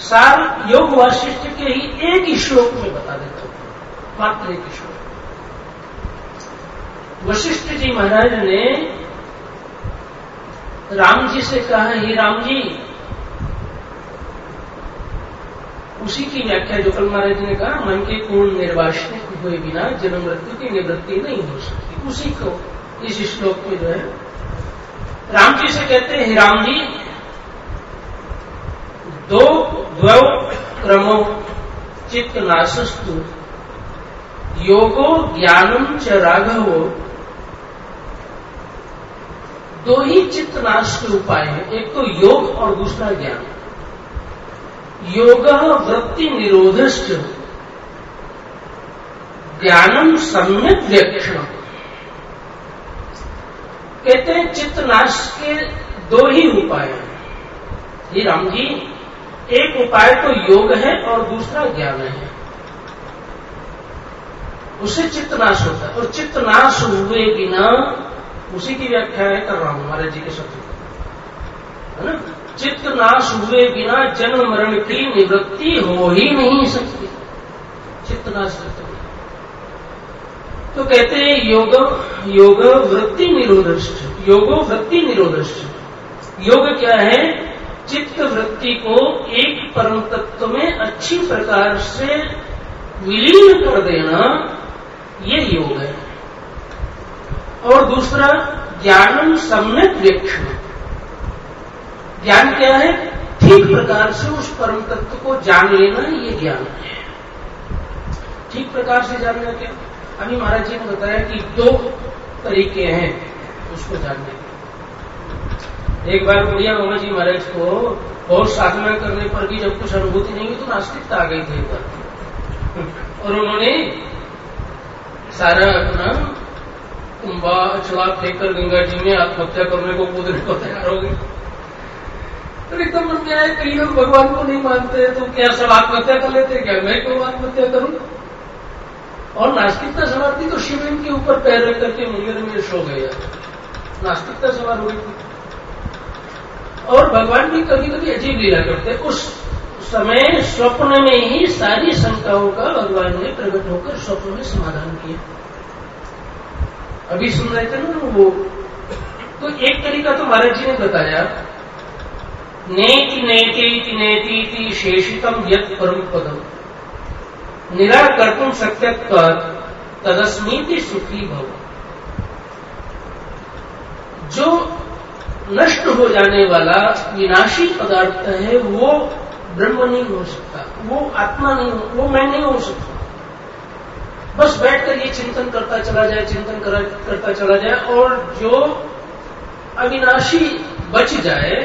सार योग वाशिष्ठ के ही एक ही श्लोक में बता देता हूँ। मात्र एक श्लोक। वशिष्ठ जी महाराज ने राम जी से कहा, ही राम जी, उसी की व्याख्या जो कल महाराज ने कहा, मन के पूर्ण निर्वासनिक हुए बिना जन्म मृत्यु की निवृत्ति नहीं हो सकती। उसी को, इस श्लोक में जो है, राम जी से कहते हैं राम जी, दो द्वौ क्रमो चित्त नाशस्तु, योगो ज्ञानम च राघवो दो ही चित्त नाश के उपाय हैं। एक तो योग और दूसरा ज्ञान। योग वृत्ति निरोधश्च। ज्ञानम सम्यक व्यक्षण कहते हैं, चित्त नाश के दो ही उपाय हैं। ये राम जी, एक उपाय तो योग है और दूसरा ज्ञान है। उससे चित्त नाश होता है। और चित्त नाश हुए बिना उसी की व्याख्या है, कर रहा हूँ, महाराज जी के शब्द है ना? चित्त नाश हुए बिना जन्म मरण की निवृत्ति हो ही नहीं सकती। चित्त नाश करते तो कहते हैं, योग योग वृत्ति निरोधष्ट योगो वृत्ति निरोधष्ट योग क्या है? चित्त वृत्ति को एक परम तत्व में अच्छी प्रकार से विलीन कर देना, ये योग है। और दूसरा, ज्ञानम सम्यक व्यक्षण ज्ञान क्या है? ठीक प्रकार से उस परम तत्व को जान लेना ये ज्ञान है। ठीक प्रकार से जानना क्या? अभी महाराज जी ने बताया कि दो तरीके हैं उसको जानने के। एक बार बुढ़िया मामा जी, महाराज को बहुत साधना करने पर भी जब कुछ अनुभूति नहीं हुई तो नास्तिकता आ गई थी और उन्होंने सारा अपना कुंभा चला फेंककर गंगा जी में आत्महत्या करने को कूदने को तैयार हो गए तो एकदम मन में आया कई लोग भगवान को नहीं मानते तो क्या सब आत्महत्या कर लेते क्या मैं क्यों आत्महत्या करूँ? और नास्तिकता सवार थी तो शिवलिंग के ऊपर पैर रख करके मंदिर में सो गया। नास्तिकता सवार हो गई थी और भगवान भी कभी कभी अजीब लीला करते उस समय स्वप्न में ही सारी शंकाओं का भगवान ने प्रकट होकर स्वप्न में समाधान किया। अभी सुन रहे थे ना वो। तो एक तरीका तो महाराज जी ने बताया। नेति नेति नेति शेषितम यत परम पदम निराकर्तुम शक्यत्व तदस्मीति सुखी भव। जो नष्ट हो जाने वाला विनाशी पदार्थ है, वो ब्रह्म नहीं हो सकता। वो आत्मा नहीं हो वो मैं नहीं हो सकता। बस बैठकर ये चिंतन करता चला जाए, चिंतन करता चला जाए और जो अविनाशी बच जाए,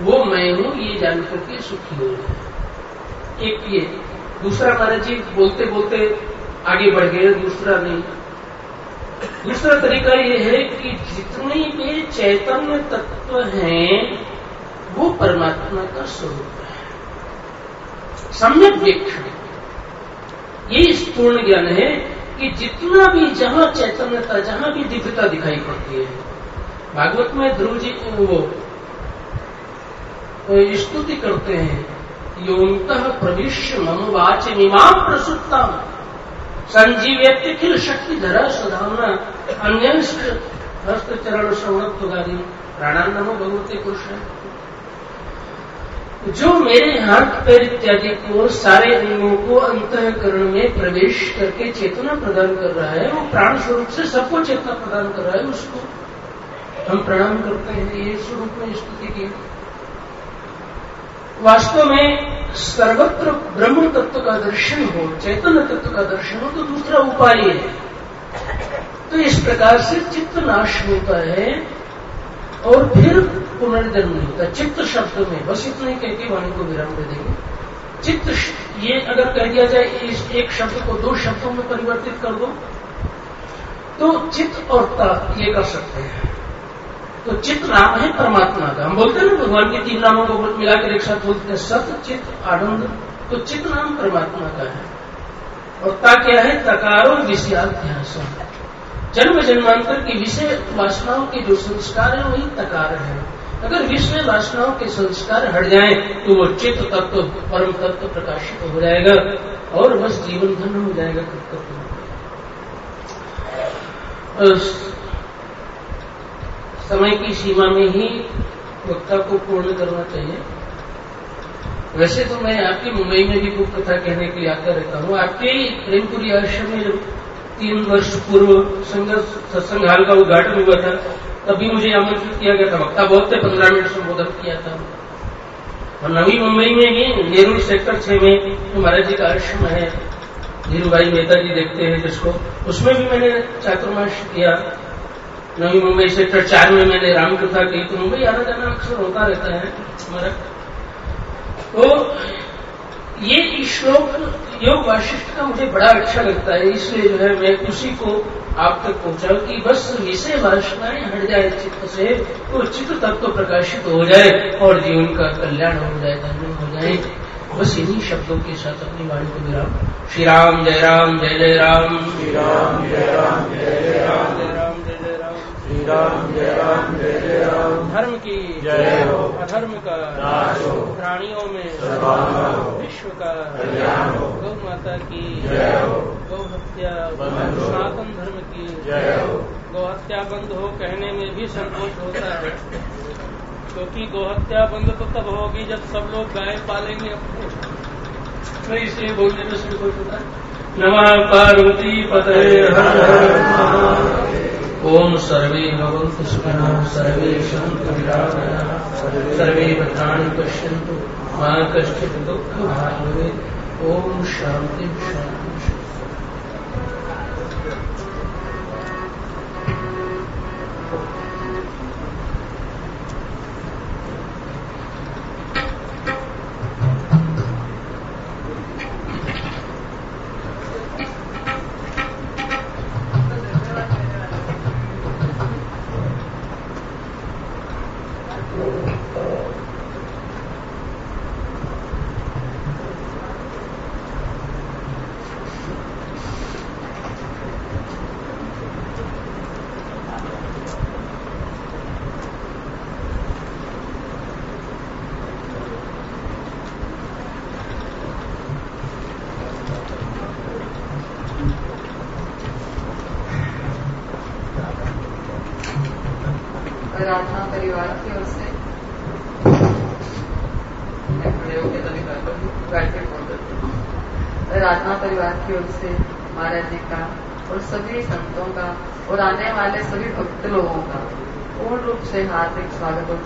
वो मैं हूँ, ये जानकर के सुखी हो जाए एक ये, दूसरा महाराज जी बोलते बोलते आगे बढ़ गए, दूसरा नहीं। दूसरा तरीका ये है कि जितने भी चैतन्य तत्व हैं, वो परमात्मा का स्वरूप है। सम्यक वीक्षण ये पूर्ण ज्ञान है कि जितना भी जहाँ चैतन्यता, जहाँ भी दिव्यता दिखाई पड़ती है, भागवत में ध्रुव जी वो स्तुति करते हैं योत प्रविश्य ममवाच निमाम प्रसुप्ता संजीव्यक्ति शक्ति धरा सुधामना अन्य हस्त चरण संरक्षगारी प्राणान्नमो भगवती पुरुष जो मेरे हाथ पैर इत्यादि को सारे अंगों को अंतकरण में प्रवेश करके चेतना प्रदान कर रहा है, वो प्राण स्वरूप से सबको चेतना प्रदान कर रहा है, उसको हम प्रणाम करते हैं, ये स्वरूप में स्तुति की। वास्तव में सर्वत्र ब्रह्म तत्व का दर्शन हो, चैतन्य तत्व का दर्शन हो तो दूसरा उपाय है। तो इस प्रकार से चित्त नाश होता है और फिर पुनर्जन्म नहीं होता। चित्त शब्द में, बस इतने कह के वाणी को विराम दे देंगे। चित्त ये अगर कह दिया जाए, इस एक शब्द को दो शब्दों में परिवर्तित कर दो तो चित्त और ता, ये कर सकते हैं। तो चित्त नाम है, परमात्मा का। हम बोलते हैं ना, भगवान के तीन नामों को मिलाकर एक साथ बोलते हैं, सत, चित्त, आनंद। तो चित्त नाम परमात्मा का है। और ता क्या है? तकारो विषयाध्यास जन्म जन्मांतर की विषय वासनाओं के जो संस्कार है वही तकार है। अगर विषय वासनाओं के संस्कार हट जाए तो वो चित्त तत्व, परम तत्व प्रकाशित हो जाएगा और बस जीवन धन हो जाएगा समय की सीमा में ही वक्ता को पूर्ण करना चाहिए। वैसे तो मैं आपकी मुंबई में भी खूब कथा कहने के लिए आता रहता हूँ। आपके प्रेमपुरी आश्रम में जब तीन वर्ष पूर्व सत्संग हाल का उद्घाटन हुआ था, तभी मुझे आमंत्रित किया गया था। वक्ता बहुत थे, पंद्रह मिनट संबोधन किया था। और नवी मुंबई में भी नेहरू सेक्टर छह में जो महाराज जी का आश्रम है। धीरू भाई मेहता जी देखते हैं जिसको। उसमें भी मैंने चातुर्माश किया। नवी मुंबई सेक्टर चार में मैंने रामकथा की। तो मुंबई आना जाना अक्सर होता रहता है हमारा। तो ये श्लोक योग वाशिष्ठ का मुझे बड़ा अच्छा लगता है इसलिए जो है मैं उसी को आप तक पहुँचा कि बस विषय वासनाएँ हट जाए चित्त से तो चित्त तत्व प्रकाशित हो जाए और जीवन का कल्याण हो जाए धन्य हो जाए। बस इन्हीं शब्दों के साथ अपनी वाणी को विराम। श्री राम जय राम जय जय राम। श्री राम जय राम जय जय राम। जय राम जय जय राम। श्री राम जय राम जय जय राम धर्म की जय हो। अधर्म का नाश हो। प्राणियों में सर्वमंगल हो। विश्व का कल्याण हो। गौ माता की जय हो। गौ हत्या बंद हो। सनातन धर्म की जय हो। गौ हत्या बंद हो कहने में भी संतोष होता है। क्योंकि गोहत्या बंद तो तब होगी जब सब लोग गाय पालेंगे अपने। तो इसलिए बोलने में उसमें कोई पता नमः पार्वती पते हर हर। महादेव। ओम सर्वे भवन्तु सुखिनः सर्वे सन्तु सर्वे भद्राणि पश्यन्तु मा कश्चित् दुःखभाग् शान्ति। से हार्दिक स्वागत और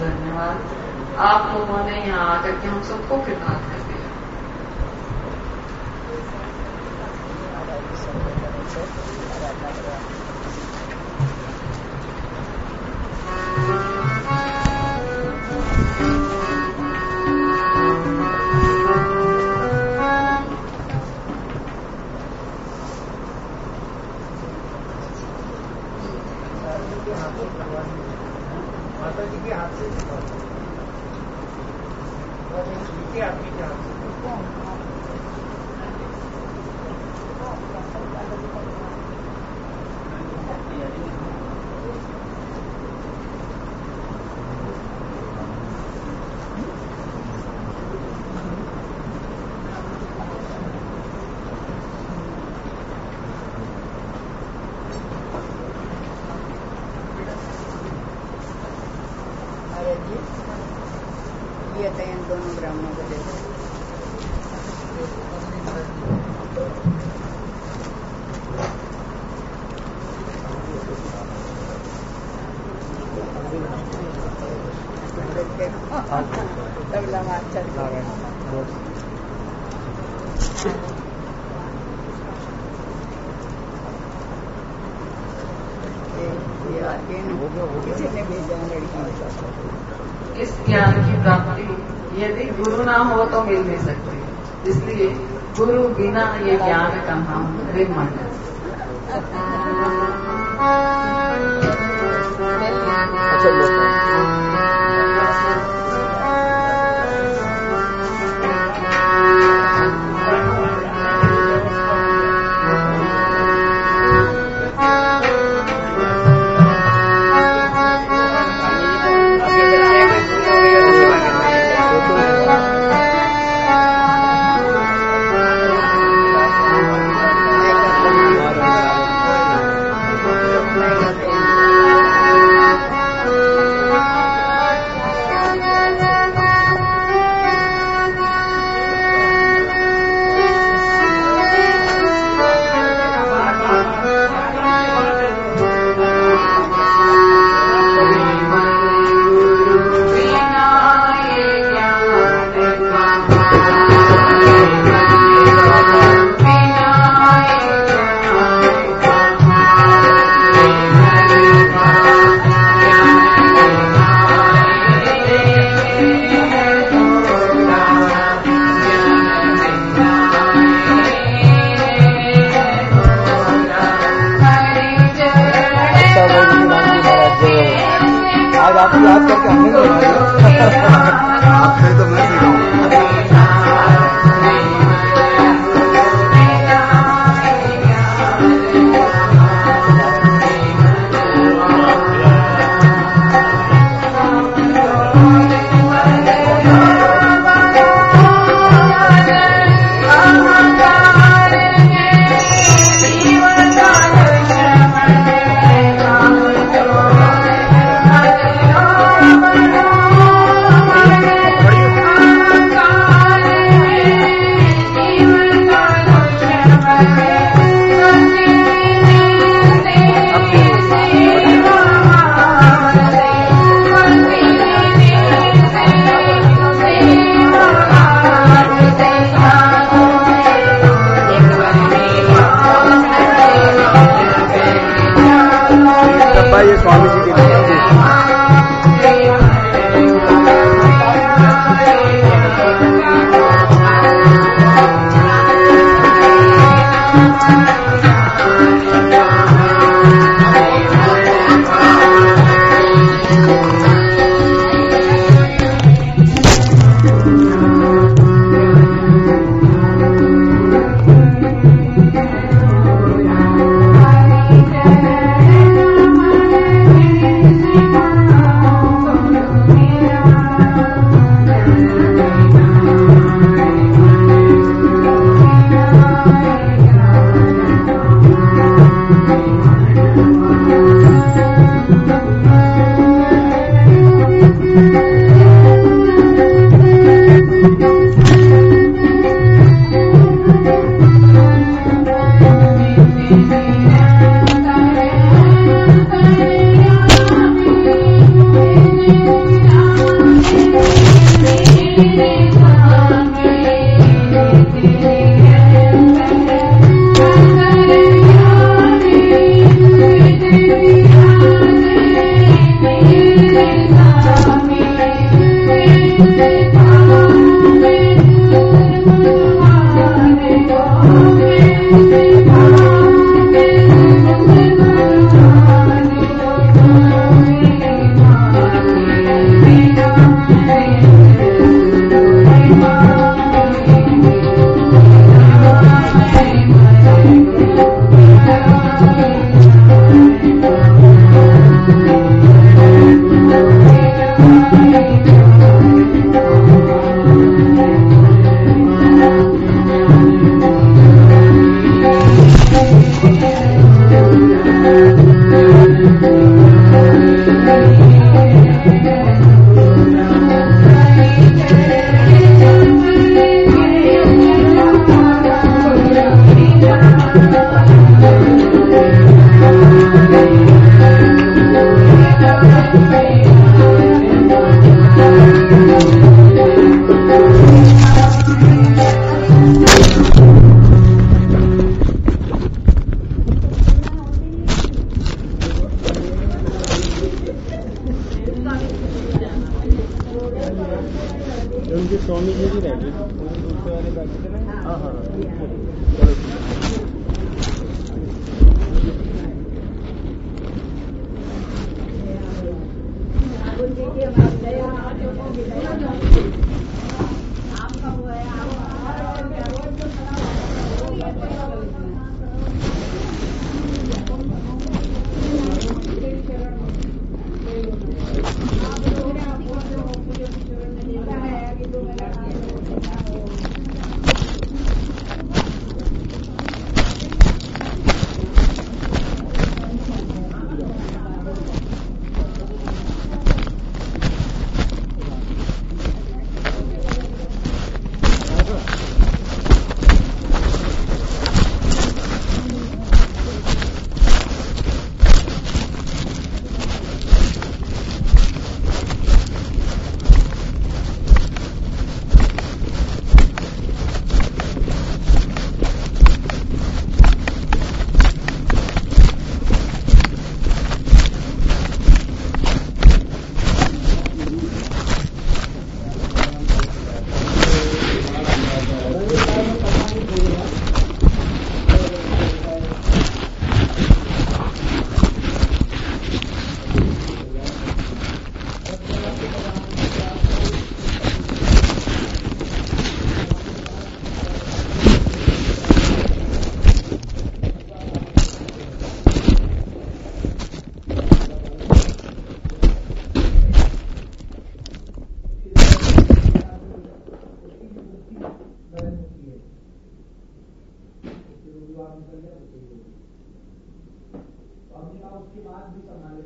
हमने कहा उसके बाद भी संभाले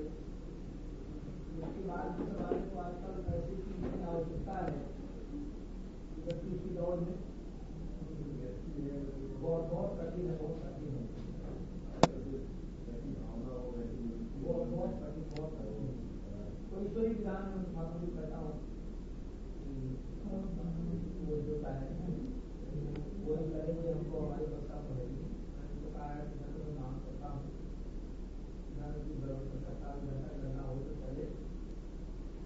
उसके बाद भी संभाले तो आजकल ऐसी की आवश्यकता है। जबकि उसकी दौड़ में बहुत बहुत कठिन है, बहुत कठिन है। बहुत बहुत कठिन बहुत कठिन तो ईश्वरी विधान में ठाकुर जी हूँ। वो जो है वो करेंगे हमको हमारी बच्चा पड़ेगी मैंने तो कहा है कि मैं तो नाम करता हूँ मैंने की ज़रूरत करता हूँ जैसा करना हो तो चले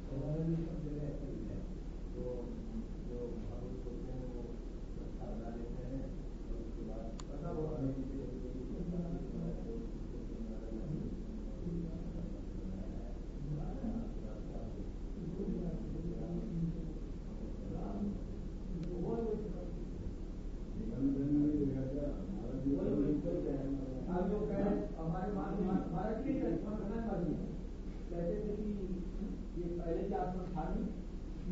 तो उन्होंने भी सब जगह ऐसा ही है तो जो हम सोचते हैं वो अच्छा बना लेते हैं और उसके बाद पता बहुत आप जो कह रहे हमारे भारत की कल्पना वाली है कहते थे कि ये पहले के आत्मा था नहीं बात करते जीवन दिख रहा है तो उससे ज़्यादा बुद्धि लगाए ज़्यादा बुद्धि लगाएँगे ना बुद्धि मिल जाए बहुत गड़बड़ होगा हम तो अपनी पता नहीं होगा उन्होंने पता उन्होंने पता वो जनार्दन जी की जाति की बात क्या हुआ कि वो शक्ति जो थी हम आम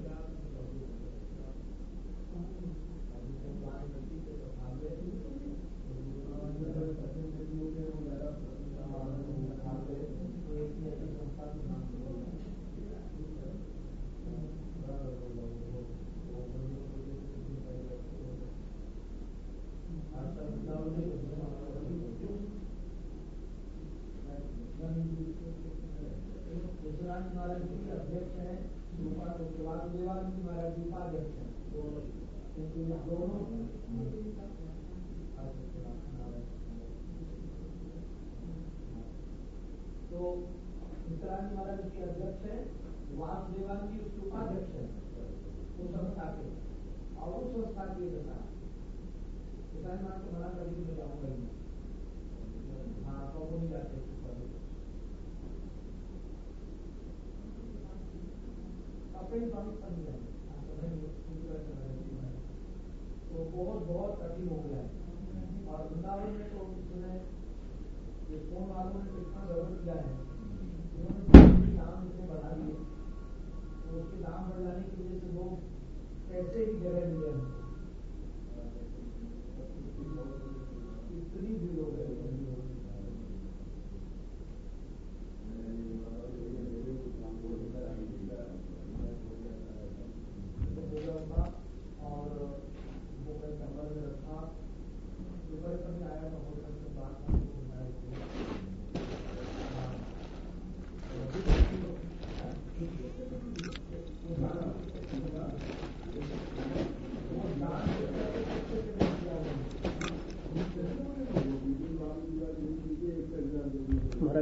तो विश्रांत महाराज के अध्यक्ष है वासुदेवान है उस संस्था के और उस संस्था की वो नहीं जाते तो बहुत बहुत कठिन हो गया है। और वृंदावन में तो उन्होंने ये फ़ोन वालों ने कितना गौरव किया है। उन्होंने दाम इतने बढ़ा दिए। तो उसके दाम बढ़ाने की वजह से लोग कैसे भी जगह मिले हैं। इतनी भीड़ हो गई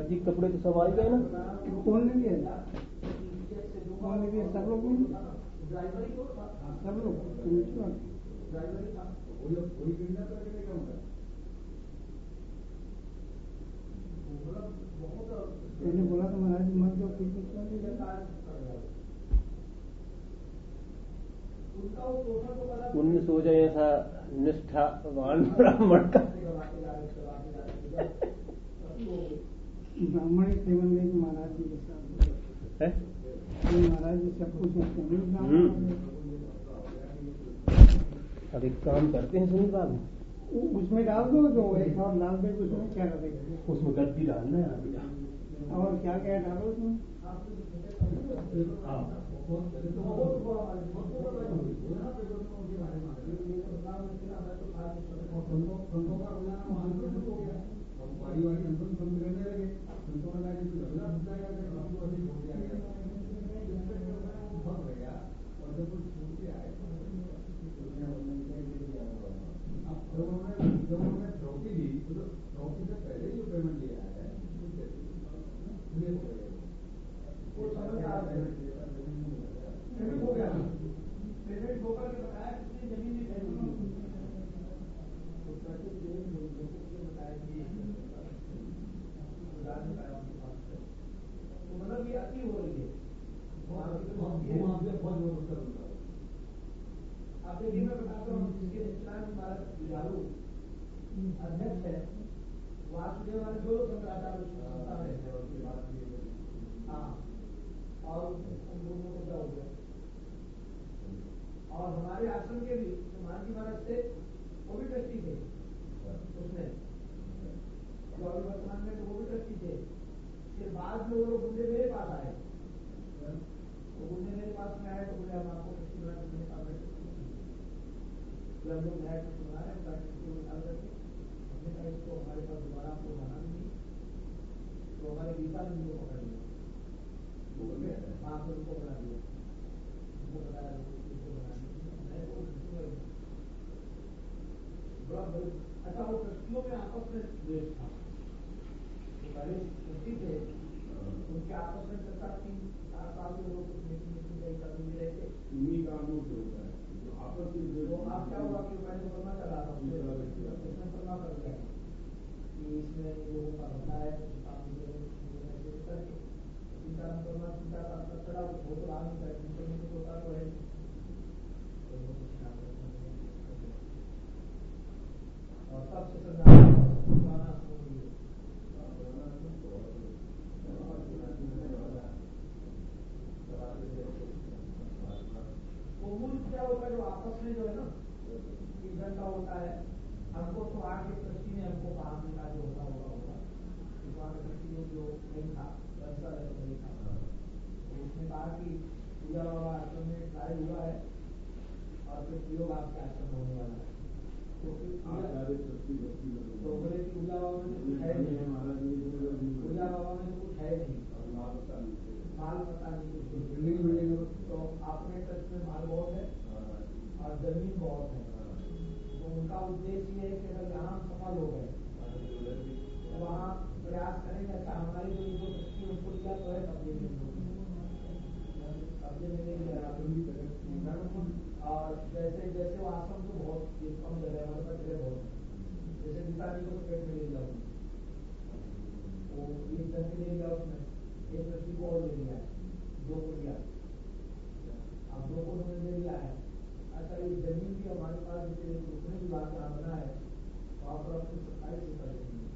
जी कपड़े तो सब आ ही गए ना? कौन ले लिया कौन ले लिया सब लोग सब लोग? मैंने बोला तो महाराज मत दो फिर कुछ नहीं लेगा। उनमें सो जाए ऐसा निष्ठावान ब्राह्मण का। ब्राह्मण के सेवन में महाराज जी के साथ है? महाराज जी सब कुछ एक काम करते हैं सुनील बाबू उसमें डाल दो जो एक और लाल बैग उसमें क्या करेगा उसमें गद्दी डालना है अभी और क्या क्या डालो उसमें? हाँ आप देखिए मैं बताता हूँ जिसके निष्ठान महाराज जुझारू अध्यक्ष है वासुदेव वाले दो लोग शंकराचार्य संस्था में हाँ और उन दोनों हो गया और हमारे आश्रम के भी महाराज वो भी ट्रस्टी थे। जो अभी वर्तमान में तो वो भी ट्रस्टी थे। फिर बाद में वो लोग मेरे पास आए। तो गुंडे मेरे पास में आए तो बोले, हम आपको ट्रस्टी बना लोग नया ट्रस्ट बना रहे हमने कहा, इसको हमारे पास दोबारा आपको बनाना नहीं। तो हमारे गीता ने उनको पकड़ लिया। अच्छा वो ट्रस्टियों में आपस में द्वेष था पहले ट्रस्टी थे उनके आपस में चर्चा तीन चार साल से लोग कुछ मीटिंग मीटिंग कहीं कर नहीं रहे थे तो आप क्या हुआ कि मैंने करना चला था उससे उसने करना कर दिया कि इसमें लोगों का धंधा है जो नहीं था वैसा नहीं था। तो उसने कहा कि पूजा बाबा आश्रम में ट्रायल हुआ है और फिर प्रयोग आपके आश्रम होने वाला है। तो फिर पूजा- तो बोले कि पूजा बाबा में तो कुछ है नहीं पूजा बाबा में तो कुछ है नहीं। माल पता नहीं कुछ तो अपने ट्रस्ट में माल बहुत है और ज़मीन बहुत है। तो उनका उद्देश्य ये है कि अगर यहाँ सफल हो गए तो वहाँ प्रयास करेंगे अच्छा हमारी जो जो ट्रस्टी उनको दिया तो है कब्जे में कब्जे में ले लिया और जैसे जैसे वो आश्रम तो बहुत कम जगह हमारे पास जगह बहुत जैसे गीता जी को पेट में ले उन्होंने वो एक जगह ले लिया उसने एक ट्रस्टी को और ले लिया दो को लिया अब दो को उन्होंने ले लिया है। अच्छा ये ज़मीन भी हमारे पास उसने भी बात बना है वहाँ पर आपको दंड हो जाते हैं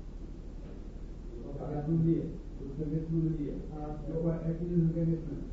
एक ओवेंस कंपनी है वहाँ जी के पास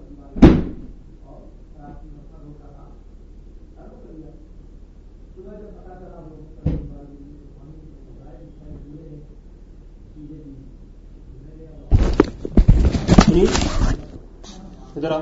Kedera.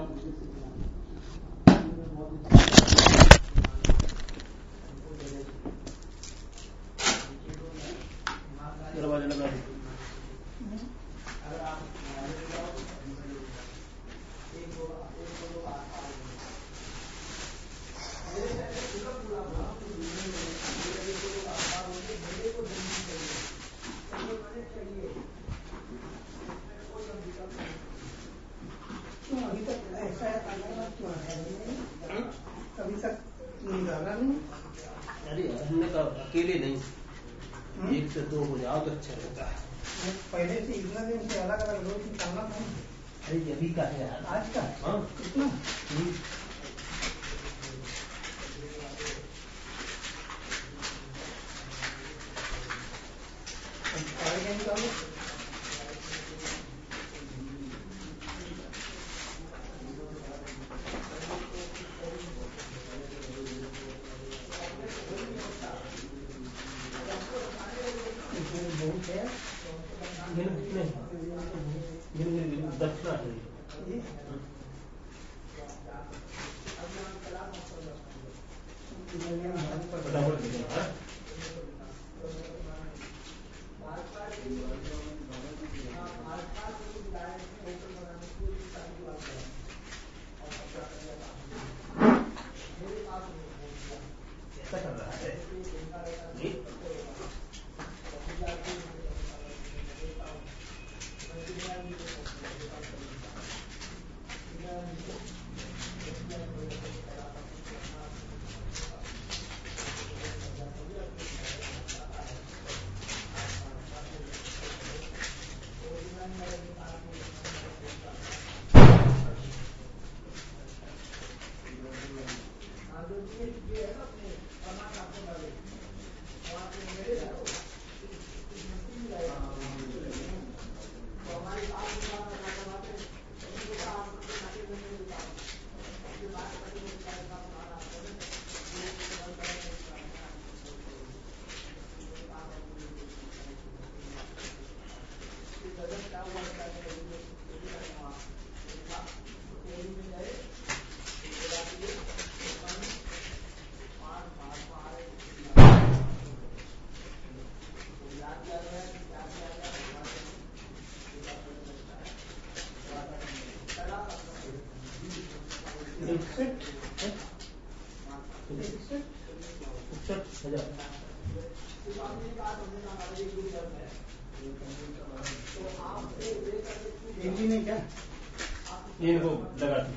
है इनको लगा दो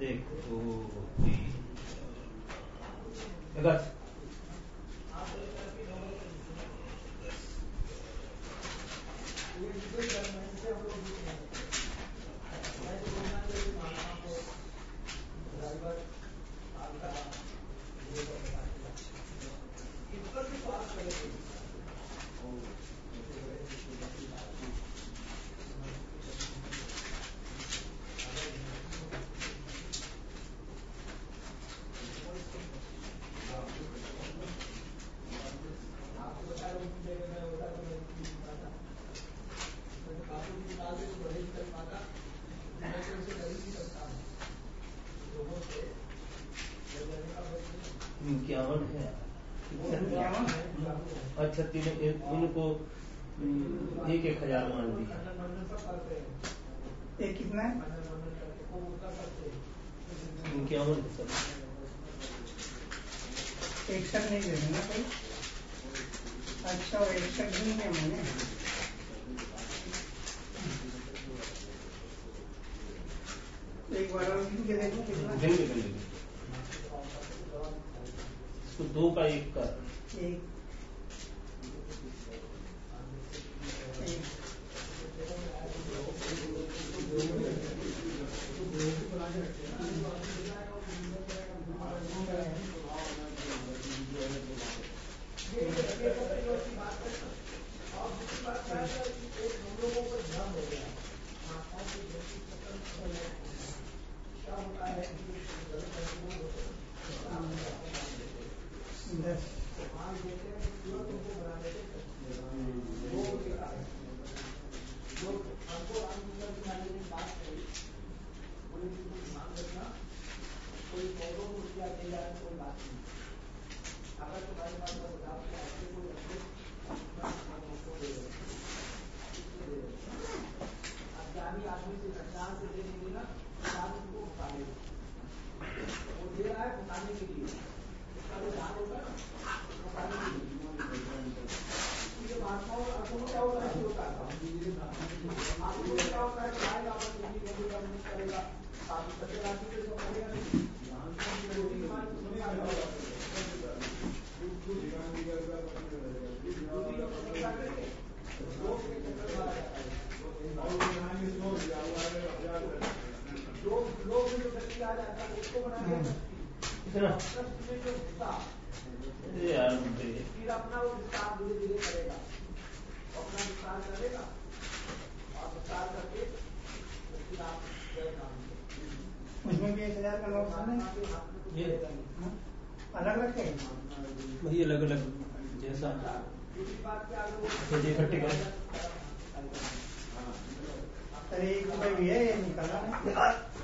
देख तो। लगा Thank you. Thank you. एक एक हज़ार मान दी एक कितना? एक सर नहीं दे अच्छा एक सर नहीं मैंने। एक बार के देखो कितना? दो का एक का। एक। Thank you. अलग अलग ऑप्शन है ये अलग अलग है। वही अलग अलग जैसा। तो इकट्ठे कर। अरे एक रुपये भी है ये निकालना है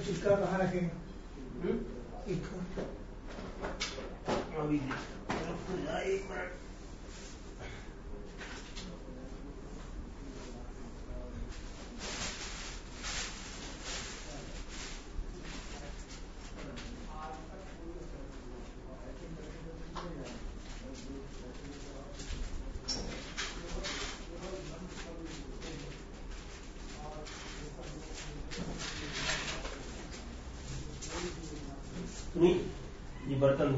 චිත්‍ර පහරකින්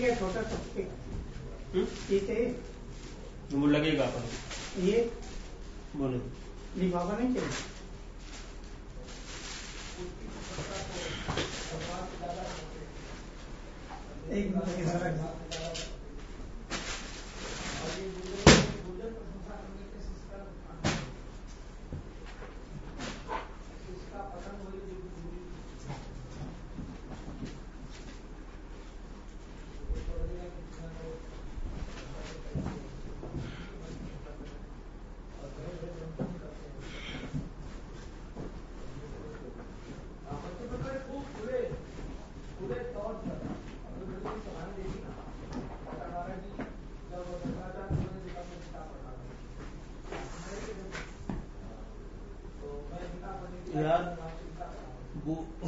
क्या छोटा सा ठीक है। वो लगेगा अपन। ये? बोलो। लिफाफा नहीं चाहिए एक मिनट।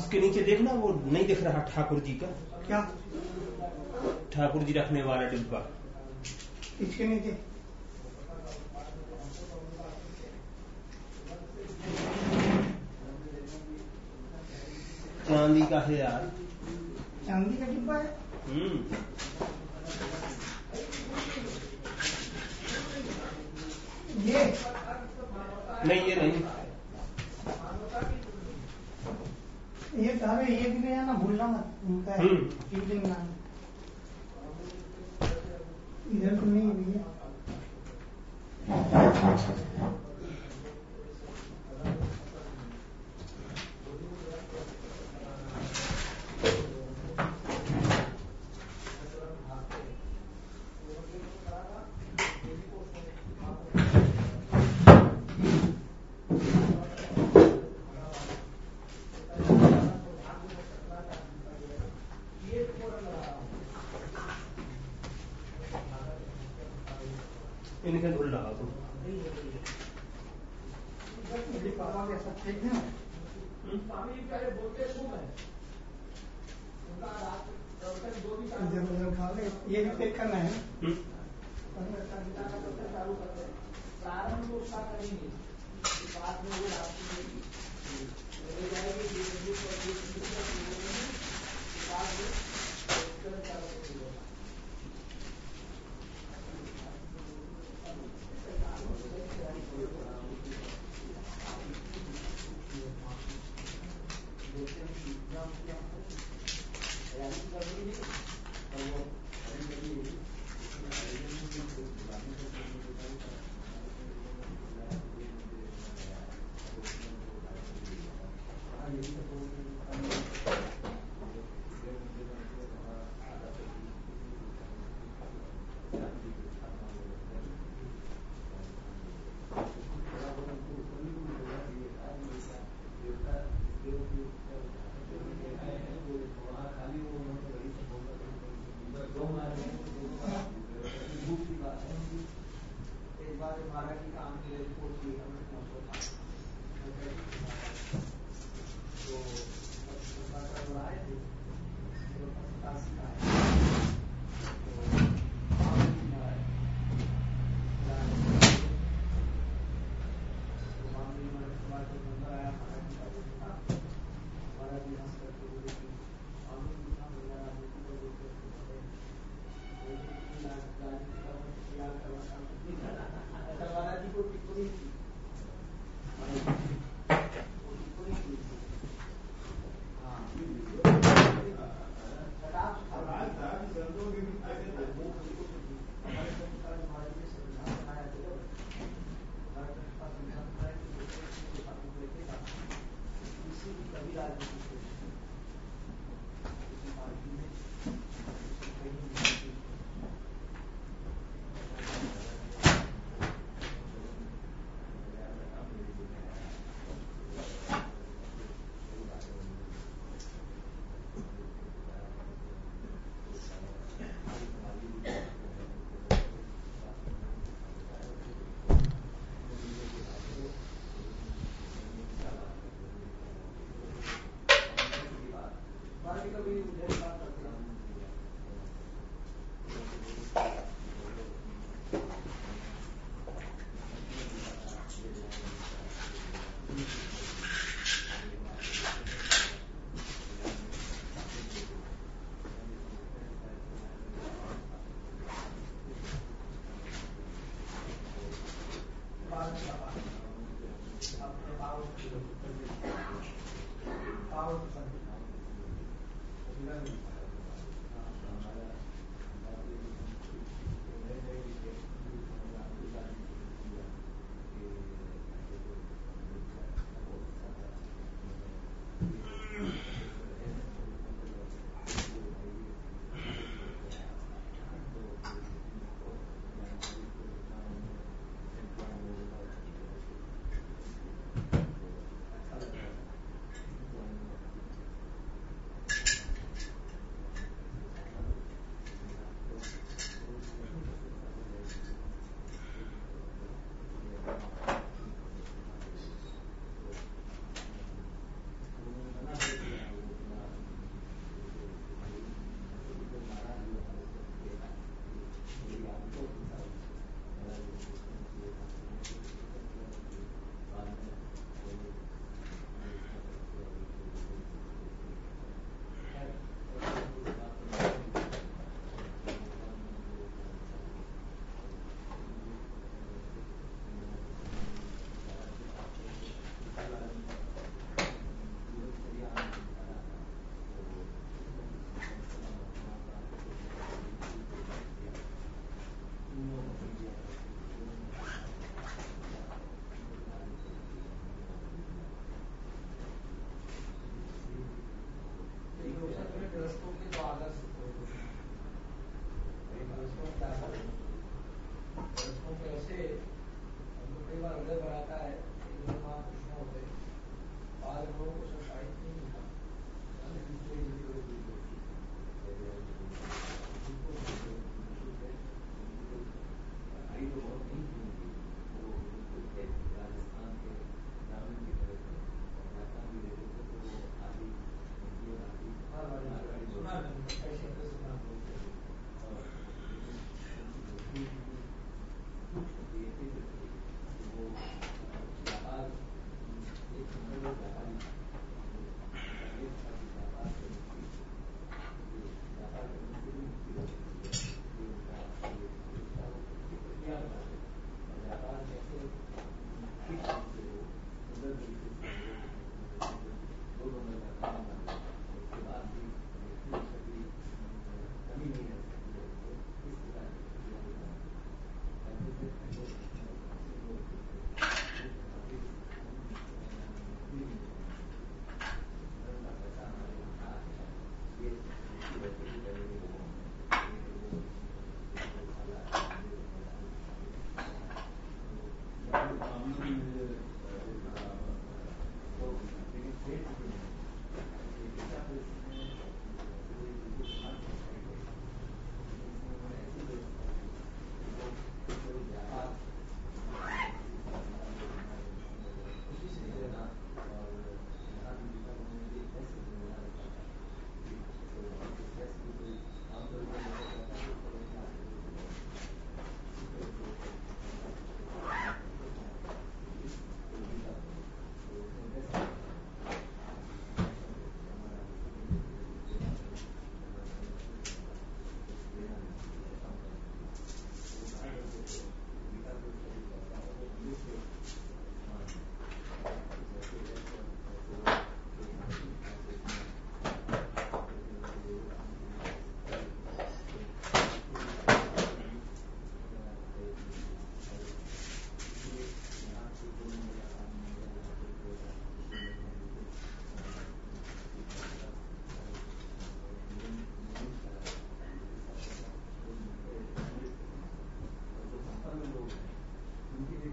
उसके नीचे देखना वो नहीं दिख रहा ठाकुर जी का। क्या? ठाकुर जी रखने वाला डिब्बा। इसके नीचे। चांदी का है यार चांदी का डिब्बा है हम्म ये नहीं ये नहीं ये तारे ये भी गया ना भूलना मत उनका है हम्म। शिवलिंग नाम इधर तो नहीं है भैया इनके धुल रहा तो लिफाफा के सब ठीक है स्वामी जी पहले बोलते शुभ है उनका रात दर्शन जो भी इधर उधर उठा ले ये भी पैक करना है हम्म? संहिता का दर्शन चालू करते हैं तो उसका करेंगे बाद में वो रात्रि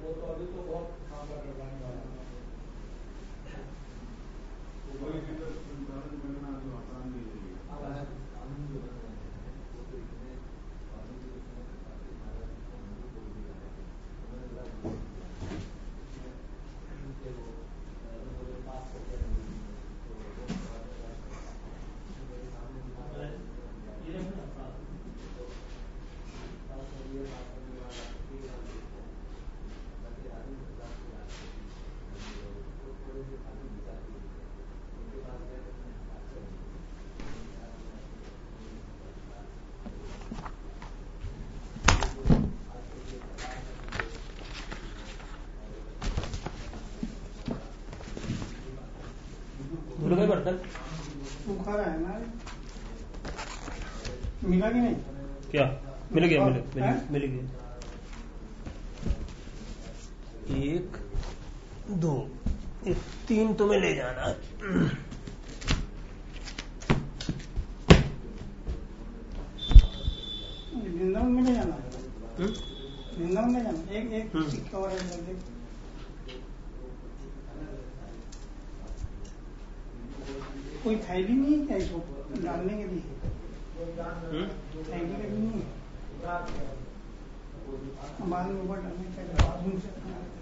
वो तो अभी तो बहुत खाका करवाने वाला है वही जो आसान नहीं है। मिल हाँ? गए एक दो एक तीन तो तुम्हें ले जाना। वृंदावन में ले जाना। हम्म? वृंदावन में जाना। एक एक हम्म। सिक्का और कोई थैली नहीं है क्या इसको? डालने के लिए? हम्म? थैली नहीं है? हमारे ऊपर डालने के बाद